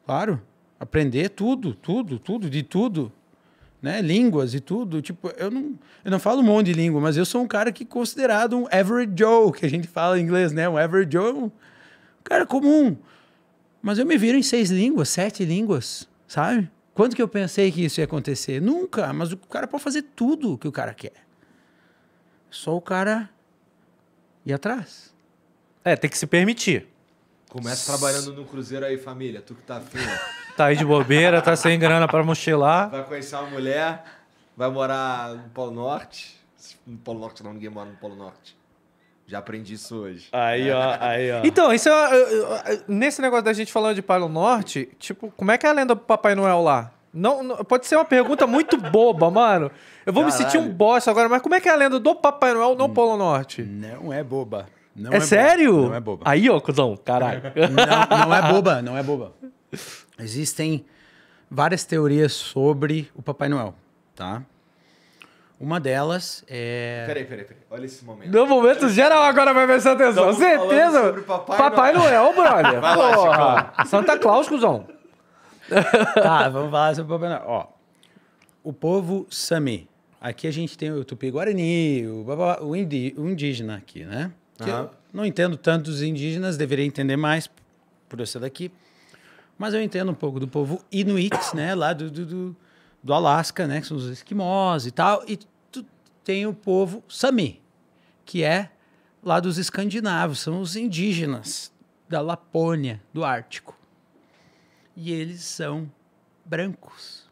Claro, aprender tudo, tudo, tudo, de tudo, né? Línguas e tudo. Tipo, eu não, eu não falo um monte de língua, mas eu sou um cara que é considerado um average Joe, que a gente fala em inglês, né? Um average Joe, é um cara comum. Mas eu me viro em seis línguas, sete línguas, sabe? Quando que eu pensei que isso ia acontecer? Nunca. Mas o cara pode fazer tudo que o cara quer. Só o cara ir atrás. É, tem que se permitir. Começa trabalhando no cruzeiro aí, família. Tu que tá afim, ó. (laughs) Tá aí de bobeira, tá sem grana pra mochilar. Vai conhecer uma mulher, vai morar no Polo Norte. No Polo Norte não, ninguém mora no Polo Norte. Já aprendi isso hoje. Aí, ó, aí, ó. Então, isso é, é, é, nesse negócio da gente falando de Palo Norte, tipo, como é que é a lenda do Papai Noel lá? Não, não- pode ser uma pergunta muito boba, mano. Eu vou me sentir um Caralho. bosta agora, mas como é que é a lenda do Papai Noel no Polo Norte? Não é boba. Não é, sério? Boba. Não é boba. Aí, ó, cuzão, caralho. Não, não é boba, não é boba. Existem várias teorias sobre o Papai Noel, tá? Uma delas é. Peraí, peraí, peraí. Olha esse momento. No momento geral agora vai prestar atenção. Estamos Certeza. sobre Papai Noel, brother. Vai lá, Porra. Santa Claus, cuzão. (laughs) Tá, vamos falar sobre o Papai Noel. Ó, o povo Sami. Aqui a gente tem o Tupi-Guarani, o, babá- o indi- o indígena aqui, né? Que Aham. Não entendo tanto dos indígenas, deveria entender mais por eu ser daqui. Mas eu entendo um pouco do povo Inuit, né? Lá do, do, do, do Alasca, né? Que são os esquimós e tal. E tem o povo Sami, que é lá dos escandinavos, são os indígenas da Lapônia, do Ártico. E eles são brancos.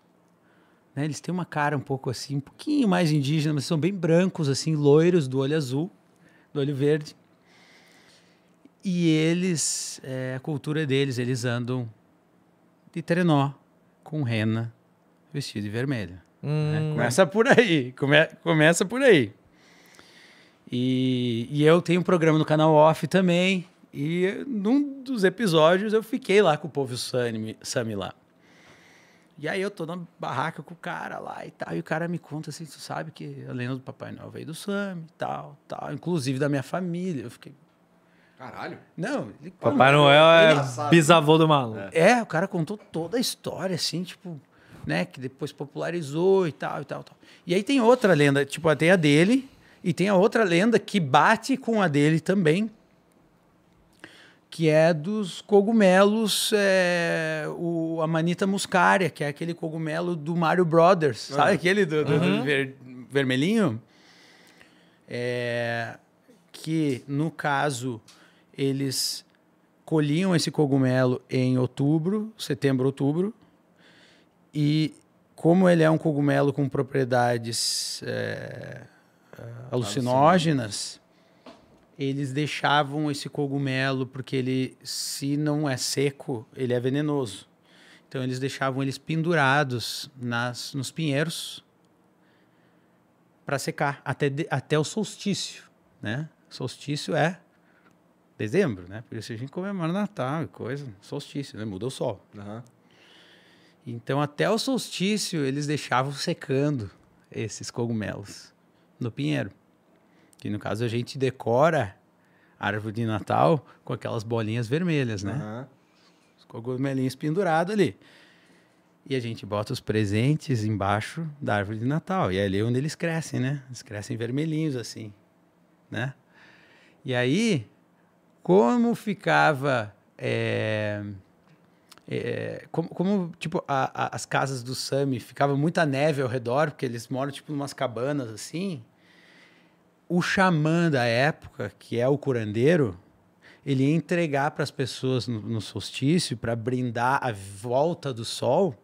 Né? Eles têm uma cara um pouco assim, um pouquinho mais indígena, mas são bem brancos, assim, loiros, do olho azul, do olho verde. E eles, é, a cultura deles, eles andam de trenó, com rena, vestido de vermelho. Né? Começa por aí, come, começa por aí. E, e eu tenho um programa no canal Off também. E num dos episódios eu fiquei lá com o povo Sami, Sami lá. E aí eu tô na barraca com o cara lá e tal. E o cara me conta assim, tu sabe que a lenda do Papai Noel veio do Sami e tal, tal. Inclusive da minha família. Eu fiquei... Caralho. Não, ele Papai Noel é bisavô do maluco. é, o cara contou toda a história, assim, tipo, né? Que depois popularizou e tal, e tal, tal. E aí tem outra lenda, tipo, tem a dele e tem a outra lenda que bate com a dele também, que é dos cogumelos, é, o Amanita muscaria, que é aquele cogumelo do Mario Brothers, sabe aquele do, do- do ver- vermelhinho? É, que, no caso, eles colhiam esse cogumelo em outubro, setembro, outubro, e como ele é um cogumelo com propriedades é, é, alucinógenas, eles deixavam esse cogumelo porque ele, se não é seco, ele é venenoso. Então eles deixavam eles pendurados nas, nos pinheiros para secar até, de- até o solstício, né? Solstício é dezembro, né? Por isso a gente comemora Natal e coisa, solstício, né? Muda o sol. Aham. Então, até o solstício, eles deixavam secando esses cogumelos no pinheiro. Que, no caso, a gente decora a árvore de Natal com aquelas bolinhas vermelhas, né? Aham. Os cogumelinhos pendurados ali. E a gente bota os presentes embaixo da árvore de Natal. E é ali onde eles crescem, né? Eles crescem vermelhinhos, assim, né? E aí, como ficava... é, é, como, como, tipo, a- a- as casas do Sami ficava muita neve ao redor, porque eles moram, tipo, em umas cabanas, assim. O xamã da época, que é o curandeiro, ele ia entregar para as pessoas no, no solstício, para brindar a volta do sol,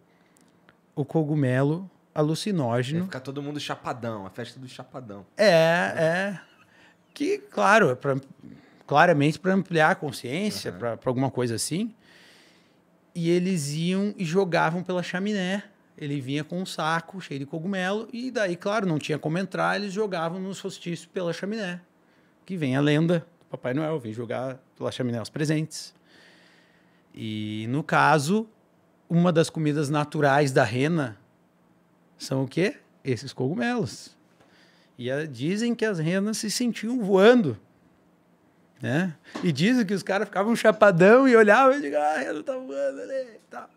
o cogumelo alucinógeno. ficar todo mundo chapadão, a festa do chapadão. É, é. Que, claro, é pra, claramente para ampliar a consciência, para alguma coisa assim. E eles iam e jogavam pela chaminé. Ele vinha com um saco cheio de cogumelo, e daí, claro, não tinha como entrar, eles jogavam no solstício pela chaminé. Que vem a lenda do Papai Noel, vem jogar pela chaminé os presentes. E, no caso, uma das comidas naturais da rena são o quê? Esses cogumelos. E ah, dizem que as renas se sentiam voando. Né? E dizem que os caras ficavam chapadão e olhavam e diziam, ah, a rena tá voando ali e tal.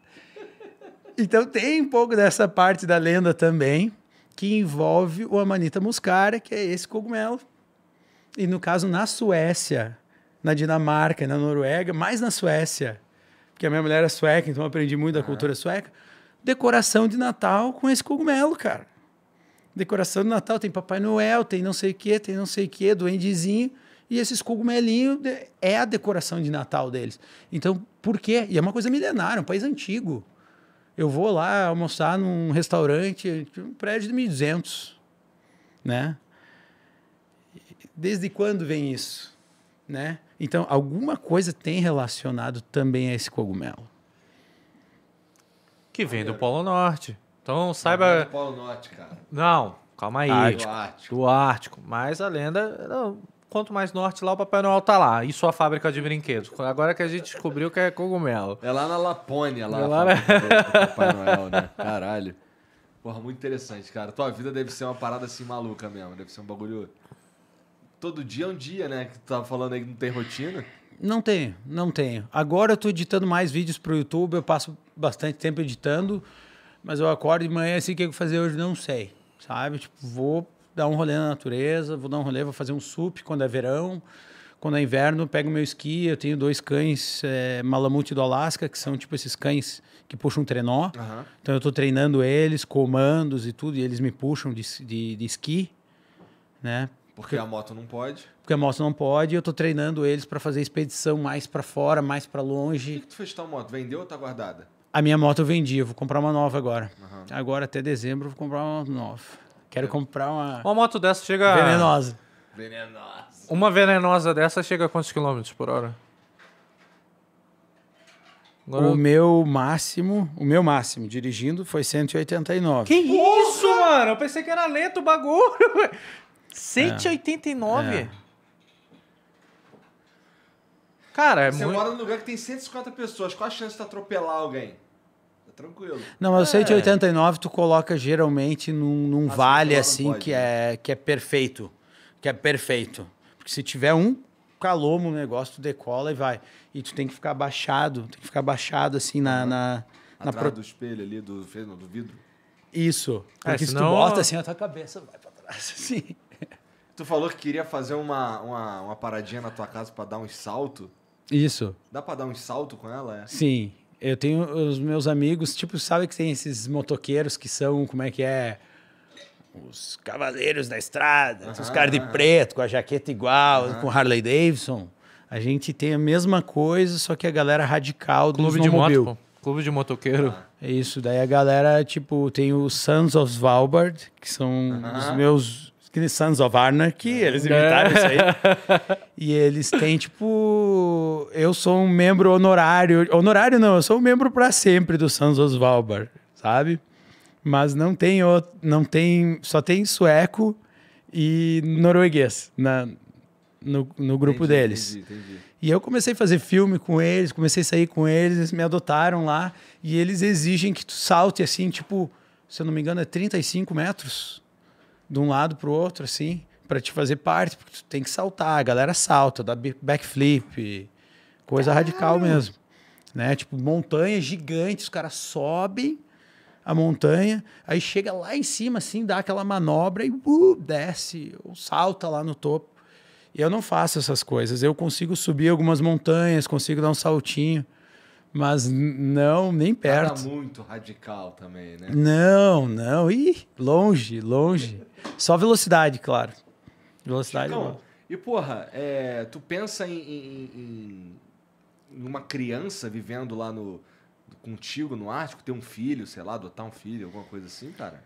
Então tem um pouco dessa parte da lenda também, que envolve o Amanita muscaria, que é esse cogumelo. E no caso, na Suécia, na Dinamarca, na Noruega, mais na Suécia, porque a minha mulher é sueca, então eu aprendi muito da cultura sueca, decoração de Natal com esse cogumelo, cara. Decoração de Natal tem Papai Noel, tem não sei o que, tem não sei o que, duendezinho, e esses cogumelinhos é a decoração de Natal deles. Então, por quê? E é uma coisa milenária, um país antigo. Eu vou lá almoçar num restaurante, um prédio de 1200, né? Desde quando vem isso, né? Então, alguma coisa tem relacionado também a esse cogumelo. Que vem do Polo Norte. Então Não é saiba. do Polo Norte, cara. Não, calma aí. Ártico. Ártico. Do Ártico. Mas a lenda. não, quanto mais norte lá, o Papai Noel tá lá. E sua fábrica de brinquedos. Agora que a gente descobriu que é cogumelo. É lá na Lapônia, lá, É lá na- Papai Noel, né? Caralho. Porra, muito interessante, cara. Tua vida deve ser uma parada assim maluca mesmo. Deve ser um bagulho. Todo dia é um dia, né? Que tu tava falando aí que não tem rotina. Não tenho, não tenho. Agora eu tô editando mais vídeos pro YouTube, eu passo bastante tempo editando, mas eu acordo de manhã assim, o que eu vou fazer hoje? Não sei, sabe? Tipo, vou dar um rolê na natureza, vou dar um rolê, vou fazer um sup quando é verão, Quando é inverno, eu pego meu esqui. Eu tenho dois cães é, Malamute do Alasca, que são tipo esses cães que puxam trenó. Aham. Então eu tô treinando eles, comandos e tudo, e eles me puxam de, de, de esqui, né? Porque a moto não pode. Porque a moto não pode, e eu tô treinando eles para fazer expedição mais para fora, mais para O que, longe. que tu fez tua moto? Vendeu ou tá guardada? A minha moto eu vendi, eu vou comprar uma nova agora. Aham. Agora até dezembro eu vou comprar uma nova. Quero comprar uma Uma moto dessa chega. venenosa. Venenosa. Uma venenosa dessa chega a quantos quilômetros por hora? Agora... O meu máximo, o meu máximo dirigindo foi 189. Que isso, mano? Eu pensei que era lento o bagulho. (laughs) velho. 189? É. Cara, é Você muito. mora num lugar que tem 150 pessoas. Qual a chance de atropelar alguém? Tranquilo. Não, mas o É. 189 tu coloca geralmente num, num Ah, vale assim pode, que né? é, que é perfeito. Que é perfeito. Porque se tiver um calomo no negócio, tu decola e vai. E tu tem que ficar abaixado, tem que ficar abaixado assim na. na, na Atrás pro- do espelho ali, do, não, do vidro. Isso. É, Porque se tu senão- bota assim, a tua cabeça vai pra trás. (laughs) Assim. Tu falou que queria fazer uma, uma, uma paradinha na tua casa pra dar uns salto. Isso. Dá pra dar uns salto com ela? É? Sim. Eu tenho os meus amigos, tipo, sabe que tem esses motoqueiros que são, como é que é? Os cavaleiros da estrada, os caras de preto, com a jaqueta igual, com Harley Davidson. A gente tem a mesma coisa, só que a galera radical do Clube de moto, pô. Clube de motoqueiro. É isso, daí a galera, tipo, tem os Sons of Svalbard, que são os meus aqueles Sons of Anarchy, eles inventaram isso aí. (laughs) E eles têm, tipo. Eu sou um membro honorário. Honorário não, eu sou um membro para sempre do Sons of Svalbard, sabe? Mas não tem outro, não tem. Só tem sueco e norueguês na, no, no grupo Entendi, deles. Entendi, entendi. E eu comecei a fazer filme com eles, comecei a sair com eles, eles me adotaram lá e eles exigem que tu salte assim, tipo, se eu não me engano, é 35 metros de um lado pro outro, assim, para te fazer parte, porque tu tem que saltar, a galera salta, dá backflip, coisa radical mesmo. Né? Tipo, montanha gigante, os caras sobem a montanha, aí chega lá em cima, assim, dá aquela manobra e uh, desce, ou salta lá no topo. E eu não faço essas coisas. Eu consigo subir algumas montanhas, consigo dar um saltinho, mas não, nem Nada perto. muito radical também, né? Não, não. Ih, longe, longe. Só velocidade, claro. Velocidade. Não. e porra, é, tu pensa em, em- em- em uma criança vivendo lá no contigo no Ártico, ter um filho, sei lá, adotar um filho, alguma coisa assim, cara?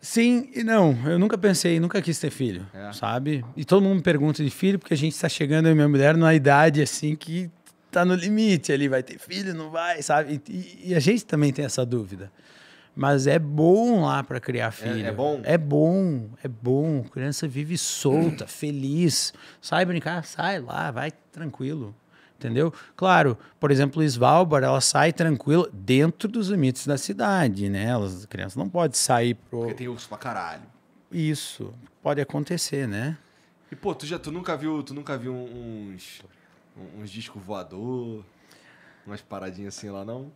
Sim e não. Eu nunca pensei, nunca quis ter filho, É. sabe? E todo mundo me pergunta de filho, porque a gente está chegando, eu e minha mulher, numa idade assim que tá no limite ali, vai ter filho, não vai, sabe? E, e a gente também tem essa dúvida. Mas é bom lá para criar filho. é bom? É bom, é bom. A criança vive solta, (clears throat) feliz. Sai brincar, sai lá, vai tranquilo. Entendeu? Claro, por exemplo, Svalbard, ela sai tranquila dentro dos limites da cidade, né? Elas, a criança não pode sair pro... Porque tem urso pra caralho. Isso pode acontecer, né? E, pô, tu, já, tu nunca viu, tu nunca viu uns, uns discos voador, umas paradinhas assim lá, não?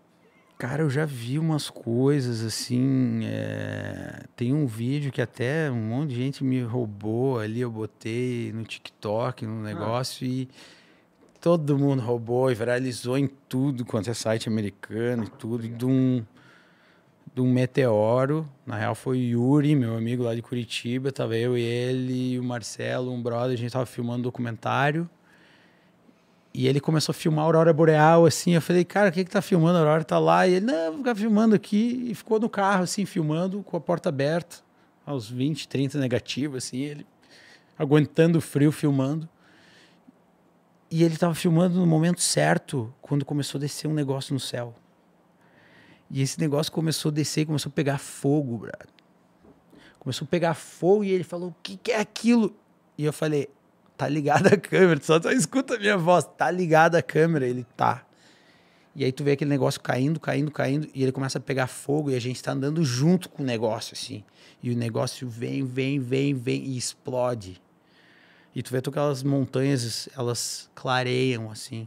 Cara, eu já vi umas coisas assim. é, Tem um vídeo que até um monte de gente me roubou ali. Eu botei no TikTok, no negócio e todo mundo roubou e viralizou em tudo quanto é site americano e tudo. De um, de um meteoro. Na real, foi o Yuri, meu amigo lá de Curitiba. Tava eu e ele e o Marcelo, um brother. A gente tava filmando um documentário. E ele começou a filmar a Aurora Boreal, assim. Eu falei, cara, o que que tá filmando? A Aurora tá lá. E ele, não, vou ficar filmando aqui. E ficou no carro, assim, filmando com a porta aberta, aos 20, 30 negativos, assim. Ele aguentando o frio, filmando. E ele tava filmando no momento certo, quando começou a descer um negócio no céu. E esse negócio começou a descer, começou a pegar fogo, brother. Começou a pegar fogo e ele falou, o que, que é aquilo? E eu falei, tá ligada a câmera, tu só, só escuta a minha voz, tá ligada a câmera, ele tá. E aí tu vê aquele negócio caindo, caindo, caindo, e ele começa a pegar fogo e a gente tá andando junto com o negócio, assim. E o negócio vem, vem, vem, vem e explode. E tu vê tu aquelas montanhas, elas clareiam, assim.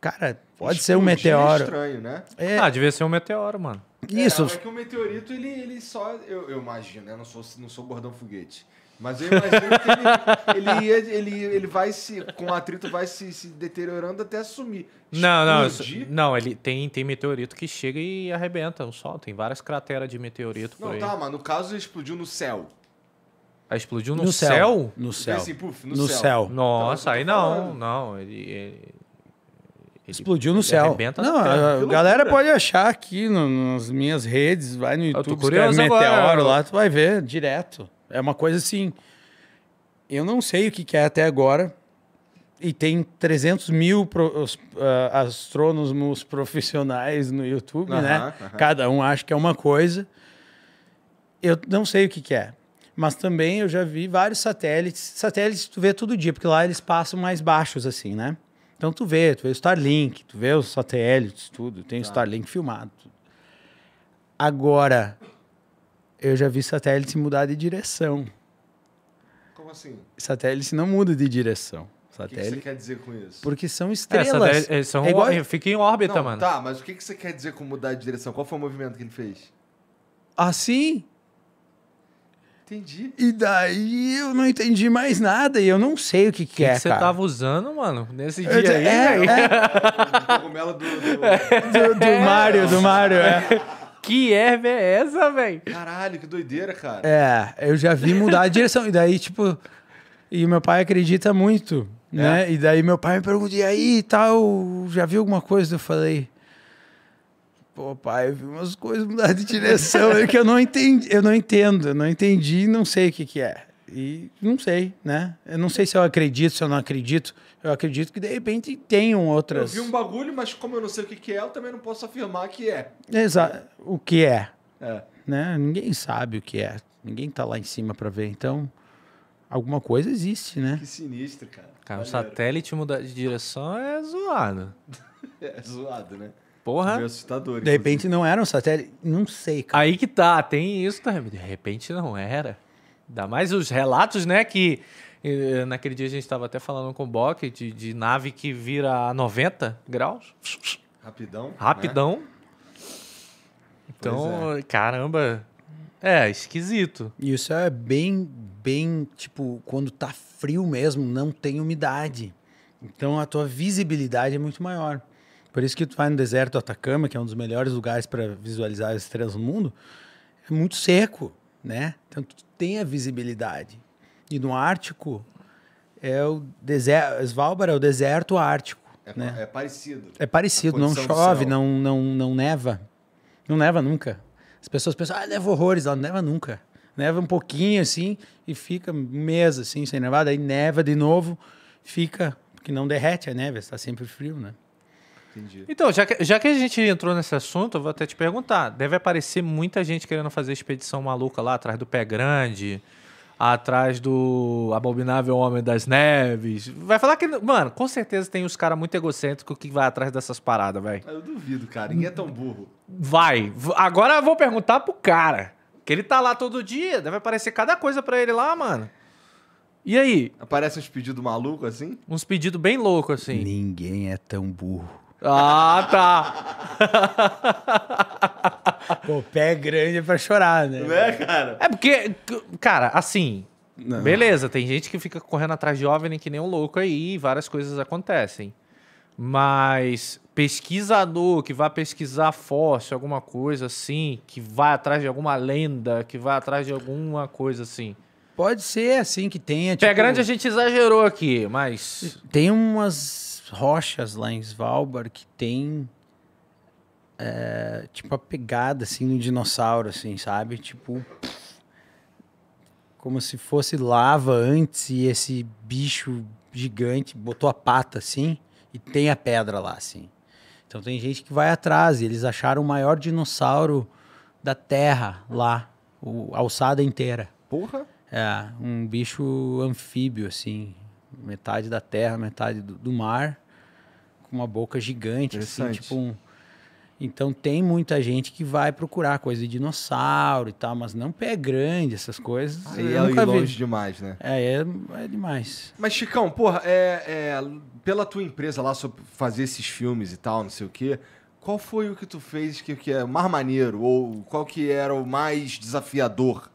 Cara, pode ser um Explodir meteoro. É estranho, né? É, Ah, devia ser um meteoro, mano. isso. É, é que o meteorito, ele, ele só. Eu, eu imagino, né? Eu não sou, não sou gordão foguete. Mas eu imagino que ele, ele, ia- ele, ele vai se. Com o atrito vai se, se deteriorando até sumir. Não, não, isso- não, ele tem, tem meteorito que chega e arrebenta o sol. Tem várias crateras de meteorito por Não, aí. tá, mas no caso ele explodiu no céu. Aí explodiu no, céu? No céu. Assim, puf, no no céu. céu. Nossa, Então, é aí não, não. Ele, ele- ele- Explodiu no céu. arrebenta Não, a Que galera pode achar aqui no- nas minhas redes, vai no YouTube, escreve agora. meteoro lá, tu vai ver direto. É uma coisa assim. Eu não sei o que, que é até agora. E tem 300 mil pro- os, ah, astrônomos (laughs) profissionais no YouTube, Aham, né? aham. Cada um acha que é uma coisa. Eu não sei o que, que é. Mas também eu já vi vários satélites. Satélites tu vê todo dia, porque lá eles passam mais baixos, assim, né? Então tu vê, tu vê o Starlink, tu vê os satélites, tudo. Tem o Starlink filmado. Tudo. Agora, eu já vi satélite mudar de direção. Como assim? Satélite não muda de direção. O que, que você Satélite. quer dizer com isso? Porque são É, estrelas. daí- são, É igual- Fica em órbita, Não, mano. tá, mas o que, que você quer dizer com mudar de direção? Qual foi o movimento que ele fez? Assim, Entendi. e daí eu não entendi mais nada e eu não sei o que, que, O que, é, que você cara. tava usando, mano, nesse Eu- dia aí, é? (laughs) O cogumelo do. do- do, do Mário, do Mário, é. Que erva é essa, velho? Caralho, que doideira, cara. É, eu já vi mudar de direção. E daí, tipo. E meu pai acredita muito, né? E daí meu pai me pergunta, e aí tal, já viu alguma coisa? Eu falei. Pô, pai, eu vi umas coisas mudar de direção aí que eu não entendi, eu não entendo, eu não entendi e não sei o que, que é. E não sei, né? Eu não sei se eu acredito, se eu não acredito. Eu acredito que de repente tenham Eu outras. vi um bagulho, mas como eu não sei o que, que é, eu também não posso afirmar que é. Exa o que é, É. né? Ninguém sabe o que é. Ninguém tá lá em cima para ver. Então, alguma coisa existe, né? Que sinistro, cara. Cara, um Maneiro. satélite mudar de direção é zoado. (laughs) É zoado, né? Porra. Assustador. De repente não era um satélite. Não sei, cara. Aí que tá, tem isso também. De repente não era. Ainda mais os relatos, né, que eh, naquele dia a gente estava até falando com o Bock de, de nave que vira a 90 graus. Rapidão. né? Rapidão. Então, caramba. É, esquisito. E isso é bem, bem, tipo, quando tá frio mesmo, não tem umidade. Então a tua visibilidade é muito maior. Por isso que tu vai no deserto do Atacama, que é um dos melhores lugares para visualizar as estrelas do mundo, é muito seco, né? Então tu tem a visibilidade. E no Ártico é o deserto, Svalbard é o deserto ártico, É, né? é parecido. É parecido, não chove, não, não, não neva. Não neva nunca. As pessoas pensam, ah, neva horrores, não neva nunca. Neva um pouquinho assim e fica um mês assim sem nevar, daí neva de novo, fica, porque não derrete a neve, está sempre frio, né? Entendi. Então, já que, já que a gente entrou nesse assunto, eu vou até te perguntar. Deve aparecer muita gente querendo fazer expedição maluca lá atrás do Pé Grande, atrás do Abominável Homem das Neves. Vai falar que. Mano, com certeza tem os caras muito egocêntricos que vai atrás dessas paradas, velho. Eu duvido, cara. Ninguém é tão burro. Vai. Agora eu vou perguntar pro cara. Que ele tá lá todo dia, deve aparecer cada coisa pra ele lá, mano. E aí? Aparece uns pedidos malucos assim? Uns pedidos bem loucos, assim. Ninguém é tão burro. Ah, tá. (laughs) Pô, pé grande é pra chorar, né? Não é, cara? É porque, cara, assim, Não. beleza, tem gente que fica correndo atrás de OVNI que nem um louco aí, e várias coisas acontecem. Mas pesquisador que vai pesquisar fóssil, alguma coisa assim, que vai atrás de alguma lenda, que vai atrás de alguma coisa assim. Pode ser assim que tenha. Pé tipo, grande a gente exagerou aqui, mas. Tem umas rochas lá em Svalbard que tem é, tipo a pegada assim no dinossauro, assim, sabe? Tipo como se fosse lava antes e esse bicho gigante botou a pata assim e tem a pedra lá, assim. Então tem gente que vai atrás e eles acharam o maior dinossauro da Terra lá, o, a alçada inteira. Porra. É, um bicho anfíbio, assim. Metade da terra, metade do, do mar. Com uma boca gigante, assim, tipo um... Então tem muita gente que vai procurar coisa de dinossauro e tal, mas não pé grande, essas coisas. Aí é ir vi. longe demais, né? É, é, é demais. Mas, Chicão, porra, é, é, pela tua empresa lá, sobre fazer esses filmes e tal, não sei o quê, qual foi o que tu fez que, que é o mais maneiro? Ou qual que era o mais desafiador?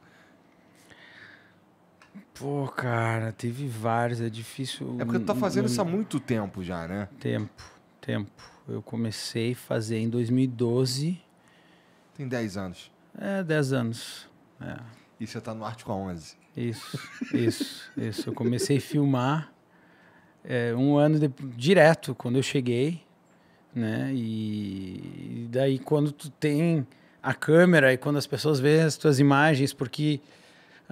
Pô, cara, teve vários, é difícil. É porque tu tá fazendo isso há muito tempo já, né? Tempo, tempo. Eu comecei a fazer em 2012, Tem 10 anos. é, 10 anos. É, E você tá no Arte com a 11. isso, isso, isso. Eu comecei a filmar é, um ano de- direto, quando eu cheguei, né? E, e daí quando tu tem a câmera e quando as pessoas veem as tuas imagens, porque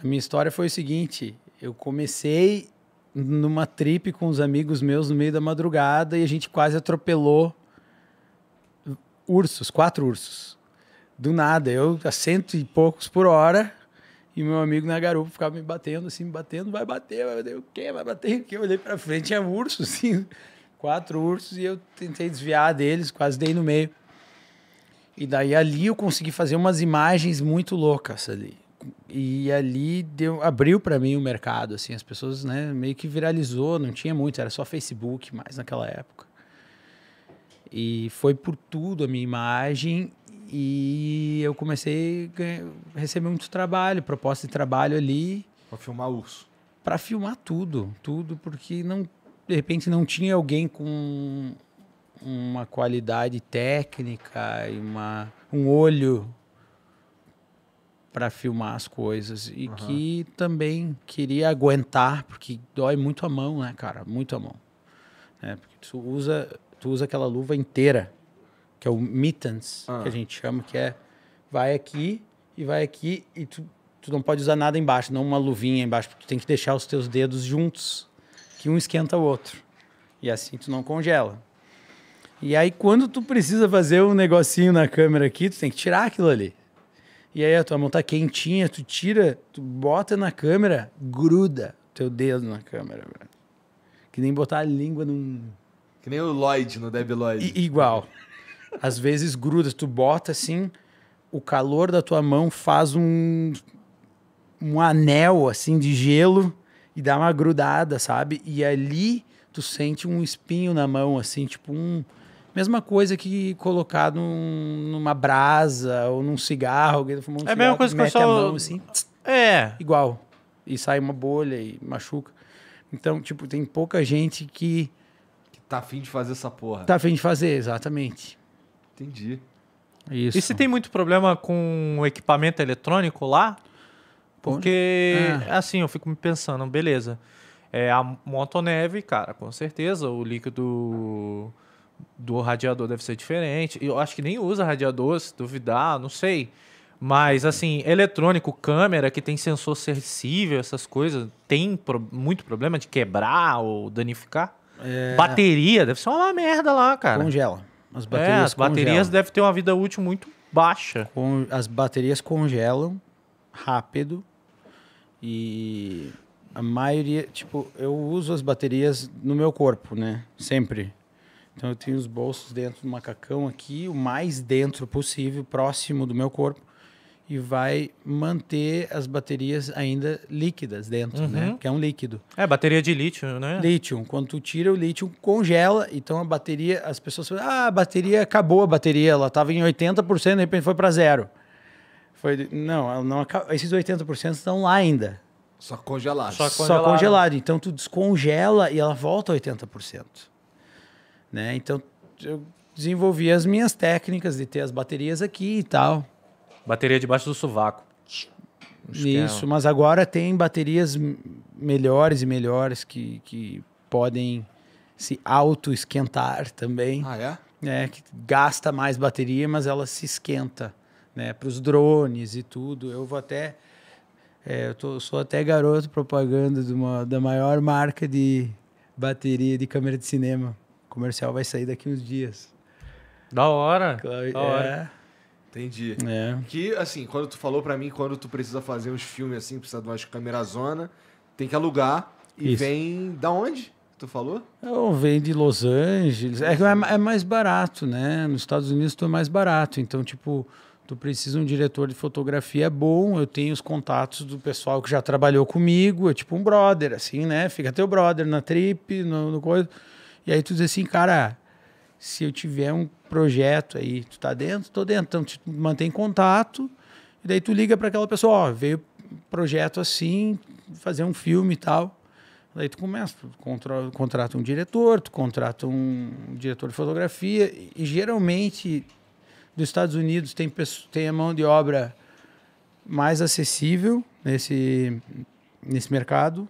a minha história foi o seguinte, eu comecei numa trip com os amigos meus no meio da madrugada e a gente quase atropelou ursos, quatro ursos. Do nada, eu a cento e poucos por hora e meu amigo na garupa ficava me batendo, assim, me batendo, vai bater, vai bater, o quê? Vai bater o quê? Eu olhei pra frente, tinha urso, (laughs) assim, quatro ursos e eu tentei desviar deles, quase dei no meio. E daí ali eu consegui fazer umas imagens muito loucas ali. E ali deu, abriu para mim o mercado, assim, as pessoas, né, meio que viralizou, não tinha muito, era só Facebook mais naquela época. E foi por tudo a minha imagem e eu comecei a ganhar- receber muito trabalho, proposta de trabalho ali Pra filmar urso. para filmar tudo, tudo, porque não, de repente não tinha alguém com uma qualidade técnica e uma, um olho para filmar as coisas e que também queria aguentar, porque dói muito a mão, né, cara, muito a mão. né? Porque tu usa, tu usa aquela luva inteira, que é o mittens, Ah. que a gente chama, que é vai aqui e vai aqui e tu, tu não pode usar nada embaixo, não uma luvinha embaixo, porque tu tem que deixar os teus dedos juntos, que um esquenta o outro. E assim tu não congela. E aí quando tu precisa fazer um negocinho na câmera aqui, tu tem que tirar aquilo ali. E aí a tua mão tá quentinha, tu tira, tu bota na câmera, gruda teu dedo na câmera, velho. Que nem botar a língua num Que nem o Lloyd no Debi Lloyd. I- igual. Às vezes gruda, tu bota assim, o calor da tua mão faz um um anel assim de gelo e dá uma grudada, sabe? E ali tu sente um espinho na mão assim, tipo um mesma coisa que colocar num- numa brasa ou num cigarro, alguém fumou um É a mesma cigarro, coisa que mete a pessoal- mão assim, É. igual. E sai uma bolha e machuca. Então, tipo, tem pouca gente que Que tá afim de fazer essa porra. tá a fim de fazer, exatamente. Entendi. Isso. E se tem muito problema com o equipamento eletrônico lá? Porque, Ah. assim, eu fico me pensando, beleza. É a motoneve, cara, com certeza. O líquido do radiador deve ser diferente. Eu acho que nem usa radiador, se duvidar, não sei. Mas, assim, eletrônico, câmera que tem sensor sensível, essas coisas, tem pro- muito problema de quebrar ou danificar? Bateria, deve ser uma merda lá, cara. Congela. As É, baterias as baterias devem ter uma vida útil muito baixa. Con- As baterias congelam rápido e a maioria, tipo, eu uso as baterias no meu corpo, né? Sempre. Então eu tenho os bolsos dentro do macacão aqui, o mais dentro possível, próximo do meu corpo, e vai manter as baterias ainda líquidas dentro, né? Uhum. Que é um líquido. É, bateria de lítio, né? Lítio. Quando tu tira o lítio, congela. Então a bateria, as pessoas falam, ah, a bateria acabou a bateria, ela estava em 80%, de repente foi para zero. Foi, não, ela não acaba, esses 80% estão lá ainda. Só congelado. Só Só Congelado. congelado. Então tu descongela e ela volta a 80%. Né? Então eu desenvolvi as minhas técnicas de ter as baterias aqui e tal. Bateria debaixo do sovaco. Esquema. Isso, mas agora tem baterias melhores e melhores que, que podem se auto-esquentar também. Ah, é? né, que gasta mais bateria, mas ela se esquenta, né, para os drones e tudo. Eu vou até, é, eu tô, sou até garoto propaganda de uma, da maior marca de bateria de câmera de cinema. O comercial vai sair daqui uns dias. Da hora. Claro, Da hora. Entendi. É, é. Que, assim, quando tu falou pra mim, quando tu precisa fazer uns filmes assim, precisa de umas câmeras-zona, tem que alugar e Isso. vem da onde? Tu falou? Eu venho de Los Angeles. É, que é, é mais barato, né? Nos Estados Unidos tudo é mais barato. Então, tipo, tu precisa de um diretor de fotografia bom. Eu tenho os contatos do pessoal que já trabalhou comigo. É tipo um brother, assim, né? Fica teu brother na trip, no, no coisa. E aí tu diz assim, cara, se eu tiver um projeto aí, tu tá dentro? Tô dentro. Então, tu mantém contato. E daí tu liga para aquela pessoa, ó, veio projeto assim, fazer um filme e tal. Daí tu começa, tu contra- contrata um diretor, tu contrata um diretor de fotografia e, geralmente dos Estados Unidos tem, tem a mão de obra mais acessível nesse, nesse mercado,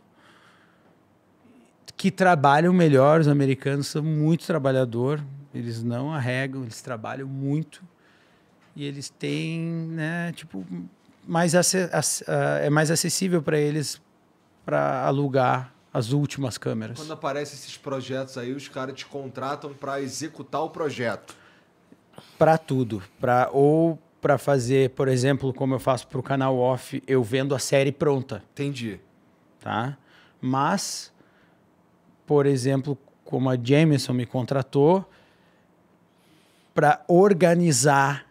que trabalham melhor. Os americanos são muito trabalhador, eles não arregam, eles trabalham muito e eles têm, né, tipo, mais ah, é mais acessível para eles para alugar as últimas câmeras. Quando aparecem esses projetos aí, os caras te contratam pra executar o projeto. Para tudo, para ou para fazer, por exemplo, como eu faço para o canal off, eu vendo a série pronta. Entendi. tá? Mas, por exemplo, como a Jameson me contratou para organizar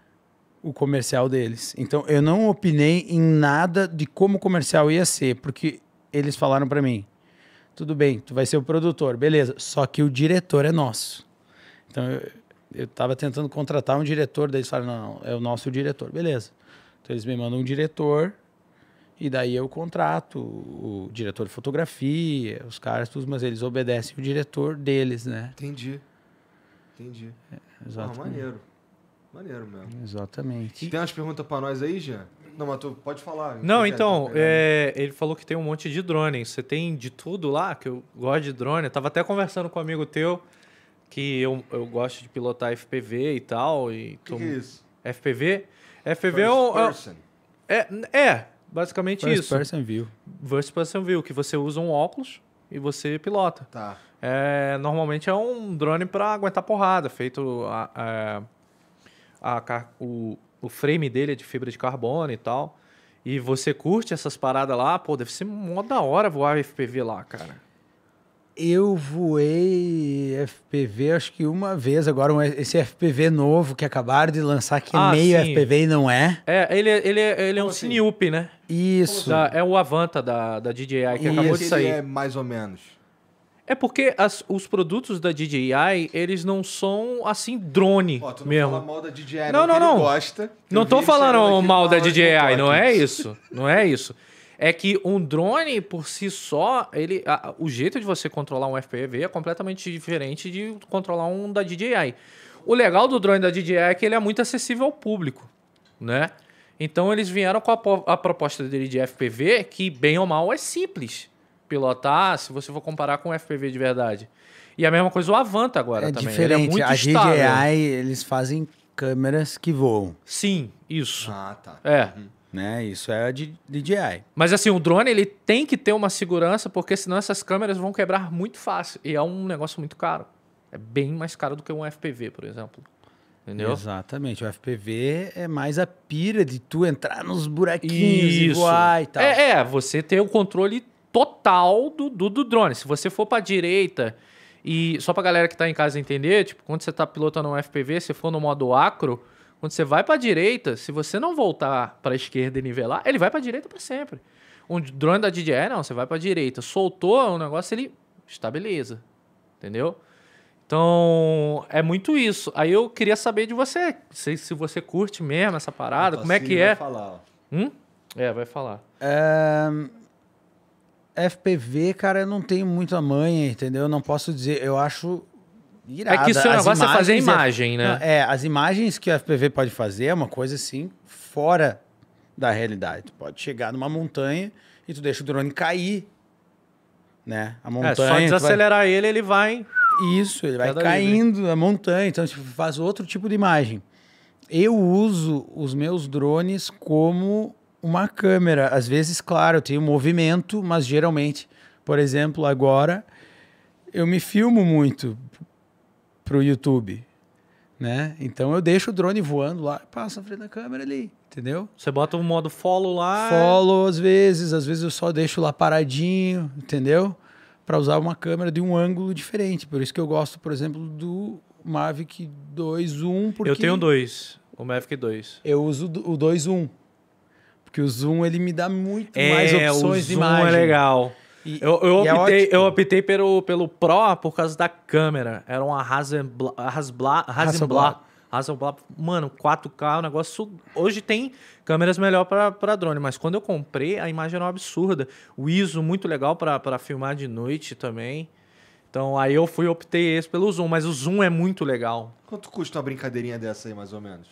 o comercial deles. Então, eu não opinei em nada de como o comercial ia ser, porque eles falaram para mim: tudo bem, tu vai ser o produtor, beleza, só que o diretor é nosso. Então, eu, eu tava tentando contratar um diretor, daí eles falaram: não, não, é o nosso diretor, beleza. Então, eles me mandam um diretor, e daí eu contrato o diretor de fotografia, os caras, tudo, mas eles obedecem o diretor deles, né? Entendi. Entendi. Ah, Exatamente. maneiro. Maneiro mesmo. Exatamente. Tem umas perguntas pra nós aí, Jean? Não, mas tu pode falar. Não, então, pegar? é, ele falou que tem um monte de drone. Você tem de tudo lá, que eu gosto de drone. Eu tava até conversando com um amigo teu, que eu, eu gosto de pilotar FPV e tal. E O que, que é isso? FPV? FPV é, First um- é, person. é, é, basicamente First isso. person view. First person view, que você usa um óculos e você pilota. Tá. É, normalmente é um drone para aguentar porrada, feito a, a- a car- o, o frame dele é de fibra de carbono e tal. E você curte essas paradas lá, pô, deve ser mó da hora voar FPV lá, cara. Eu voei FPV acho que uma vez, agora um- esse FPV novo que acabaram de lançar, que é Ah, meio sim. FPV e não é. É, ele, é- ele, é- ele é um assim? Cineup, né? Isso. Da- é o Avanta da, da DJI que Isso. acabou de ele sair. é mais ou menos. É porque as- os produtos da DJI, eles não são assim drone Ó, tu não mesmo. fala mal da DJI, Não, não, não, não. Ele gosta. Não tô ele falando mal da DJI, não é isso. Não é isso. É que um drone, por si só, ele, a- o jeito de você controlar um FPV é completamente diferente de controlar um da DJI. O legal do drone da DJI é que ele é muito acessível ao público, né? Então eles vieram com a, a proposta dele de FPV, que bem ou mal é simples pilotar, se você for comparar com o FPV de verdade. E a mesma coisa o Avanta agora É também. diferente. Ele é muito a estável. DJI, eles fazem câmeras que voam, Sim, isso. Ah, tá. É. né? Isso é a de DJI. Mas assim, o drone ele tem que ter uma segurança, porque senão essas câmeras vão quebrar muito fácil. E é um negócio muito caro. É bem mais caro do que um FPV, por exemplo. Entendeu? Exatamente. O FPV é mais a pira de tu entrar nos buraquinhos e voar e tal. É, é, você ter o controle total do, do, do drone. Se você for pra direita e só pra galera que tá em casa entender, tipo, quando você tá pilotando um FPV, se for no modo acro, quando você vai pra direita, se você não voltar pra esquerda e nivelar, ele vai pra direita pra sempre. Um drone da DJI não, você vai pra direita, soltou o negócio, ele estabiliza. Entendeu? Então, é muito isso. Aí eu queria saber de você, se, se você curte mesmo essa parada, como é que vai é? Falar, ó. Hum? É, vai falar. Ahn, FPV, cara, eu não tenho muita manha, entendeu? Eu não posso dizer. Eu acho. Irada. É que o seu As negócio é fazer imagens imagem, né? É, as imagens que o FPV pode fazer é uma coisa assim, fora da realidade. Tu pode chegar numa montanha e tu deixa o drone cair. Né? A montanha. É, só tu vai- desacelerar ele, ele vai. Isso, ele vai caindo a montanha, então tipo, faz outro tipo de imagem. Eu uso os meus drones como uma câmera. Às vezes, claro, eu tenho movimento, mas geralmente, por exemplo, agora eu me filmo muito pro YouTube, né? Então eu deixo o drone voando lá, passo na frente da câmera ali, entendeu? Você bota o modo follow lá. Follow às vezes, às vezes eu só deixo lá paradinho, entendeu? Para usar uma câmera de um ângulo diferente. Por isso que eu gosto, por exemplo, do Mavic 2.1, porque Eu tenho dois. O Mavic 2. eu uso o 2.1. Porque o zoom ele me dá muito É, mais o opções de zoom imagem. é legal. E- Eu, eu e é optei, ótimo. eu optei pelo, pelo Pro por causa da câmera. Era uma Hasselblad, Hasselblad, Hasselblad, Hasselblad, mano, 4K, o negócio. Hoje tem câmeras melhor para drone, mas quando eu comprei, a imagem era uma absurda. O ISO muito legal para filmar de noite também. Então aí eu fui optei esse pelo zoom, mas o zoom é muito legal. Quanto custa uma brincadeirinha dessa aí, mais ou menos?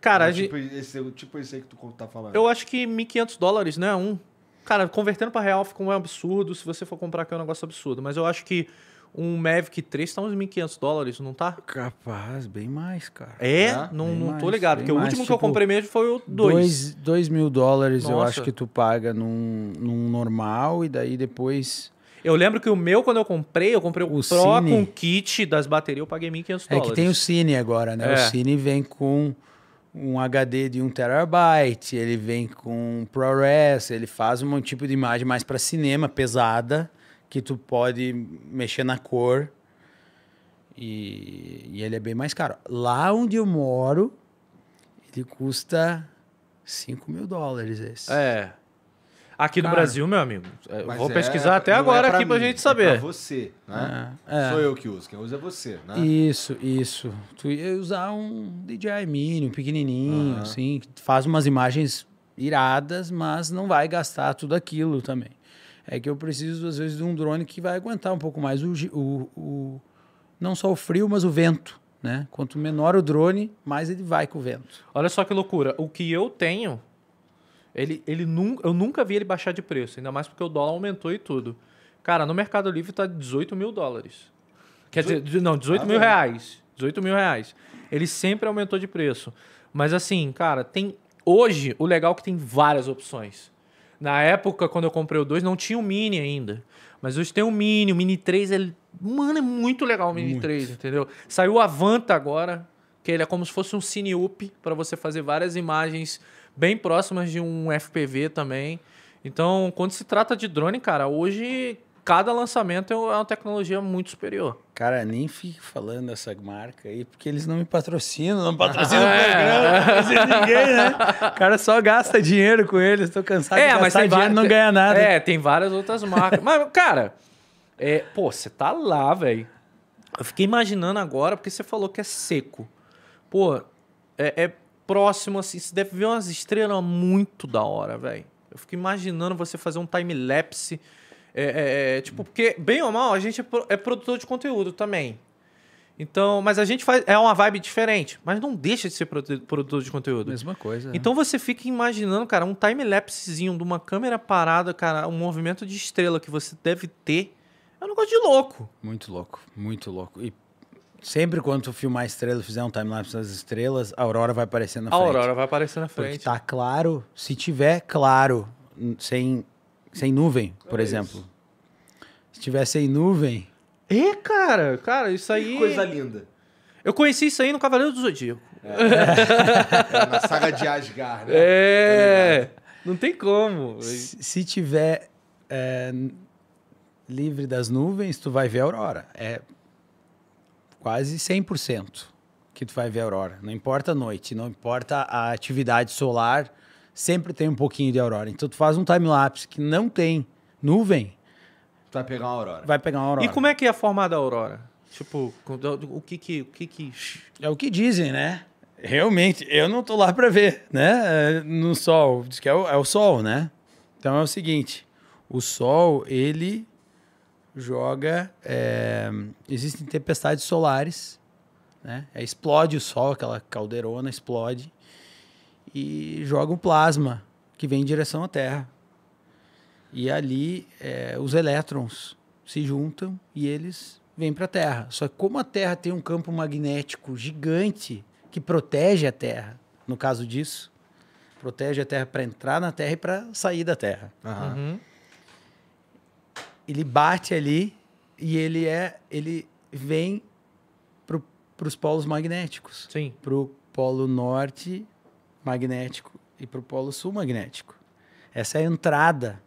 Cara, a tipo, gente- esse, tipo esse aí que tu tá falando. eu acho que 1.500 dólares, né? Um. Cara, convertendo para real fica um absurdo. Se você for comprar aqui é um negócio absurdo. Mas eu acho que um Mavic 3 tá uns 1.500 dólares, não tá? Capaz, bem mais, cara. É? É? Não, não tô mais, ligado. bem Porque o mais, último que eu tipo, comprei mesmo foi o 2. Dois, dois mil dólares eu Nossa. acho que tu paga num, num normal e daí depois... Eu lembro que o meu, quando eu comprei, eu comprei o, O Pro Cine. com kit das baterias, eu paguei 1.500 É dólares. que tem o Cine agora, né? É. O Cine vem com um HD de 1 terabyte, ele vem com ProRes, ele faz um tipo de imagem mais para cinema, pesada, que tu pode mexer na cor. E, e ele é bem mais caro. Lá onde eu moro, ele custa 5 mil dólares esse. É. Aqui no Cara, Brasil, meu amigo. é, vou é- pesquisar até é agora aqui mim, pra gente É saber. pra você, né? É, é. Sou eu que uso. Quem usa é você, né? Isso, isso. Tu ia usar um DJI Mini, um pequenininho, Aham. assim, que faz umas imagens iradas, mas não vai gastar tudo aquilo também. É que eu preciso, às vezes, de um drone que vai aguentar um pouco mais o, o, o- não só o frio, mas o vento, né? Quanto menor o drone, mais ele vai com o vento. Olha só que loucura. O que eu tenho, ele, ele nun, eu nunca vi ele baixar de preço, ainda mais porque o dólar aumentou e tudo. Cara, no Mercado Livre tá 18 mil dólares. Quer dizer, de- não, 18 Ah, mil bom. reais. 18 mil reais. Ele sempre aumentou de preço. Mas assim, cara, tem. Hoje, o legal é que tem várias opções. Na época, quando eu comprei o 2, não tinha o Mini ainda. Mas hoje tem o Mini, o Mini 3, ele. Mano, é muito legal o Mini 3, entendeu? Saiu o Avanta agora, que ele é como se fosse um Cine Up para você fazer várias imagens bem próximas de um FPV também. Então, quando se trata de drone, cara, hoje cada lançamento é uma tecnologia muito superior. Cara, nem fico falando essa marca aí, porque eles não me patrocinam, não patrocinam (laughs) o É. programa, não patrocina ninguém, né? O cara só gasta dinheiro com eles, tô cansado de gastar dinheiro várias- e não ganha nada. É, tem várias outras marcas. Mas, cara, é, pô, você tá lá, velho. Eu fiquei imaginando agora, porque você falou que é seco. Pô, é, é próximo, assim, você deve ver umas estrelas muito da hora, velho. Eu fico imaginando você fazer um time-lapse. É, é, é, tipo, porque, bem ou mal, a gente é, pro- é produtor de conteúdo também. Então, mas a gente faz. É uma vibe diferente, mas não deixa de ser produ- produtor de conteúdo. Mesma coisa. né? Então você fica imaginando, cara, um time-lapsezinho de uma câmera parada, cara, um movimento de estrela que você deve ter. É um negócio de louco. Muito louco, muito louco. E sempre quando tu filmar a estrela, fizer um timelapse das estrelas, a aurora vai aparecer na A frente. aurora vai aparecer na Porque frente. tá claro, se tiver claro, sem, sem nuvem, por É exemplo. Se tiver sem nuvem, É, cara, cara, isso aí. Que coisa linda. Eu conheci isso aí no Cavaleiro do Zodíaco. É, na saga de Asgard, né? É. Não tem como. se, se tiver é, livre das nuvens, tu vai ver a aurora. É quase 100% que tu vai ver a aurora. Não importa a noite, não importa a atividade solar, sempre tem um pouquinho de aurora. Então tu faz um time-lapse que não tem nuvem, Tu vai pegar uma aurora. vai pegar uma aurora. E como é que é formada a aurora? Tipo, o que que. O que, que... É o que dizem, né? Realmente, eu não tô lá para ver, né? É, No sol, diz que é o, é o sol, né? Então é o seguinte, o sol, ele joga... é, existem tempestades solares, né? É, explode o sol, aquela caldeirona explode e joga um plasma que vem em direção à Terra. E ali é, os elétrons se juntam e eles vêm para a Terra. Só que como a Terra tem um campo magnético gigante que protege a Terra, no caso disso, protege a Terra para entrar na Terra e para sair da Terra. Aham. Uhum. Ele bate ali e ele é, ele vem para os polos magnéticos, Sim. para o polo norte magnético e para o polo sul magnético. Essa é a entrada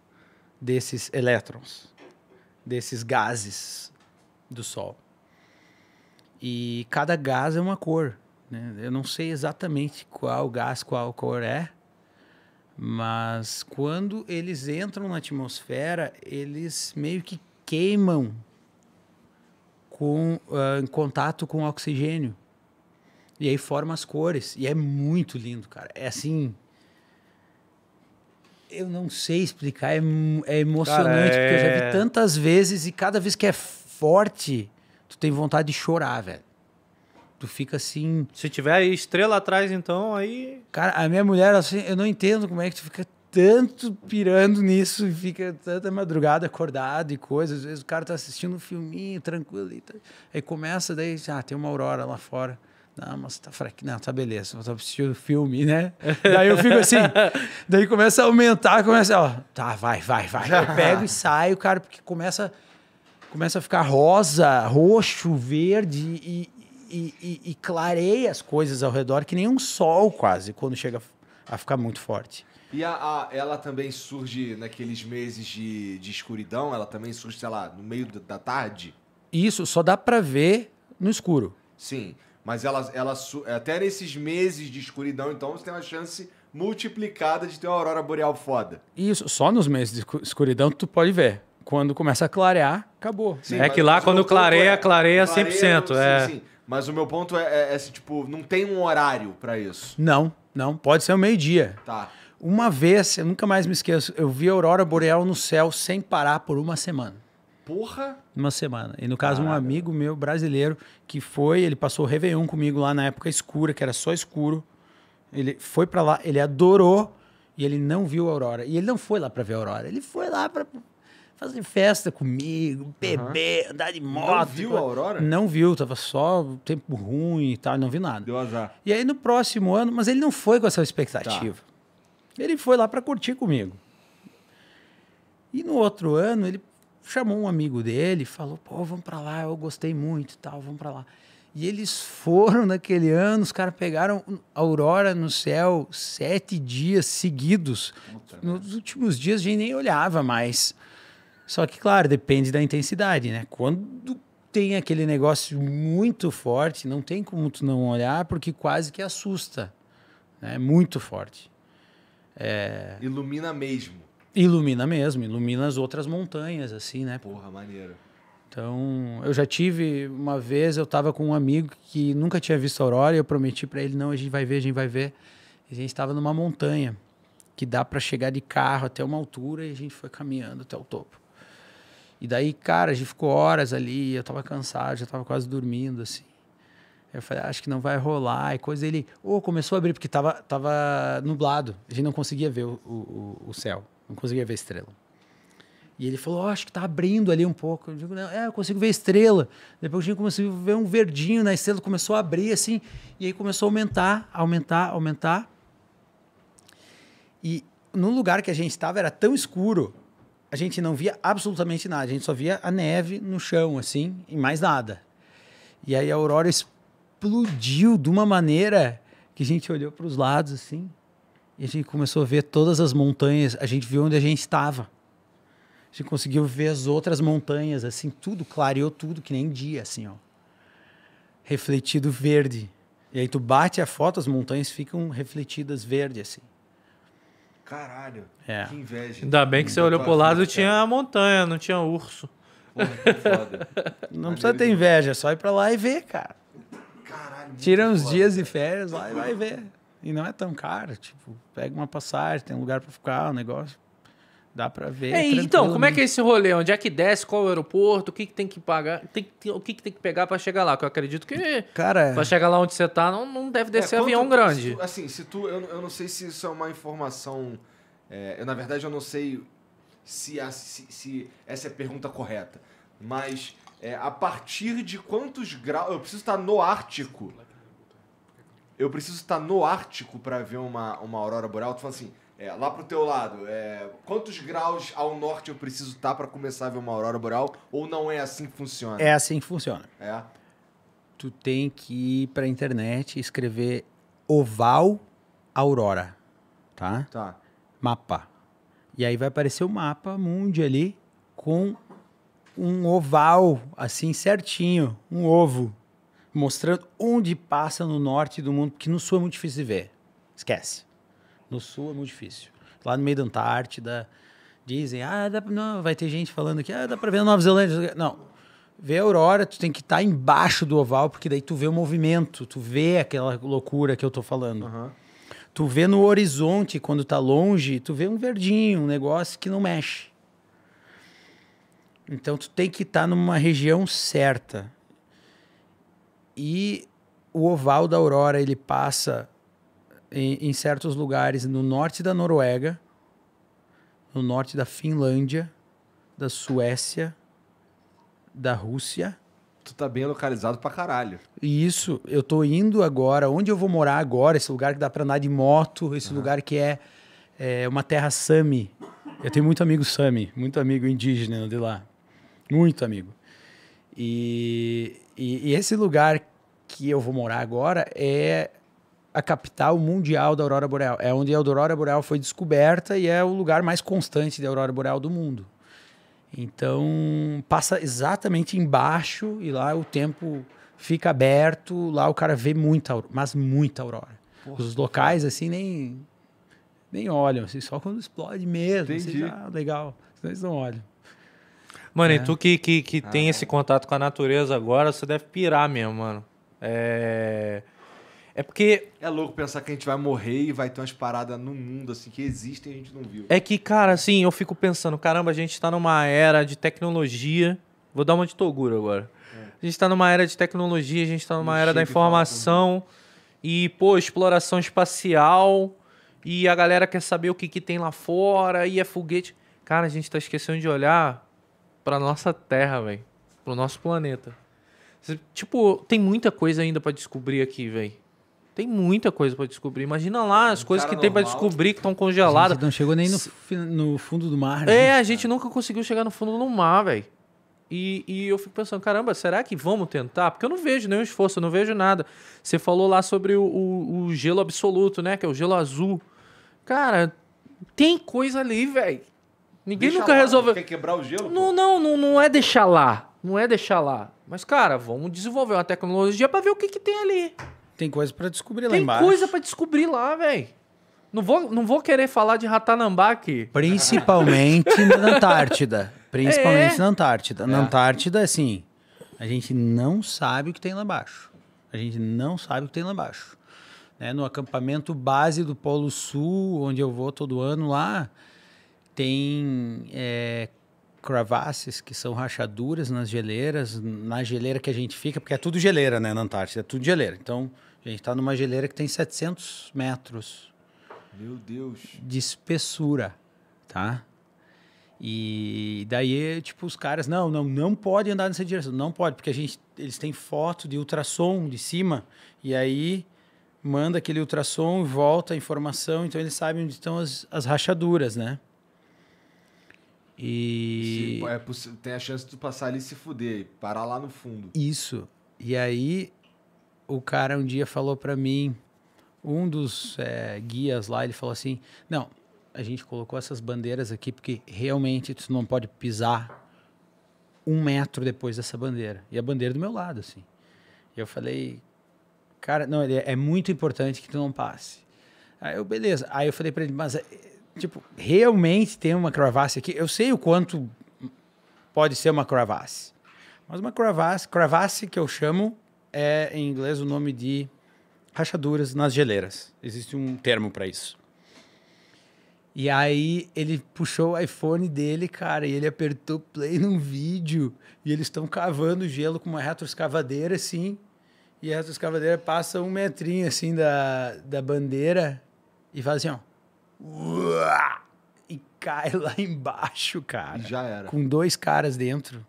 desses elétrons, desses gases do Sol. E cada gás é uma cor. Né? Eu não sei exatamente qual gás, qual cor é, mas quando eles entram na atmosfera, eles meio que queimam com, ah, em contato com o oxigênio. E aí forma as cores. E é muito lindo, cara. É assim. Eu não sei explicar, é, é emocionante, Cara, porque eu já é- vi tantas vezes e cada vez que é forte, tu tem vontade de chorar, velho. Tu fica assim. Se tiver estrela atrás, então, aí. Cara, a minha mulher, assim, eu não entendo como é que tu fica tanto pirando nisso e fica tanta madrugada acordado e coisas. Às vezes o cara tá assistindo um filminho tranquilo e tá... aí começa, daí, ah, tem uma aurora lá fora. Não, mas tá fraquinho. Não, tá beleza. Eu tô assistindo filme, né? (laughs) Daí eu fico assim. daí começa a aumentar, começa, ó. Tá, vai, vai, vai. Eu (laughs) pego e saio, cara, porque começa, começa a ficar rosa, roxo, verde e, e, e- e clareia as coisas ao redor, que nem um sol quase, quando chega a ficar muito forte. E a, a- ela também surge naqueles meses de, de escuridão? Ela também surge, sei lá, no meio da, tarde? Isso só dá pra ver no escuro. Sim. Mas ela, ela até nesses meses de escuridão, então, você tem uma chance multiplicada de ter uma aurora boreal foda. Isso, só nos meses de escu- escuridão tu pode ver. Quando começa a clarear, acabou. Sim, É que lá, quando meu ponto clareia, clareia 100%, sim, é. sim. Mas o meu ponto é, é, é assim, tipo, não tem um horário pra isso. Não, não, pode ser o meio-dia. Tá. Uma vez, eu nunca mais me esqueço, eu vi a aurora boreal no céu sem parar por uma semana. Porra! Uma semana. E no caso, um Caralho. amigo meu brasileiro que foi, ele passou o Réveillon comigo lá na época escura, que era só escuro. Ele foi pra lá, ele adorou e ele não viu a aurora. E ele não foi lá pra ver a aurora, ele foi lá pra fazer festa comigo, beber, andar de moto. viu a aurora? Não viu, tava só tempo ruim e tal, não viu nada. Deu azar. E aí no próximo ano, mas ele não foi com essa expectativa. Ele foi lá para curtir comigo. E no outro ano, ele chamou um amigo dele, falou: "Pô, vamos para lá, eu gostei muito, e tal, vamos para lá". E eles foram naquele ano, os caras pegaram a aurora no céu sete dias seguidos. Nos últimos dias a gente nem olhava mais. Só que, claro, depende da intensidade, né? Quando tem aquele negócio muito forte, não tem como tu não olhar, porque quase que assusta. É muito forte. Ilumina mesmo. Ilumina mesmo, ilumina as outras montanhas, assim, né? Porra, maneiro. Então, eu já tive uma vez, eu tava com um amigo que nunca tinha visto a aurora e eu prometi para ele, não, a gente vai ver, a gente vai ver. E a gente estava numa montanha que dá para chegar de carro até uma altura e a gente foi caminhando até o topo. E daí, cara, a gente ficou horas ali, eu tava cansado, já tava quase dormindo, assim. Eu falei, "Ah, acho que não vai rolar, e coisa ele, ô, começou a abrir, porque tava, tava nublado, a gente não conseguia ver o, o, o céu, não conseguia ver a estrela. E ele falou, "Ó, acho que tá abrindo ali um pouco. Eu digo, não, é, eu consigo ver estrela. Depois a gente conseguiu ver um verdinho na estrela, começou a abrir assim, e aí começou a aumentar, aumentar, aumentar. E no lugar que a gente estava era tão escuro, a gente não via absolutamente nada, a gente só via a neve no chão, assim, e mais nada. E aí a aurora explodiu de uma maneira que a gente olhou para os lados, assim, e a gente começou a ver todas as montanhas, a gente viu onde a gente estava. A gente conseguiu ver as outras montanhas, assim, tudo, clareou tudo, que nem dia, assim, ó. Refletido verde. E aí tu bate a foto, as montanhas ficam refletidas verde, assim. Caralho. É. Que inveja. Ainda bem que você olhou pro lado e tinha cara. a montanha, não tinha urso. Porra, que foda. (laughs) Não precisa ter inveja, é só ir pra lá e ver, cara. Caralho. Tira uns foda. dias de férias lá e vai ver. E não é tão caro, tipo, pega uma passagem, tem um lugar pra ficar, um negócio. Dá pra ver. É, então, como é que é esse rolê? Onde é que desce? Qual o aeroporto? O que, que tem que pagar? Tem, o que, que tem que pegar pra chegar lá? Que eu acredito que Cara, pra chegar lá onde você tá, não, não deve descer É, quanto- avião grande. se tu- assim, se tu. Eu, eu não sei se isso é uma informação. é, eu, na verdade, eu não sei se, a- se- se essa é a pergunta correta. Mas é, a partir de quantos graus. Eu preciso estar no Ártico. Eu preciso estar no Ártico para ver uma, uma aurora boreal. Tu fala assim, é, lá pro teu lado, é, quantos graus ao norte eu preciso estar para começar a ver uma aurora boreal? Ou não é assim que funciona? é assim que funciona. É? Tu tem que ir pra internet e escrever oval aurora, tá? Tá. mapa. E aí vai aparecer o mapa mundi ali com um oval assim certinho, um ovo, mostrando onde passa no norte do mundo, porque no sul é muito difícil de ver. Esquece. No sul é muito difícil. Lá no meio da Antártida, dizem, ah, dá, pra- não, vai ter gente falando que ah, dá para ver na Nova Zelândia. Não. ver a aurora, tu tem que estar embaixo do oval, porque daí tu vê o movimento, tu vê aquela loucura que eu tô falando. Aham. Tu vê no horizonte, quando tá longe, tu vê um verdinho, um negócio que não mexe. Então tu tem que estar numa região certa. E o oval da aurora, ele passa em, em certos lugares no norte da Noruega, no norte da Finlândia, da Suécia, da Rússia. Tu tá bem localizado pra caralho. Isso, eu tô indo agora, onde eu vou morar agora, esse lugar que dá pra andar de moto, esse lugar que é, é uma terra Sami. Eu tenho muito amigo Sami, muito amigo indígena de lá. Muito amigo. E, e, e esse lugar que eu vou morar agora é a capital mundial da Aurora Boreal. É onde a Aurora Boreal foi descoberta e é o lugar mais constante da Aurora Boreal do mundo. Então, passa exatamente embaixo e lá o tempo fica aberto, lá o cara vê muita, aurora, mas muita aurora. Os locais, assim, nem, nem olham, assim, só quando explode mesmo. Assim, já, legal, senão eles não olham. Mano, É. e tu que, que, que tem esse contato com a natureza agora, você deve pirar mesmo, mano. É. É porque. É louco pensar que a gente vai morrer e vai ter umas paradas no mundo assim que existem e a gente não viu. É que, cara, assim, eu fico pensando, caramba, a gente tá numa era de tecnologia. Vou dar uma de Toguro agora. A gente tá numa era de tecnologia, a gente tá numa era da fala informação. E, pô, exploração espacial. E a galera quer saber o que, que tem lá fora. E é foguete. Cara, a gente tá esquecendo de olhar pra nossa Terra, velho. Pro nosso planeta. Tipo, tem muita coisa ainda pra descobrir aqui, velho. Tem muita coisa pra descobrir. Imagina lá as Um coisas que tem pra normal- descobrir que estão A congeladas. gente não chegou nem no, no fundo do mar. né? É, a gente nunca conseguiu chegar no fundo do mar, velho. E, e eu fico pensando, caramba, será que vamos tentar? Porque eu não vejo nenhum esforço, eu não vejo nada. Você falou lá sobre o, o- o gelo absoluto, né? Que é o gelo azul. Cara, tem coisa ali, velho. Ninguém Deixa nunca lá, resolveu. Quer quebrar o gelo? Não, não, não, não é deixar lá. Não é deixar lá. Mas, cara, vamos desenvolver uma tecnologia pra ver o que, que tem ali. Tem coisa pra descobrir lá Tem embaixo. coisa pra descobrir lá, velho. Não vou, não vou querer falar de Ratanambá aqui. Principalmente na (laughs) Antártida. Principalmente É. na Antártida. Na Antártida, assim, a gente não sabe o que tem lá embaixo. A gente não sabe o que tem lá embaixo. Né? No acampamento base do Polo Sul, onde eu vou todo ano lá, tem é, crevasses, que são rachaduras nas geleiras, na geleira que a gente fica, porque é tudo geleira, né, na Antártida, é tudo geleira. Então, a gente está numa geleira que tem 700 metros Meu Deus. de espessura, tá? E daí, tipo, os caras, não, não, não pode andar nessa direção. Não pode, porque a gente, eles têm foto de ultrassom de cima, e aí manda aquele ultrassom volta a informação, então eles sabem onde estão as, as rachaduras, né? E... Se- é tem a chance de tu passar ali e se fuder, e parar lá no fundo. Isso. E aí, o cara um dia falou pra mim, um dos eh, guias lá, ele falou assim: Não, a gente colocou essas bandeiras aqui porque realmente tu não pode pisar um metro depois dessa bandeira. E a bandeira do meu lado, assim. E eu falei: Cara, não, ele é, é muito importante que tu não passe. Aí eu, beleza. Aí eu falei pra ele: Mas, eh, tipo, realmente tem uma crevasse aqui? Eu sei o quanto pode ser uma crevasse. Mas uma crevasse, crevasse que eu chamo é em inglês o nome de rachaduras nas geleiras. Existe um termo para isso. E aí ele puxou o iPhone dele, cara, e ele apertou play num vídeo e eles estão cavando gelo com uma retroescavadeira assim. E a retroescavadeira passa um metrinho assim da, da bandeira e faz assim, ó. Uá! E cai lá (laughs) embaixo, cara. E já era. Com dois caras dentro.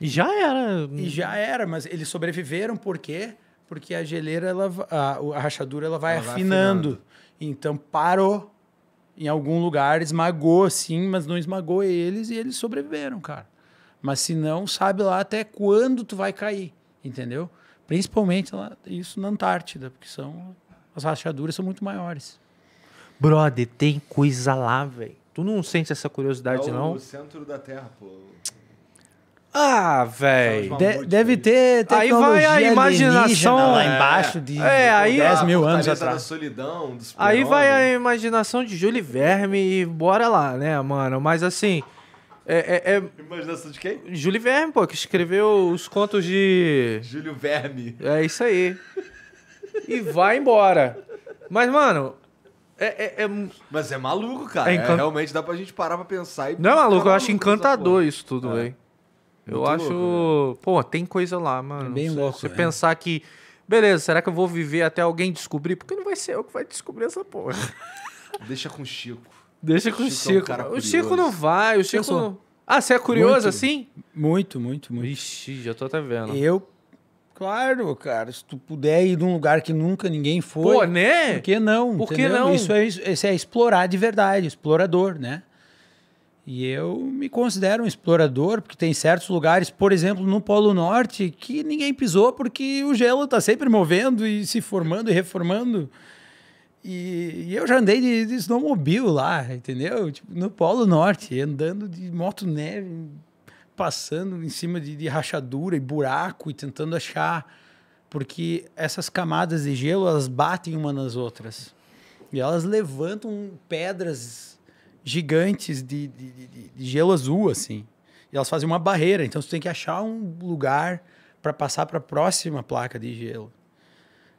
E já era. E já era, mas eles sobreviveram por quê? Porque a geleira, ela, a, a rachadura, ela vai Ela vai afinando. afinando. Então parou em algum lugar, esmagou sim, mas não esmagou eles e eles sobreviveram, cara. Mas se não, sabe lá até quando tu vai cair, entendeu? Principalmente lá, isso na Antártida, porque são as rachaduras são muito maiores. Brother, tem coisa lá, velho. Tu não sente essa É curiosidade, o, não? o centro da Terra, pô. Ah, velho. De- deve aí. ter Aí vai a imaginação, lá é. embaixo de É, aí- 10 mil anos atrás. da solidão, dos Aí vai a imaginação de Júlio Verme e bora lá, né, mano? Mas assim, É, é, é Imaginação de quem? Júlio Verme, pô, que escreveu os contos de. Júlio Verme. É isso aí. E vai embora. Mas, mano, é. é- é- Mas é maluco, cara. É É realmente dá pra gente parar pra pensar e. Não é maluco, eu acho encantador isso tudo, É. velho. Eu Muito acho. louco, Pô, tem coisa lá, mano. É bem louco, Você né? pensar que. Beleza, será que eu vou viver até alguém descobrir? Porque não vai ser eu que vai descobrir essa porra. (laughs) Deixa com o Chico. Deixa com o Chico é um Chico. cara o Chico não vai, o Chico. não- Ah, você é curioso Muito. assim? Muito, muito, muito. Ixi, já tô até vendo. Eu, claro, cara, se tu puder ir num lugar que nunca ninguém foi. Pô, né? Por que não? Por que não? Isso é, isso é explorar de verdade, explorador, né? E eu me considero um explorador, porque tem certos lugares, por exemplo, no Polo Norte, que ninguém pisou porque o gelo está sempre movendo e se formando e reformando. E, e eu já andei de, de snowmobile lá, entendeu? Tipo, no Polo Norte, andando de moto neve, passando em cima de, de rachadura e buraco e tentando achar. Porque essas camadas de gelo, elas batem uma nas outras. E elas levantam pedras gigantes de, de, de- de- gelo azul, assim. E elas fazem uma barreira. Então, você tem que achar um lugar para passar para a próxima placa de gelo.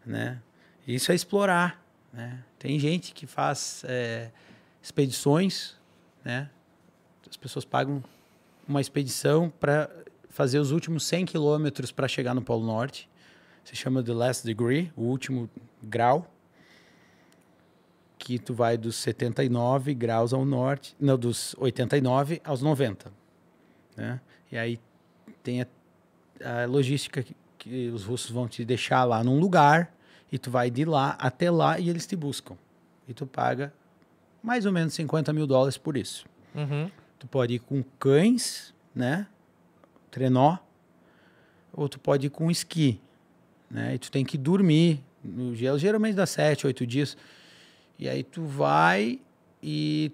Né? Isso é explorar. Né? Tem gente que faz é, expedições, né? As pessoas pagam uma expedição para fazer os últimos 100 quilômetros para chegar no Polo Norte. Se chama The Last Degree, o último grau. Que tu vai dos 79 graus ao norte, não, dos 89 aos 90. Né? E aí tem a, a logística que, que os russos vão te deixar lá num lugar e tu vai de lá até lá e eles te buscam. E tu paga mais ou menos 50 mil dólares por isso. Uhum. Tu pode ir com cães, né? Trenó. Ou tu pode ir com esqui, né? E tu tem que dormir no gelo. Geralmente dá sete, oito dias. E aí tu vai e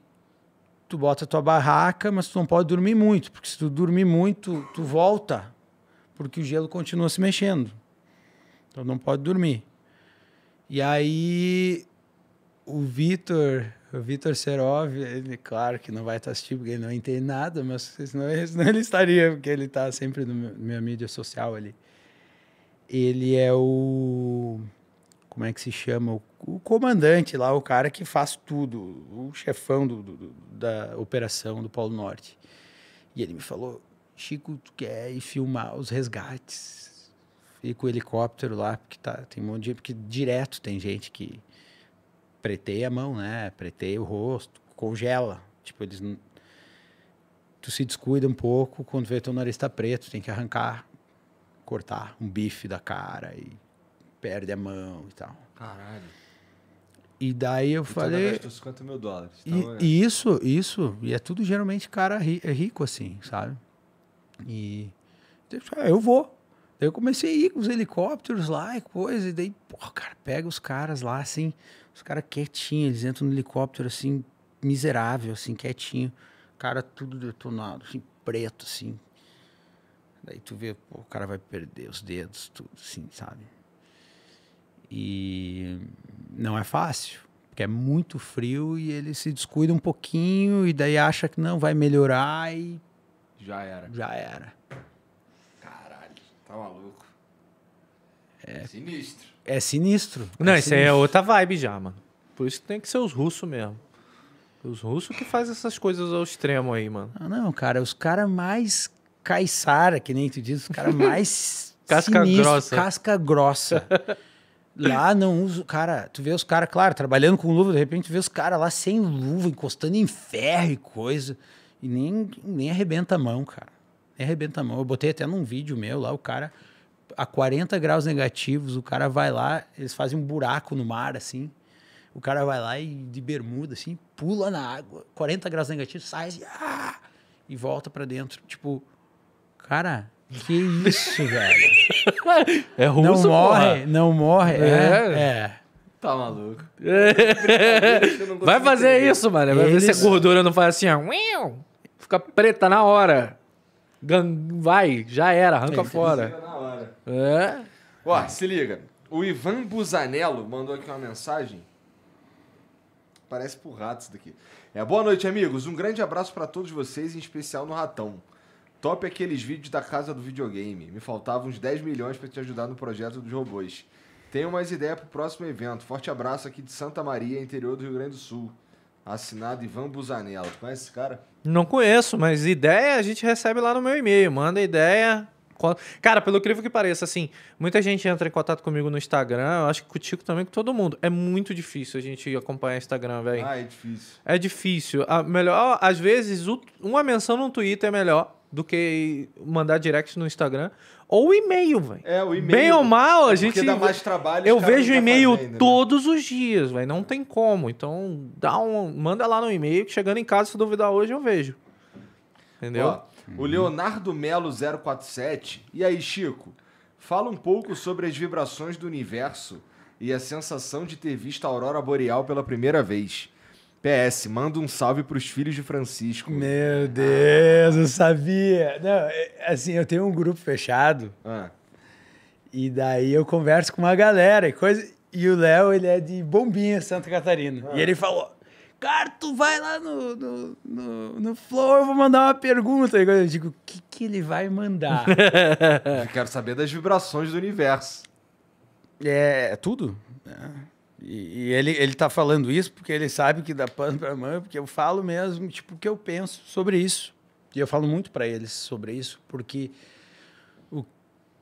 tu bota tua barraca, mas tu não pode dormir muito. Porque se tu dormir muito, tu volta. Porque o gelo continua se mexendo. Então não pode dormir. E aí o Vitor, o Vitor Serov, ele, claro que não vai estar assistindo porque ele não entende nada, mas senão, (laughs) senão ele estaria, porque ele está sempre no meu, minha mídia social ali. Ele é o. Como é que se chama? O, comandante lá, o cara que faz tudo, o chefão do- do- da operação do Polo Norte. E ele me falou: Chico, tu quer ir filmar os resgates? Ir com o helicóptero lá, porque tá, tem um monte de. Porque direto tem gente que preteia a mão, né? Preteia o rosto, congela. Tipo, eles. não- Tu se descuida um pouco, quando vê teu nariz tá preto, tem que arrancar, cortar um bife da cara e perde a mão e tal. Caralho. E daí eu Então falei. gastou 50 mil dólares. E, e isso, isso, e é tudo geralmente cara ri- é rico, assim, sabe? E "Ah, eu vou. Daí eu comecei a ir com os helicópteros lá e coisa, e daí, pô, cara, pega os caras lá, assim, os caras quietinhos, eles entram no helicóptero, assim, miserável, assim, quietinho, cara tudo detonado, assim, preto, assim. Daí tu vê, pô, o cara vai perder os dedos, tudo, assim, sabe? E não é fácil, porque é muito frio e ele se descuida um pouquinho e daí acha que não vai melhorar e Já era. já era. Caralho. Tá maluco. É. Sinistro. É sinistro. Não, é isso aí é sinistro. outra vibe já, mano. Por isso que tem que ser os russos mesmo. Os russos que fazem essas coisas ao extremo aí, mano. Ah, não, cara, os caras mais caiçara, que nem tu diz, os caras mais (laughs) Casca sinistros, grossa. Casca grossa. Lá não usa, cara, tu vê os caras, claro, trabalhando com luva, de repente tu vê os caras lá sem luva, encostando em ferro e coisa, e nem, nem arrebenta a mão, cara. Nem arrebenta a mão. Eu botei até num vídeo meu lá, o cara, a 40 graus negativos, o cara vai lá, eles fazem um buraco no mar, assim, o cara vai lá e de bermuda, assim, pula na água, 40 graus negativos, sai assim, ah, e volta pra dentro. Tipo, cara, que isso, (laughs) velho? É não russo, morre, porra. não morre. É, É. é. Tá maluco. (laughs) Vai fazer isso, mano. Vai ver se Eles- a gordura não faz assim, ó. Fica preta na hora. Gan- Vai, já era, arranca fora. É. Ó, se liga. O Ivan Busanello mandou aqui uma mensagem. Parece pro rato isso daqui. É, boa noite, amigos. Um grande abraço pra todos vocês, em especial no Ratão. Top aqueles vídeos da casa do videogame. Me faltavam uns 10 milhões pra te ajudar no projeto dos robôs. Tenho mais ideia pro próximo evento. Forte abraço aqui de Santa Maria, interior do Rio Grande do Sul. Assinado Ivan Busanello. Conhece esse cara? Não conheço, mas ideia a gente recebe lá no meu e-mail. Manda ideia. Cara, pelo incrível que pareça, assim, muita gente entra em contato comigo no Instagram, eu acho que contigo também, com todo mundo. É muito difícil a gente acompanhar Instagram, velho. Ah, é difícil. É difícil. A melhor, às vezes, o- uma menção no Twitter é melhor do que mandar direct no Instagram. Ou o e-mail, velho. É, o e-mail. Bem ou mal, a É gente. Porque dá mais trabalho. Eu vejo o tá e-mail fazendo, né? todos os dias, velho. Não tem como. Então, dá um, manda lá no e-mail que chegando em casa, se duvidar hoje, eu vejo. Entendeu? Ó, o Leonardo Melo 047. E aí, Chico? Fala um pouco sobre as vibrações do universo e a sensação de ter visto a aurora boreal pela primeira vez. PS, manda um salve pros filhos de Francisco. Meu Deus, eu sabia. Não, é, assim, eu tenho um grupo fechado Ah, e daí eu converso com uma galera e coisa. E o Léo, ele é de Bombinha, Santa Catarina. E ele falou: Cara, tu vai lá no, no, no, no Flow, eu vou mandar uma pergunta. E eu digo: O que, que ele vai mandar? (laughs) eu quero saber das vibrações do universo. É, é tudo. né? E, e ele, ele tá falando isso porque ele sabe que dá pano pra mão, porque eu falo mesmo, tipo, o que eu penso sobre isso. E eu falo muito para eles sobre isso, porque, o,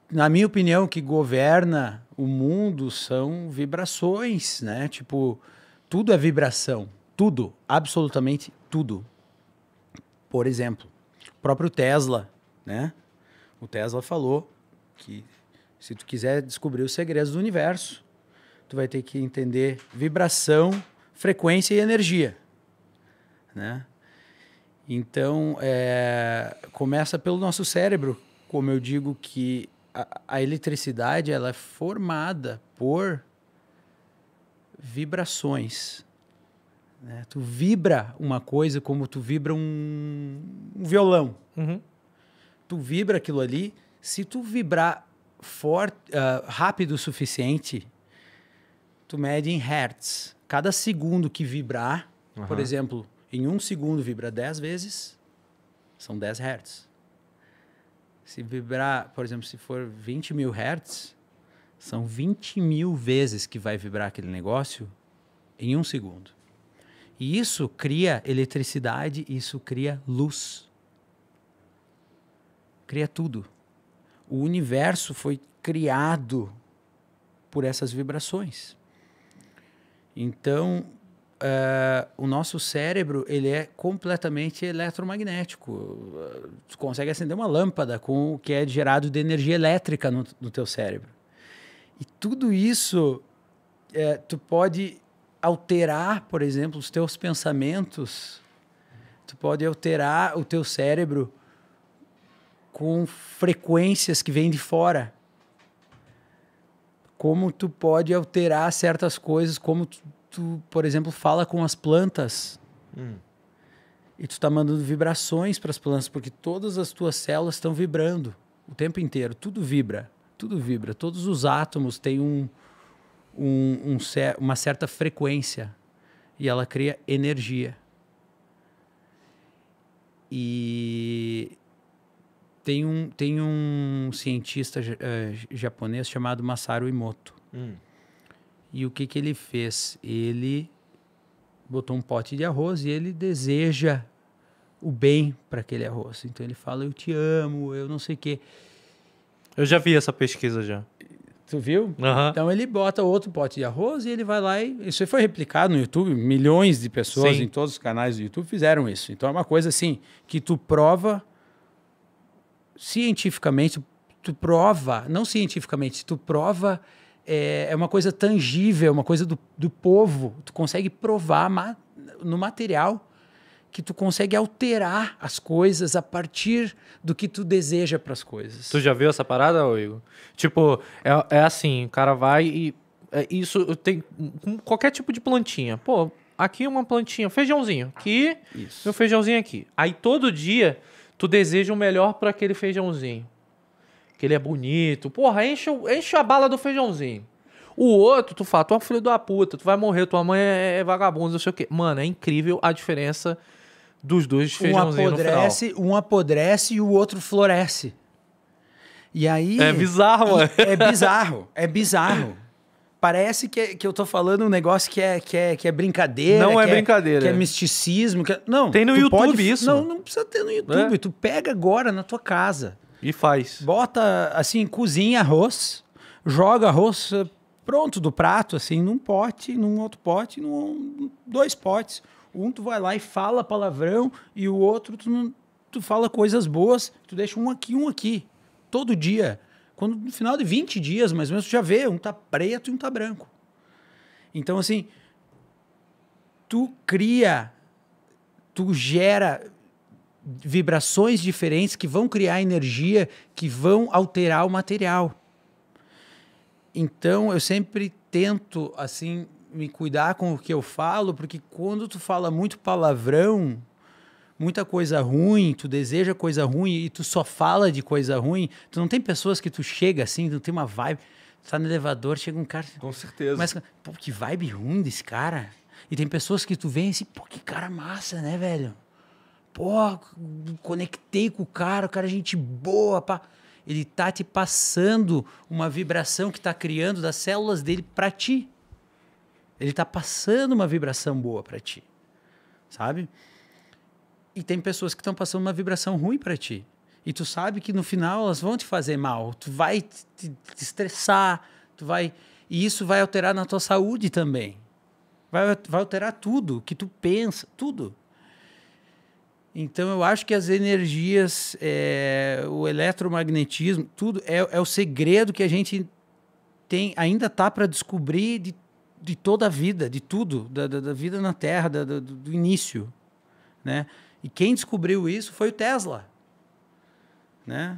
na minha opinião, o que governa o mundo são vibrações, né? Tipo, tudo é vibração. Tudo, absolutamente tudo. Por exemplo, o próprio Tesla, né? O Tesla falou que se tu quiser descobrir os segredos do universo, tu vai ter que entender vibração, frequência e energia, né? Então, é, começa pelo nosso cérebro, como eu digo que a, a eletricidade ela é formada por vibrações. Né? Tu vibra uma coisa como tu vibra um, um violão Uhum. tu vibra aquilo ali, se tu vibrar forte, ah, rápido o suficiente, tu mede em hertz. Cada segundo que vibrar, por exemplo, em um segundo vibra 10 vezes, são 10 hertz. Se vibrar, por exemplo, se for 20 mil hertz, são 20 mil vezes que vai vibrar aquele negócio em um segundo. E isso cria eletricidade, isso cria luz cria tudo. O universo foi criado por essas vibrações. Então, eh, o nosso cérebro ele é completamente eletromagnético. Uh, Tu consegue acender uma lâmpada com o que é gerado de energia elétrica no, no teu cérebro. E tudo isso eh, tu pode alterar, por exemplo, os teus pensamentos. Tu pode alterar o teu cérebro com frequências que vêm de fora. Como tu pode alterar certas coisas, como tu, tu, por exemplo, fala com as plantas. E tu está mandando vibrações para as plantas, porque todas as tuas células estão vibrando o tempo inteiro. Tudo vibra, tudo vibra. Todos os átomos têm um, um, um uma certa frequência e ela cria energia. E tem um, tem um cientista eh, japonês chamado Masaru Emoto. Hum. E o que, que ele fez? Ele botou um pote de arroz e ele deseja o bem para aquele arroz. Então ele fala, eu te amo, eu não sei o quê. Eu já vi essa pesquisa já. Tu viu? Aham. Então ele bota outro pote de arroz e ele vai lá e. Isso foi replicado no YouTube. Milhões de pessoas Sim. em todos os canais do YouTube fizeram isso. Então é uma coisa assim que tu prova cientificamente, tu prova, não cientificamente, tu prova. É, é uma coisa tangível, uma coisa do, do povo. Tu consegue provar ma- no material que tu consegue alterar as coisas a partir do que tu deseja para as coisas. Tu já viu essa parada, Igor? Tipo, é, é assim, o cara vai e. é isso tem com qualquer tipo de plantinha. Pô, aqui uma plantinha, feijãozinho. Aqui, Isso. meu feijãozinho aqui. Aí todo dia tu deseja o melhor para aquele feijãozinho. Que ele é bonito. Porra, enche, o- enche a bala do feijãozinho. O outro, tu fala, tu é um filho da puta, tu vai morrer, tua mãe é, é vagabundo, não sei o quê. Mano, é incrível a diferença dos dois Um feijãozinhos no final. apodrece, um apodrece e o outro floresce. E aí. É bizarro, mano. É bizarro, é bizarro. Parece que, que eu tô falando um negócio que é, que é, que é brincadeira. Não é que brincadeira. Que é misticismo. que é- Não. Tem no tu YouTube pode- isso, Não, não precisa ter no YouTube. É. Tu pega agora na tua casa. E faz. Bota, assim, cozinha arroz, joga arroz eh, pronto do prato, assim, num pote, num outro pote, num, dois potes. Um tu vai lá e fala palavrão e o outro tu, não- tu fala coisas boas, tu deixa um aqui, um aqui, todo dia. Quando no final de 20 dias, mais ou menos, tu já vê, um tá preto e um tá branco. Então, assim, tu cria, tu gera vibrações diferentes que vão criar energia, que vão alterar o material. Então, eu sempre tento, assim, me cuidar com o que eu falo, porque quando tu fala muito palavrão, muita coisa ruim, tu deseja coisa ruim e tu só fala de coisa ruim, tu não tem pessoas que tu chega assim, tu tem uma vibe, tu tá no elevador, chega um cara, Com certeza. mas, pô, que vibe ruim desse cara. E tem pessoas que tu vê assim, pô, que cara massa, né, velho? Pô, conectei com o cara, o cara é gente boa, pá. Ele tá te passando uma vibração que tá criando das células dele pra ti. Ele tá passando uma vibração boa pra ti. Sabe? E tem pessoas que estão passando uma vibração ruim pra ti. E tu sabe que no final elas vão te fazer mal. Tu vai te, te- te estressar, tu vai e isso vai alterar na tua saúde também. Vai, vai alterar tudo que tu pensa, tudo. Então eu acho que as energias, é, o eletromagnetismo, tudo é, é o segredo que a gente tem ainda tá para descobrir de, de toda a vida, de tudo, da, da, da vida na Terra, da- do, do início, né? E quem descobriu isso foi o Tesla, né?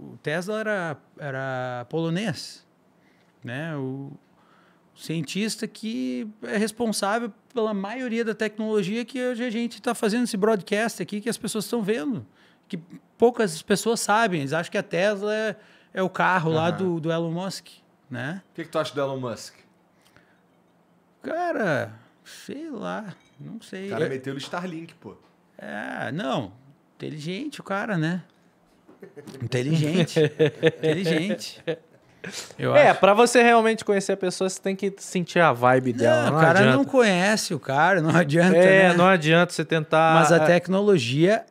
O Tesla era, era polonês, né? O, o cientista que é responsável pela maioria da tecnologia que hoje a gente está fazendo esse broadcast aqui, que as pessoas estão vendo. Que poucas pessoas sabem. Eles acham que a Tesla é, é o carro lá Aham. do, do Elon Musk, né? O que, que tu acha do Elon Musk? Cara, sei lá, não sei. O cara É- meteu no Starlink, pô. É, não. Inteligente o cara, né? Inteligente. (laughs) inteligente. Eu É, acho. pra você realmente conhecer a pessoa, você tem que sentir a vibe dela. Não, Não, o cara adianta. não conhece o cara, não (laughs) adianta. É, né? não adianta você tentar. Mas a tecnologia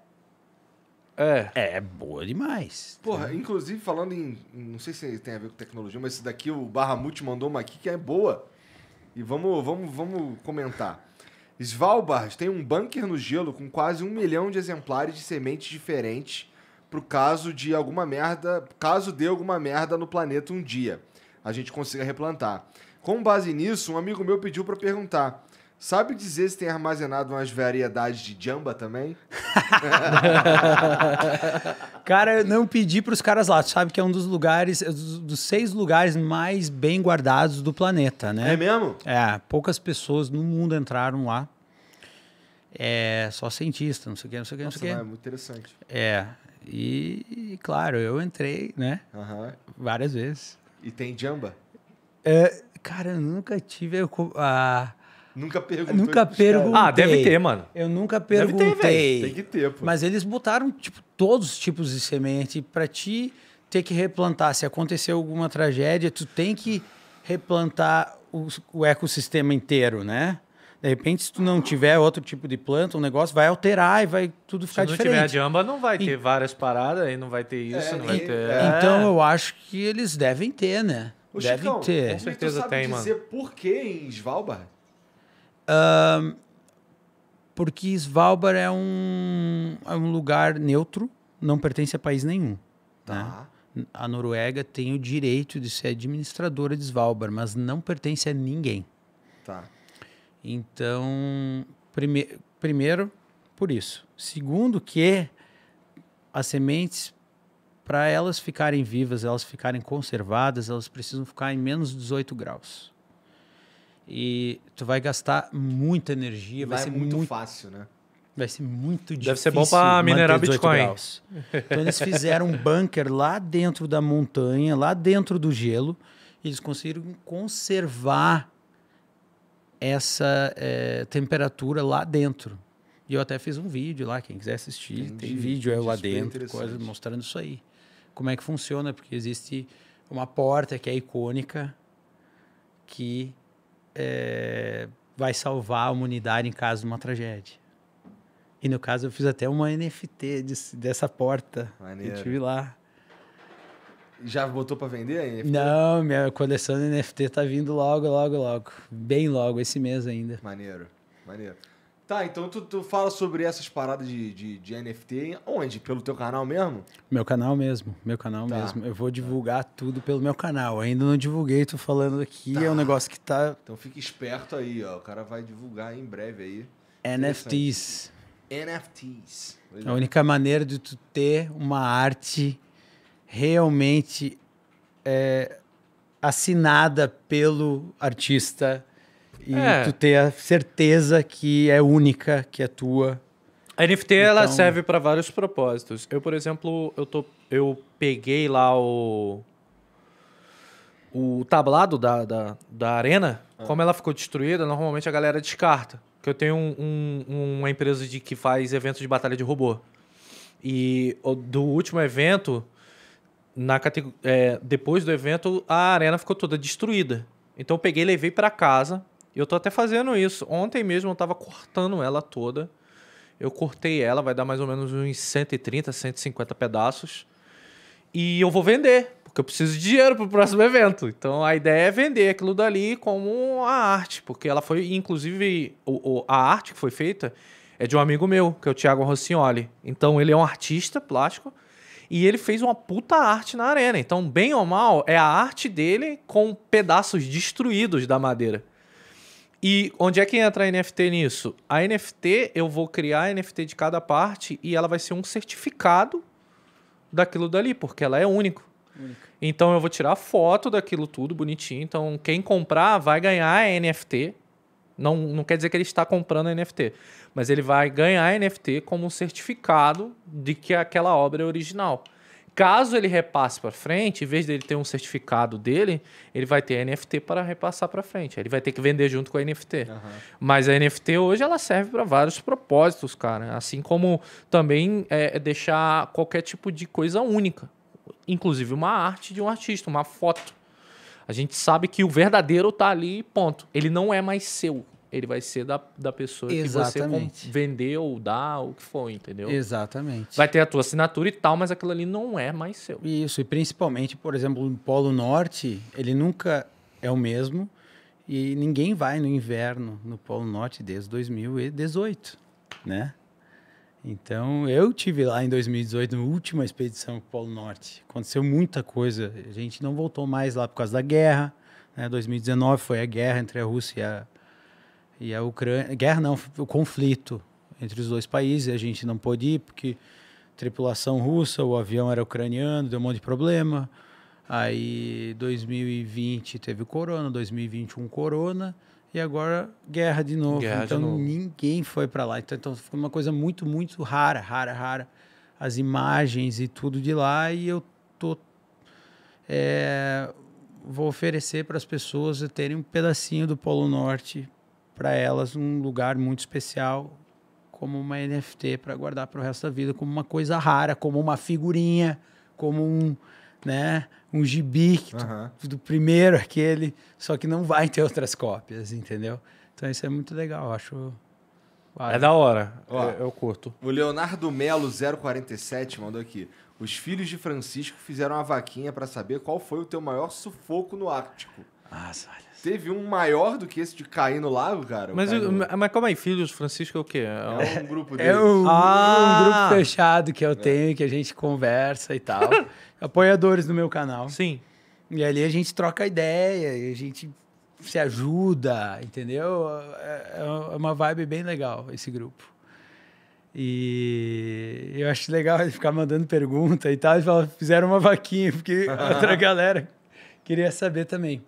É. é boa demais. Porra, inclusive falando em. em- Não sei se tem a ver com tecnologia, mas esse daqui o Barramute mandou uma aqui que é boa. E vamos, vamos, vamos comentar. Svalbard tem um bunker no gelo com quase um milhão de exemplares de sementes diferentes pro caso de alguma merda. Caso dê alguma merda no planeta um dia. A gente consiga replantar. Com base nisso, um amigo meu pediu pra perguntar. Sabe dizer se tem armazenado umas variedades de jamba também? (laughs) Cara, eu não pedi para os caras lá. Tu sabe que é um dos lugares, é dos, seis lugares mais bem guardados do planeta, né? É mesmo? É, poucas pessoas no mundo entraram lá. É, só cientista, não sei o que, não sei o que, não sei o que. é muito interessante. É, e, claro, eu entrei, né, Aham. várias vezes. E tem jamba? É, cara, eu nunca tive a... a- Nunca perguntou. Nunca perguntei. Ah, deve ter, mano. Eu nunca Deve ter, perguntei. Tem que ter, pô. Mas eles botaram tipo todos os tipos de semente para ti ter que replantar. Se acontecer alguma tragédia, tu tem que replantar o, o ecossistema inteiro, né? De repente, se tu não tiver outro tipo de planta, o negócio vai alterar e vai tudo Se ficar não diferente. tiver jamba, não vai ter E- várias paradas, aí não vai ter isso, É, não vai e- ter. é. Então eu acho que eles devem ter, né? Ô, devem Chicão, ter. tu certeza sabe tem, dizer por que em Svalbard? Porque Svalbard é um, é um lugar neutro, não pertence a país nenhum. Tá. Né? A Noruega tem o direito de ser administradora de Svalbard, mas não pertence a ninguém. Tá. Então, prime primeiro, por isso. Segundo, que as sementes, para elas ficarem vivas, elas ficarem conservadas, elas precisam ficar em menos de 18 graus. E tu vai gastar muita energia, vai Lá é ser muito, muito fácil, né? Vai ser muito difícil. Deve ser bom manter minerar 18 Bitcoin. graus. Então eles fizeram um bunker lá dentro da montanha, lá dentro do gelo, e eles conseguiram conservar essa é, temperatura lá dentro. E eu até fiz um vídeo lá, quem quiser assistir, Entendi, tem vídeo eu lá super dentro, coisa mostrando isso aí. Como é que funciona, porque existe uma porta que é icônica que é, vai salvar a humanidade em caso de uma tragédia. E no caso eu fiz até uma NFT desse- dessa porta. Maneiro. Eu tive lá. Já botou pra vender a NFT? Não, minha coleção de NFT tá vindo logo, logo, logo. Bem logo, esse mês ainda. Maneiro, maneiro. Tá, então tu, tu fala sobre essas paradas de, de, de NFT onde? Pelo teu canal mesmo? Meu canal mesmo, meu canal Tá. mesmo. Eu vou divulgar tudo pelo meu canal. Ainda não divulguei, tô falando aqui. É um negócio que tá Então fica esperto aí, ó. O cara vai divulgar em breve aí. NFTs. NFTs. Pois A única maneira de tu ter uma arte realmente é, assinada pelo artista e É. tu ter a certeza que é única, que é tua. A NFT ela Então- serve para vários propósitos. Eu, por exemplo, eu tô eu peguei lá o o tablado da, da, da arena, como ela ficou destruída, normalmente a galera descarta. Que eu tenho um- um- uma empresa de que faz eventos de batalha de robô. E do último evento, na catego- é, depois do evento, a arena ficou toda destruída. Então eu peguei e levei para casa. Eu tô até fazendo isso. Ontem mesmo eu tava cortando ela toda. Eu cortei ela, vai dar mais ou menos uns 130, 150 pedaços. E eu vou vender, porque eu preciso de dinheiro pro próximo evento. Então a ideia é vender aquilo dali como a arte, porque ela foi, inclusive, o, o- a arte que foi feita é de um amigo meu, que é o Thiago Rossignoli. Então ele é um artista plástico e ele fez uma puta arte na arena. Então, bem ou mal, é a arte dele com pedaços destruídos da madeira. E onde é que entra a NFT nisso? A NFT, eu vou criar a NFT de cada parte e ela vai ser um certificado daquilo dali, porque ela é único. Então eu vou tirar foto daquilo tudo bonitinho. Então quem comprar vai ganhar a NFT. Não, não quer dizer que ele está comprando a NFT, mas ele vai ganhar a NFT como um certificado de que aquela obra é original. Caso ele repasse para frente, em vez dele ter um certificado dele, ele vai ter NFT para repassar para frente. Ele vai ter que vender junto com a NFT. Mas a NFT hoje ela serve para vários propósitos, cara. Assim como também é, é deixar qualquer tipo de coisa única, inclusive uma arte de um artista, uma foto. A gente sabe que o verdadeiro tá ali, ponto. Ele não é mais seu. Ele vai ser da, da pessoa que você Exatamente. vendeu ou dá, o que for, entendeu? Exatamente. Vai ter a tua assinatura e tal, mas aquilo ali não é mais seu. Isso, e principalmente, por exemplo, no Polo Norte, ele nunca é o mesmo e ninguém vai no inverno no Polo Norte desde 2018, né? Então, eu tive lá em 2018, na última expedição para o Polo Norte. Aconteceu muita coisa. A gente não voltou mais lá por causa da guerra. Né? 2019 foi a guerra entre a Rússia e a, Ucrânia. Guerra não, o conflito entre os dois países. A gente não pôde ir porque tripulação russa, o avião era ucraniano, deu um monte de problema. Aí 2020 teve o corona, 2021 corona e agora guerra de novo. Guerra de então novo. ninguém foi para lá. Então, então ficou uma coisa muito, muito rara, rara, rara. As imagens e tudo de lá e eu tô é, vou oferecer para as pessoas terem um pedacinho do Polo Norte para elas, um lugar muito especial, como uma NFT para guardar para o resto da vida, como uma coisa rara, como uma figurinha, como um, né, um gibi tu- Aham. do primeiro aquele, só que não vai ter outras cópias, entendeu? Então isso é muito legal, acho. É da hora. Ó. Eu, eu curto. O Leonardo Melo 047 mandou aqui. Os filhos de Francisco fizeram uma vaquinha pra saber qual foi o teu maior sufoco no Ártico. Nossa, olha. Teve um maior do que esse de cair no lago, cara? Mas, eu- no- mas calma aí, filhos, Francisco é o quê? É um- É um grupo dele. É um, Ah! um grupo fechado que eu tenho, que a gente conversa e tal. (laughs) Apoiadores do meu canal. Sim. E ali a gente troca ideia, e a gente se ajuda, entendeu? É é uma vibe bem legal esse grupo. E eu acho legal ele ficar mandando pergunta e tal. E fizeram uma vaquinha, porque (laughs) outra galera queria saber também.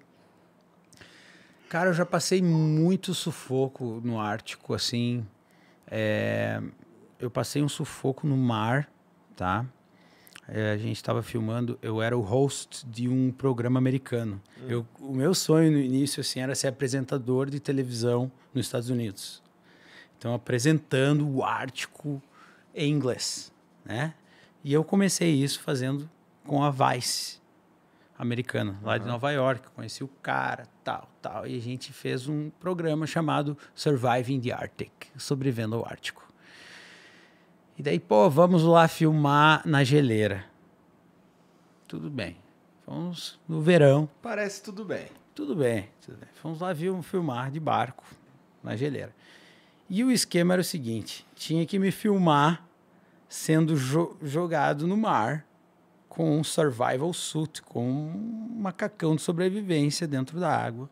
Cara, eu já passei muito sufoco no Ártico, assim. É, eu passei um sufoco no mar, tá? É, a gente estava filmando, eu era o host de um programa americano. Eu, o meu sonho no início assim era ser apresentador de televisão nos Estados Unidos. Então apresentando o Ártico em inglês, né? E eu comecei isso fazendo com a Vice americana, lá de Nova York. Conheci o cara, tal, tal. E a gente fez um programa chamado Surviving the Arctic, sobrevivendo ao Ártico. E daí, pô, vamos lá filmar na geleira. Tudo bem. Vamos no verão. Parece tudo bem. Tudo bem. Tudo bem. Fomos lá filmar de barco na geleira. E o esquema era o seguinte: tinha que me filmar sendo jo jogado no mar com um survival suit, com um macacão de sobrevivência dentro da água.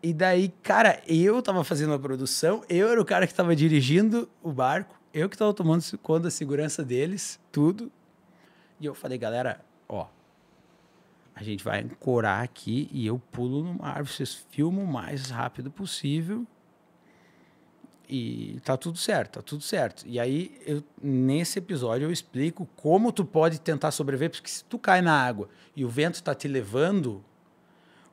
E daí, cara, eu tava fazendo a produção, eu era o cara que tava dirigindo o barco, eu que tava tomando conta da segurança deles, tudo. E eu falei, galera, ó, a gente vai ancorar aqui e eu pulo no mar, vocês filmam o mais rápido possível. E tá tudo certo, tá tudo certo. E aí, eu, nesse episódio, eu explico como tu pode tentar sobreviver, porque se tu cai na água e o vento tá te levando,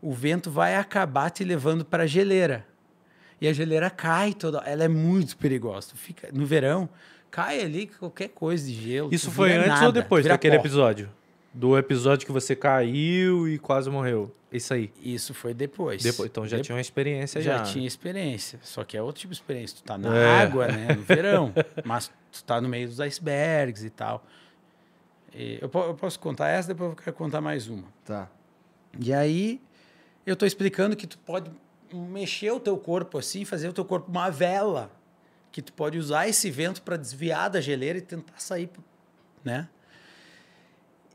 o vento vai acabar te levando para a geleira. E a geleira cai toda, ela é muito perigosa. Tu fica no verão, cai ali qualquer coisa de gelo. Isso foi antes nada, ou depois daquele episódio? Do episódio que você caiu e quase morreu. Isso aí. Isso foi depois. Depois, então já tinha uma experiência já, já. tinha experiência. Só que é outro tipo de experiência. Tu tá na É. água, né? No verão. (laughs) mas tu tá no meio dos icebergs e tal. E eu, eu posso contar essa, depois eu quero contar mais uma. Tá. E aí, eu tô explicando que tu pode mexer o teu corpo assim, fazer o teu corpo uma vela. Que tu pode usar esse vento para desviar da geleira e tentar sair, né?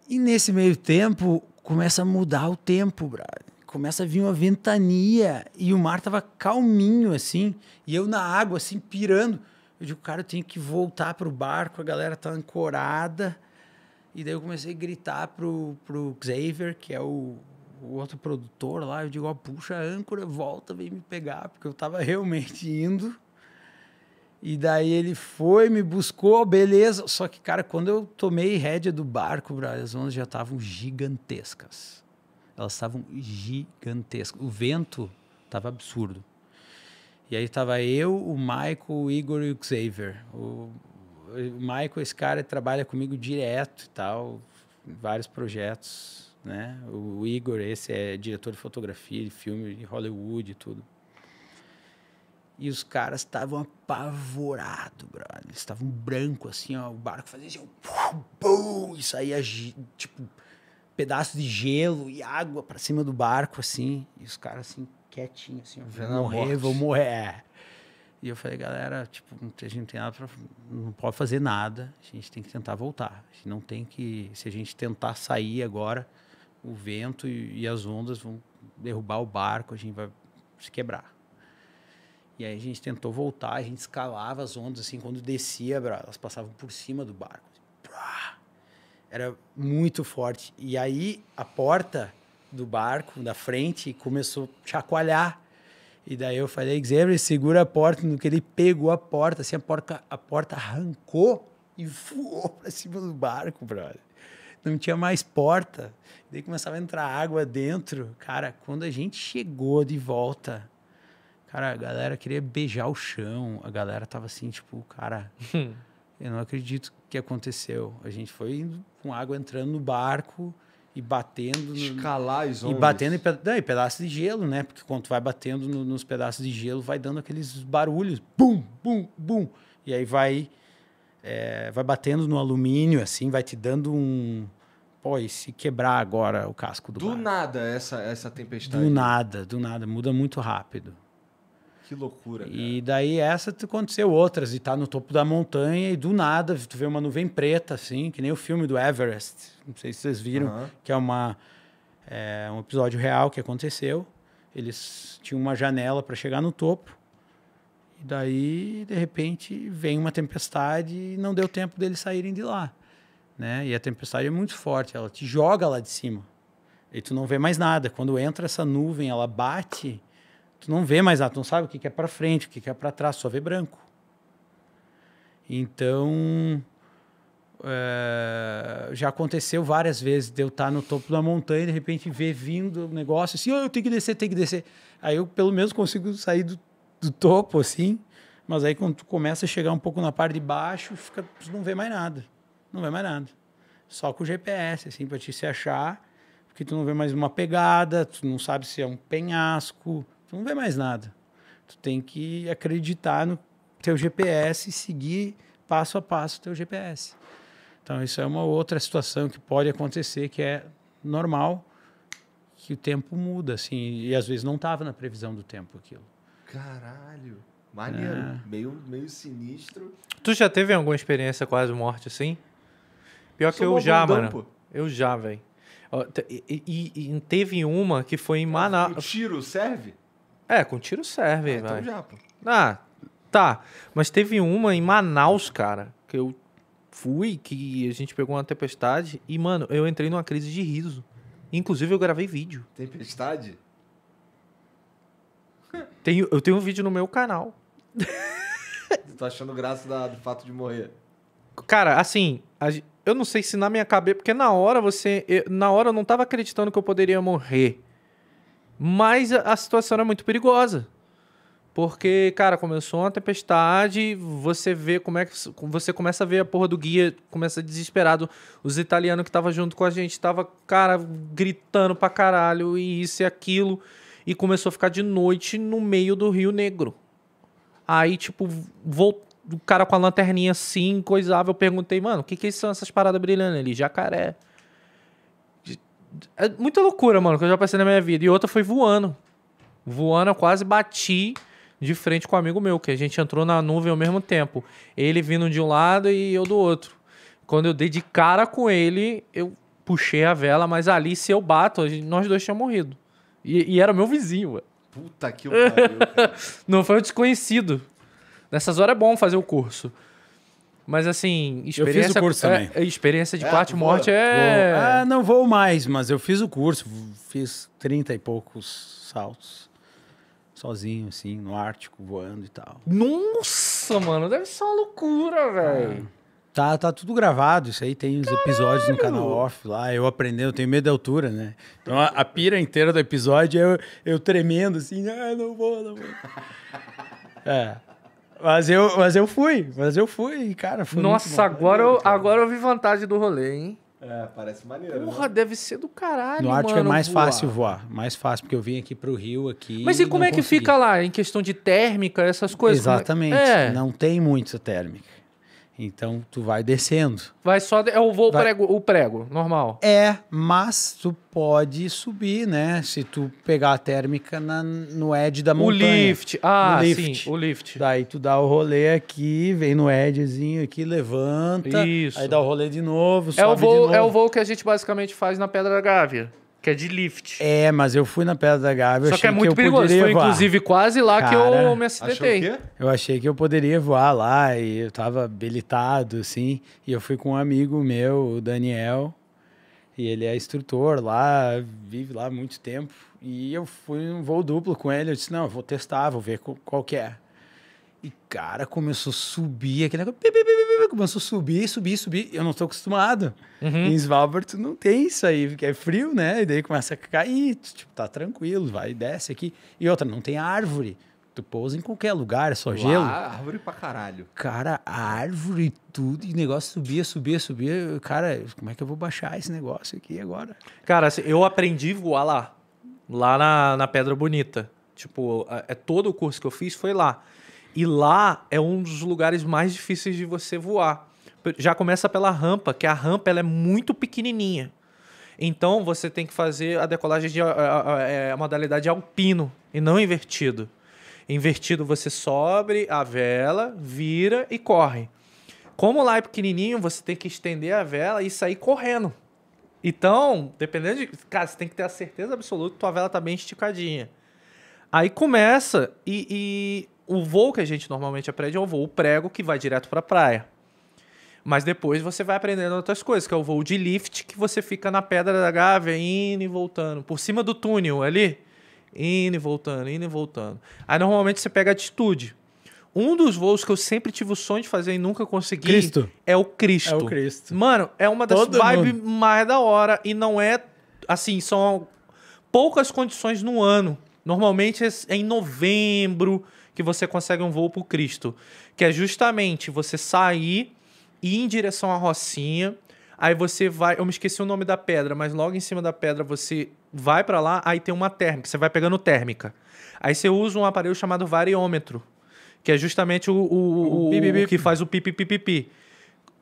E nesse meio tempo, começa a mudar o tempo, brother. Começa a vir uma ventania e o mar tava calminho, assim, e eu na água, assim, pirando. Eu digo, cara, eu tenho que voltar pro barco, a galera tá ancorada. E daí eu comecei a gritar pro, pro Xavier, que é o, o outro produtor lá. Eu digo, ó, puxa a âncora, volta, vem me pegar, porque eu tava (laughs) realmente indo. E daí ele foi, me buscou, beleza. Só que, cara, quando eu tomei rédea do barco, as ondas já estavam gigantescas. Elas estavam gigantescas. O vento estava absurdo. E aí tava eu, o Michael, o Igor e o Xavier. O, o Michael, esse cara, trabalha comigo direto e tal, em vários projetos, né? O Igor, esse é diretor de fotografia, de filme, de Hollywood e tudo. E os caras estavam apavorados, brother. Eles estavam branco assim, ó. O barco fazia assim, pum, pum, e saía, tipo, pedaço de gelo e água pra cima do barco, assim. E os caras, assim, quietinhos, assim, ó. Vou morrer, vou morrer. É. E eu falei, galera, tipo, a gente não tem nada pra, não pode fazer nada. A gente tem que tentar voltar. A gente não tem que, se a gente tentar sair agora, o vento e, e as ondas vão derrubar o barco, a gente vai se quebrar. E aí a gente tentou voltar, a gente escalava as ondas, assim, quando descia, elas passavam por cima do barco. Prá! Era muito forte. E aí a porta do barco, da frente, começou a chacoalhar. E daí eu falei, Xavier, segura a porta. No que ele pegou a porta, assim, a porta, a porta arrancou e voou (laughs) pra cima do barco, brother. Não tinha mais porta. Daí começava a entrar água dentro. Cara, quando a gente chegou de volta, cara, a galera queria beijar o chão. A galera tava assim, tipo, cara, eu não acredito que aconteceu. A gente foi indo com água entrando no barco e batendo no, Escalar as e ondas. batendo em, peda- não, em pedaços de gelo, né? Porque quando tu vai batendo no- nos pedaços de gelo, vai dando aqueles barulhos. Bum, bum, bum. E aí vai, é, vai batendo no alumínio, assim, vai te dando um... Pô, e se quebrar agora o casco do, Do barco? nada essa, essa tempestade. Do nada, do nada. Muda muito rápido. Que loucura, cara. E daí essa aconteceu outras, e tá no topo da montanha, e do nada tu vê uma nuvem preta, assim, que nem o filme do Everest. Não sei se vocês viram, Aham. que é, uma, é um episódio real que aconteceu. Eles tinham uma janela para chegar no topo, e daí, de repente, vem uma tempestade e não deu tempo deles saírem de lá. Né? E a tempestade é muito forte, ela te joga lá de cima. E tu não vê mais nada. Quando entra essa nuvem, ela bate, tu não vê mais nada, tu não sabe o que que é para frente, o que que é para trás, só vê branco. Então, é, já aconteceu várias vezes de eu estar no topo da montanha e de repente ver vindo o negócio assim, oh, eu tenho que descer, tenho que descer. Aí eu pelo menos consigo sair do, do topo assim, mas aí quando tu começa a chegar um pouco na parte de baixo, fica, tu não vê mais nada. Não vê mais nada. Só com o GPS, assim, para te se achar, porque tu não vê mais uma pegada, tu não sabe se é um penhasco, tu não vê mais nada. Tu tem que acreditar no teu GPS e seguir passo a passo o teu GPS. Então, isso é uma outra situação que pode acontecer, que é normal, que o tempo muda, assim, e às vezes não estava na previsão do tempo aquilo. Caralho. Maneiro. É. Meio, meio sinistro. Tu já teve alguma experiência quase morte assim? Pior que eu já, mano. pô. Eu já, velho. E, e- e teve uma que foi em O Manaus. tiro serve? É, com tiro serve, Ah, então já, pô. Ah, tá. Mas teve uma em Manaus, cara, que eu fui, que a gente pegou uma tempestade e, mano, eu entrei numa crise de riso. Inclusive, eu gravei vídeo. Tempestade? (laughs) Tenho, eu tenho um vídeo no meu canal. Tô achando graça da- do fato de morrer. Cara, assim, a eu não sei se na minha cabeça, porque na hora você, eu- na hora eu não tava acreditando que eu poderia morrer. Mas a, situação era muito perigosa. Porque, cara, começou uma tempestade, você vê como é que você começa a ver a porra do guia, começa desesperado. Os italianos que estavam junto com a gente tava, cara, gritando pra caralho e isso e aquilo e começou a ficar de noite no meio do Rio Negro. Aí, tipo, vol- o cara com a lanterninha assim, coisava. Eu perguntei, mano, o que, que são essas paradas brilhando ali? Jacaré. É muita loucura, mano, que eu já passei na minha vida. E outra foi voando. Voando, eu quase bati de frente com um amigo meu, que a gente entrou na nuvem ao mesmo tempo. Ele vindo de um lado e eu do outro. Quando eu dei de cara com ele, eu puxei a vela, mas ali, se eu bato, nós dois tínhamos morrido. E, e era meu vizinho, mano. Puta que pariu. (laughs) Não foi o desconhecido. Nessas horas é bom fazer o curso. Mas assim, experiência. curso é- também. é, experiência de É, voa? morte é. Vou- Ah, não vou mais, mas eu fiz o curso, fiz 30 e poucos saltos. Sozinho, assim, no Ártico, voando e tal. Nossa, mano, deve ser uma loucura, velho. Tá, tá tudo gravado, isso aí tem os episódios no canal off lá, eu aprendendo, eu tenho medo da altura, né? Então a, a pira inteira do episódio é eu, eu tremendo assim, ah, não vou, não vou. (laughs) É. Mas eu, mas eu fui, mas eu fui, cara. Foi muito Nossa, agora eu, agora eu vi vantagem do rolê, hein? É, parece maneiro. Porra, né? deve ser do caralho, No Ártico mano, é mais voar. fácil voar, mais fácil, porque eu vim aqui pro Rio aqui. Mas e como é que consegui. fica lá, em questão de térmica, essas coisas? É- Exatamente. É, Não tem muita térmica. Então tu vai descendo. vai só... É o voo Vai- prego, o prego, normal. É, mas tu pode subir, né? Se tu pegar a térmica na- no edge da O montanha. lift. Ah, lift. sim, o lift. Daí tu dá o rolê aqui, vem no edgezinho aqui, levanta. Isso. Aí dá o rolê de novo, É o, voo, é o voo que a gente basicamente faz na Pedra da Gávea, que é de lift. É, mas eu fui na Pedra da Gávea, Só que é muito eu perigoso. Foi voar. inclusive quase lá que eu Cara, me acidentei. Eu achei que eu poderia voar lá e eu tava habilitado, assim. E eu fui com um amigo meu, o Daniel, e ele é instrutor lá, vive lá há muito tempo. E eu fui num voo duplo com ele. Eu disse: Não, eu vou testar, vou ver qual, qual que é. E, cara, começou a subir aquele negócio. Começou a subir, subir, subir. Eu não tô acostumado. Em Svalbard, não tem isso aí, porque é frio, né? E daí começa a cair. Tipo, tá tranquilo, vai, desce aqui. E outra, não tem árvore. Tu pousa em qualquer lugar, é só gelo. Lá, árvore pra caralho. Cara, árvore e tudo, e o negócio subia, subia, subia. Cara, como é que eu vou baixar esse negócio aqui agora? Cara, assim, eu aprendi a voar lá. Lá na, na Pedra Bonita. Tipo, a- é todo o curso que eu fiz foi lá. E lá é um dos lugares mais difíceis de você voar. Já começa pela rampa, que a rampa ela é muito pequenininha. Então você tem que fazer a decolagem de a, a- é, a modalidade alpino e não invertido. Invertido você sobe a vela, vira e corre. Como lá é pequenininho, você tem que estender a vela e sair correndo. Então, dependendo de. Cara, você tem que ter a certeza absoluta que tua vela tá bem esticadinha. Aí começa e, e o voo que a gente normalmente aprende é o voo prego que vai direto pra praia. Mas depois você vai aprendendo outras coisas, que é o voo de lift, que você fica na pedra da Gávea, indo e voltando. Por cima do túnel ali, indo e voltando, indo e voltando. Aí normalmente você pega altitude. um dos voos que eu sempre tive o sonho de fazer e nunca consegui Cristo. é o Cristo. É o Cristo. Mano, é uma das Todo vibes mais da hora e não é assim, são poucas condições no ano. Normalmente é em novembro que você consegue um voo pro Cristo, que é justamente você sair ir em direção à Rocinha, aí você vai, eu me esqueci o nome da pedra, mas logo em cima da pedra você vai pra lá, aí tem uma térmica, você vai pegando térmica. Aí você usa um aparelho chamado variômetro, que é justamente o, o, o- O que faz o pipi pipi pi.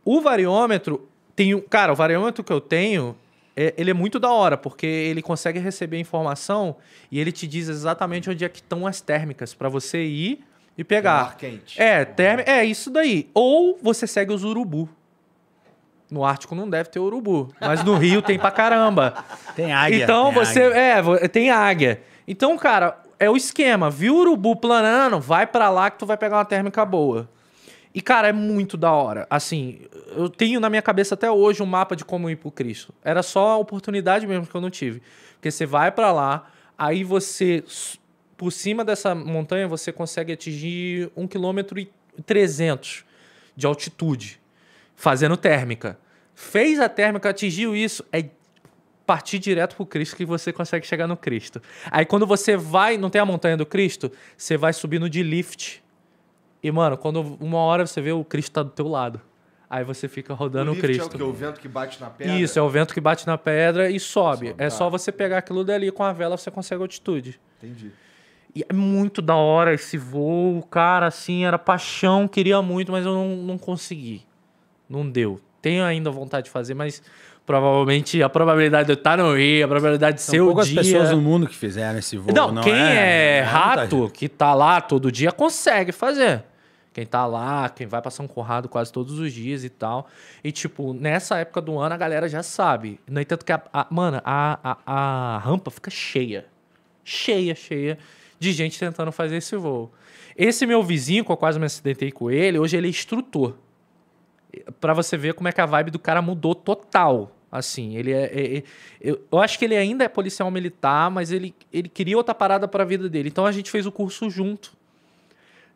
O variômetro tem, um- cara, o variômetro que eu tenho, é- ele é muito da hora, porque ele consegue receber informação e ele te diz exatamente onde é que estão as térmicas pra você ir e pegar. Ar quente. É, term... é isso daí. Ou você segue os urubu. No Ártico não deve ter urubu, mas no Rio tem pra caramba. Tem águia. então tem você. águia. É, tem águia. Então, cara, é o esquema. Viu o urubu planando, vai pra lá que tu vai pegar uma térmica boa. E, cara, é muito da hora. Assim, eu tenho na minha cabeça até hoje um mapa de como ir pro Cristo. Era só a oportunidade mesmo que eu não tive. Porque você vai pra lá, aí você, por cima dessa montanha, você consegue atingir 1 km 300 de altitude, fazendo térmica. Fez a térmica, atingiu isso, é partir direto pro Cristo que você consegue chegar no Cristo. Aí quando você vai, não tem a montanha do Cristo, você vai subindo de lift. E, mano, quando uma hora você vê o Cristo tá do teu lado. Aí você fica rodando o, lift Cristo. É o, que? o vento que bate na pedra? Isso, é o vento que bate na pedra e sobe. Sobe, é tá. só você pegar aquilo dali com a vela, você consegue altitude. Entendi. E é muito da hora esse voo, cara, assim, era paixão, queria muito, mas eu não, não consegui. Não deu. Tenho ainda vontade de fazer, mas provavelmente a probabilidade de eu estar no Rio, a probabilidade de São ser o poucas dia... pessoas no mundo que fizeram esse voo. Não, quem é, muita rato, gente. que tá lá todo dia, consegue fazer. Quem tá lá, quem vai pra São Conrado quase todos os dias e tal. E, tipo, nessa época do ano a galera já sabe. No entanto que, a, a- mano, a, a, a rampa fica cheia. Cheia, cheia de gente tentando fazer esse voo. Esse meu vizinho, que eu quase me acidentei com ele, hoje ele é instrutor. Pra você ver como é que a vibe do cara mudou total. Assim, ele é. é- é- eu, acho que ele ainda é policial militar, mas ele, ele queria outra parada pra vida dele. Então a gente fez o curso junto.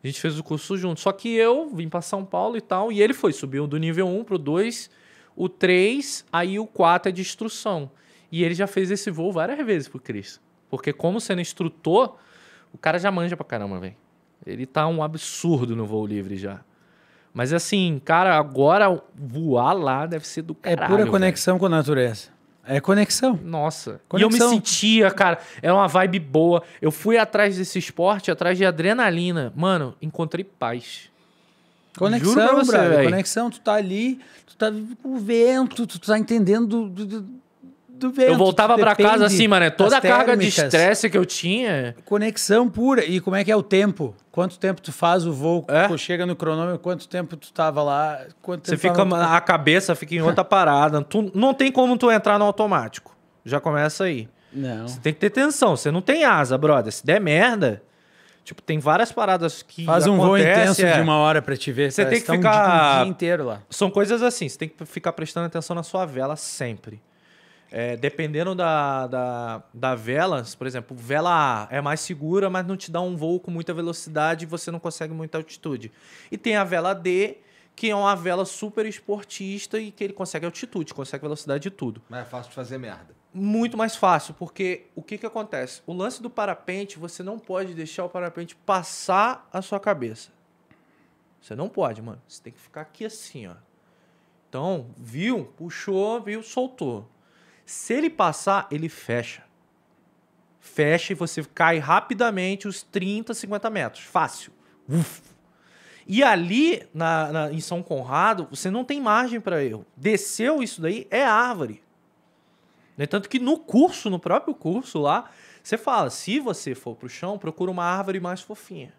A gente fez o curso junto. Só que eu vim pra São Paulo e tal, e ele foi, subiu do nível 1 pro 2, o 3, aí o 4 é de instrução. E ele já fez esse voo várias vezes pro Cris. Porque como sendo instrutor, o cara já manja pra caramba, velho. Ele tá um absurdo no voo livre já. Mas assim, cara, agora voar lá deve ser do É caralho. pura velho. conexão com a natureza. É conexão. Nossa. Conexão. E eu me sentia, cara, era uma vibe boa. Eu fui atrás desse esporte, atrás de adrenalina. Mano, encontrei paz. Juro Conexão, pra você, brother. Conexão, tu tá ali, tu tá com o vento, tu tá entendendo do, do, do- vento. eu voltava pra casa assim, mano, é toda a carga de térmicas. estresse que eu tinha. Conexão pura. E como é que é o tempo? Quanto tempo tu faz o voo? É? Tu Chega no cronômetro, quanto tempo tu tava lá? Quanto Você tempo fica, tava- a cabeça fica em outra parada. Tu, não tem como tu entrar no automático. Já começa aí. Não. Você tem que ter tensão. Você não tem asa, brother. Se der merda, tipo, tem várias paradas que Faz um voo acontece, intenso é. de uma hora pra te ver. Você tem que ficar- um dia inteiro lá. São coisas assim, você tem que ficar prestando atenção na sua vela sempre. É, dependendo da, da, da vela, por exemplo, vela A é mais segura, mas não te dá um voo com muita velocidade e você não consegue muita altitude. E tem a vela D, que é uma vela super esportista e que ele consegue altitude, consegue velocidade de tudo. Mas é fácil de fazer merda. Muito mais fácil, porque o que, que acontece? O lance do parapente, você não pode deixar o parapente passar a sua cabeça. Você não pode, mano. Você tem que ficar aqui assim, ó. Então, viu? Puxou, viu? Soltou. Se ele passar, ele fecha. Fecha e você cai rapidamente os 30, 50 metros. Fácil. Uf. E ali, na, na- em São Conrado, você não tem margem para erro. Desceu isso daí, é árvore. No entanto que no curso, no próprio curso lá, você fala, se você for pro chão, procura uma árvore mais fofinha.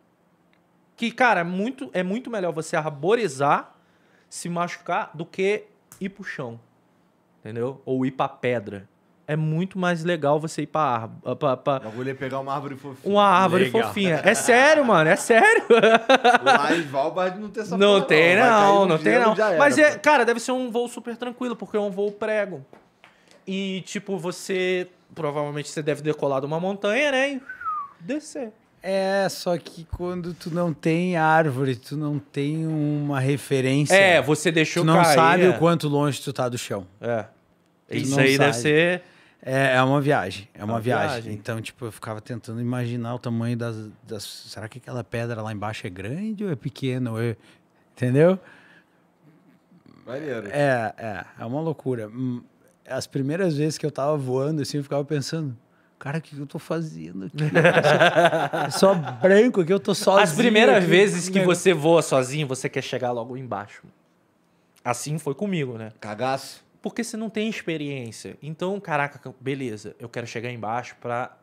Que, cara, é muito, é muito melhor você arborizar, se machucar, do que ir pro chão. Entendeu? Ou ir pra pedra. É muito mais legal você ir pra árvore. Pra, pra- O bagulho é pegar uma árvore fofinha. uma árvore Legal. fofinha. É sério, mano, é sério. (laughs) Lá em Svalbard não tem essa Não porra, tem, não, um não tem, não. era, Mas é, pô. cara, deve ser um voo super tranquilo, porque é um voo prego. E, tipo, você. Provavelmente você deve decolar de uma montanha, né? E descer. É, só que quando tu não tem árvore, tu não tem uma referência. É, você deixou tu não cair. sabe é. o quanto longe tu tá do chão. É. Tu Isso aí deve sabe. ser. É, é uma viagem, é uma uma viagem. viagem. Então, tipo, eu ficava tentando imaginar o tamanho das, das... Será que aquela pedra lá embaixo é grande ou é pequena? Ou é... Entendeu? Maneiro. É, é, é uma loucura. Hum, As primeiras vezes que eu tava voando, assim, eu ficava pensando, cara, o que eu tô fazendo aqui? Só branco aqui, eu tô sozinho. As primeiras aqui. vezes que Né? você voa sozinho, você quer chegar logo embaixo. Assim foi comigo, né? Cagaço. Porque você não tem experiência. Então, caraca, beleza, eu quero chegar embaixo pra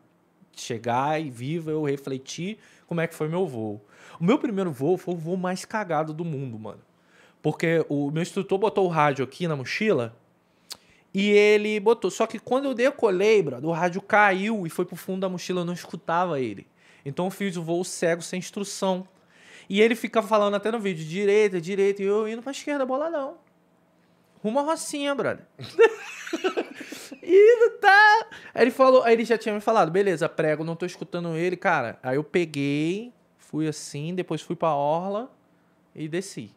chegar e viva eu refletir como é que foi meu voo. O meu primeiro voo foi o voo mais cagado do mundo, mano. Porque o meu instrutor botou o rádio aqui na mochila e ele botou. Só que quando eu decolei, brother, o rádio caiu e foi pro fundo da mochila, eu não escutava ele. Então eu fiz o voo cego sem instrução. E ele fica falando até no vídeo, direita, direita, e eu indo pra esquerda, bola não. Rumo à Rocinha, brother. (laughs) e tá. Aí ele falou, aí ele já tinha me falado, beleza, prego, não tô escutando ele, cara. Aí eu peguei, fui assim, depois fui pra Orla e desci.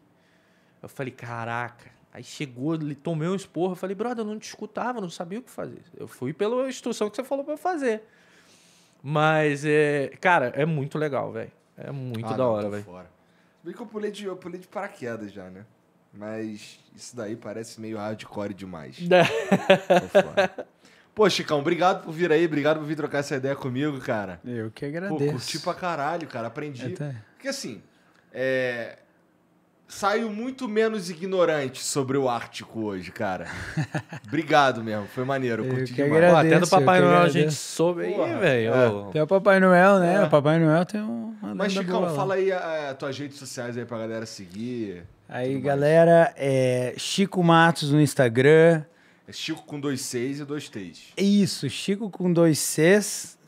Eu falei, caraca. Aí chegou, ele tomei um esporro, eu falei, brother, eu não te escutava, não sabia o que fazer. Eu fui pela instrução que você falou pra eu fazer. Mas, é, cara, é muito legal, velho. É muito Ah, da não, hora, tô velho. bem que eu pulei, de, eu pulei de paraquedas já, né? Mas isso daí parece meio hardcore demais. (laughs) Tô fora. Pô, Chicão, obrigado por vir aí, obrigado por vir trocar essa ideia comigo, cara. Eu que Pô, agradeço. curti pra caralho, cara. Aprendi. Até. Porque assim, é... Saio muito menos ignorante sobre o Ártico hoje, cara. (laughs) Obrigado mesmo, foi maneiro, eu Eu curti que demais. agradeço. Pô, até do Papai Noel a agradeço. gente soube aí, velho. é. Tem o Papai Noel, né? É. O Papai Noel tem um. uma Mas, Chicão, fala aí as tuas redes sociais aí pra galera seguir. Aí, galera, é Chico Matos no Instagram. É Chico com dois Cs e dois T's. Isso, Chico com dois Cs,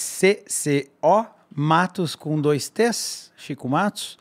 C-H-I-C-C-O, Matos com dois T's, Chico Matos.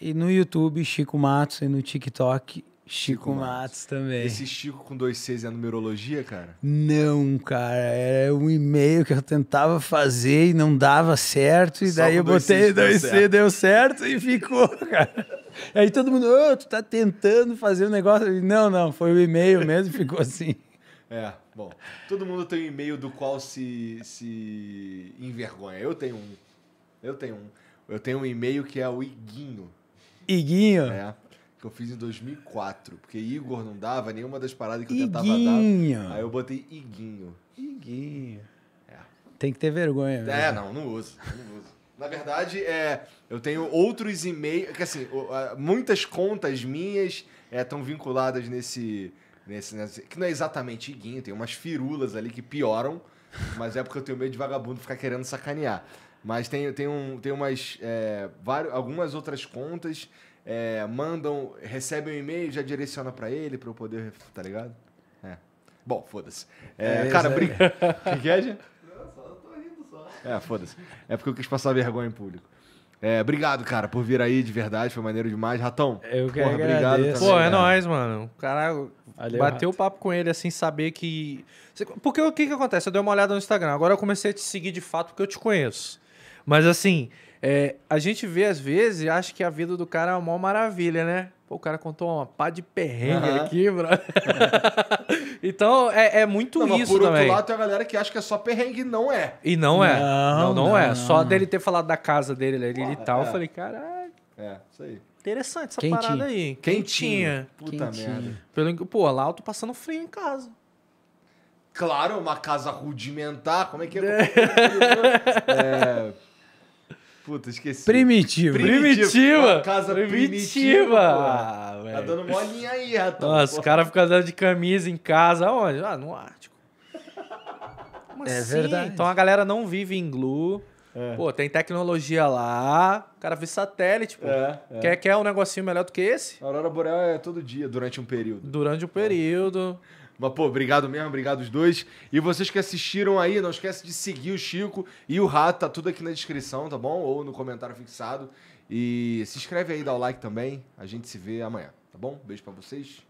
E no YouTube, Chico Matos, e no TikTok, Chico, Chico Matos. Matos. também. Esse Chico com dois Cs é numerologia, cara? Não, cara, era um e-mail que eu tentava fazer e não dava certo, e Só daí eu dois botei dois C, deu certo e ficou, (laughs) cara. Aí todo mundo, ô, tu tá tentando fazer um negócio. E, Não, não, foi o e-mail mesmo e ficou assim. (laughs) É, bom. Todo mundo tem um e-mail do qual se, se envergonha. Eu tenho um. Eu tenho um. Eu tenho um e-mail que é o Iguinho. Iguinho. É. Que eu fiz em 2004. Porque Igor não dava nenhuma das paradas que eu tentava Iguinho. dar. Aí eu botei Iguinho. Iguinho. É. Tem que ter vergonha mesmo. É, não, não uso. Não uso. Na verdade, é, eu tenho outros e-mails. Que assim, muitas contas minhas estão vinculadas nesse, nesse, nesse- Que não é exatamente iguinho, tem umas firulas ali que pioram. Mas é porque eu tenho medo de vagabundo ficar querendo sacanear. Mas tem, tem, um, tem umas. É, vários, algumas outras contas. é, mandam, recebem um e-mail, já direciona pra ele pra eu poder. Tá ligado? É. Bom, foda-se. É, É cara, brinca. (laughs) O que, que é, gente? É, foda-se. É porque eu quis passar vergonha em público. É, obrigado, cara, por vir aí de verdade, foi maneiro demais. Ratão, Eu que porra, agradeço. obrigado também. Pô, é cara. nóis, mano. O cara Valeu, bateu o papo com ele, assim, saber que. Porque o que que acontece? Eu dei uma olhada no Instagram. Agora eu comecei a te seguir de fato porque eu te conheço. Mas assim, é, a gente vê às vezes e acha que a vida do cara é uma maravilha, né? Pô, o cara contou uma pá de perrengue Aham. aqui, bro. (laughs) então é, é muito Não, mas isso por também. outro lado, tem a galera que acha que é só perrengue, não é. E não é. Não, Não, não, é. não, Só não. dele ter falado da casa dele ali e tal, é. eu falei, caralho, É, isso aí. interessante essa Quentinho. parada aí. Quentinha. Puta Quentinho. merda. Pelo, pô, lá eu tô passando frio em casa. Claro, uma casa rudimentar, como é que é? (laughs) é... Puta, esqueci. Primitivo. Primitiva. Uma casa primitiva. Primitiva. Ah, Tá dando molinha aí, Ratão. Nossa, Porra. os caras ficam andando de camisa em casa. Aonde? Ah, no Ártico. Como É assim? verdade. Então a galera não vive em Glu. É. Pô, tem tecnologia lá. O cara vê satélite, pô. É, é. Quer, quer um negocinho melhor do que esse? A Aurora Boreal é todo dia, durante um período. Durante o período. Mas, pô, obrigado mesmo, obrigado os dois. E vocês que assistiram aí, não esquece de seguir o Chico e o Rato, tá tudo aqui na descrição, tá bom? Ou no comentário fixado. E se inscreve aí, dá o like também. A gente se vê amanhã, tá bom? Beijo pra vocês.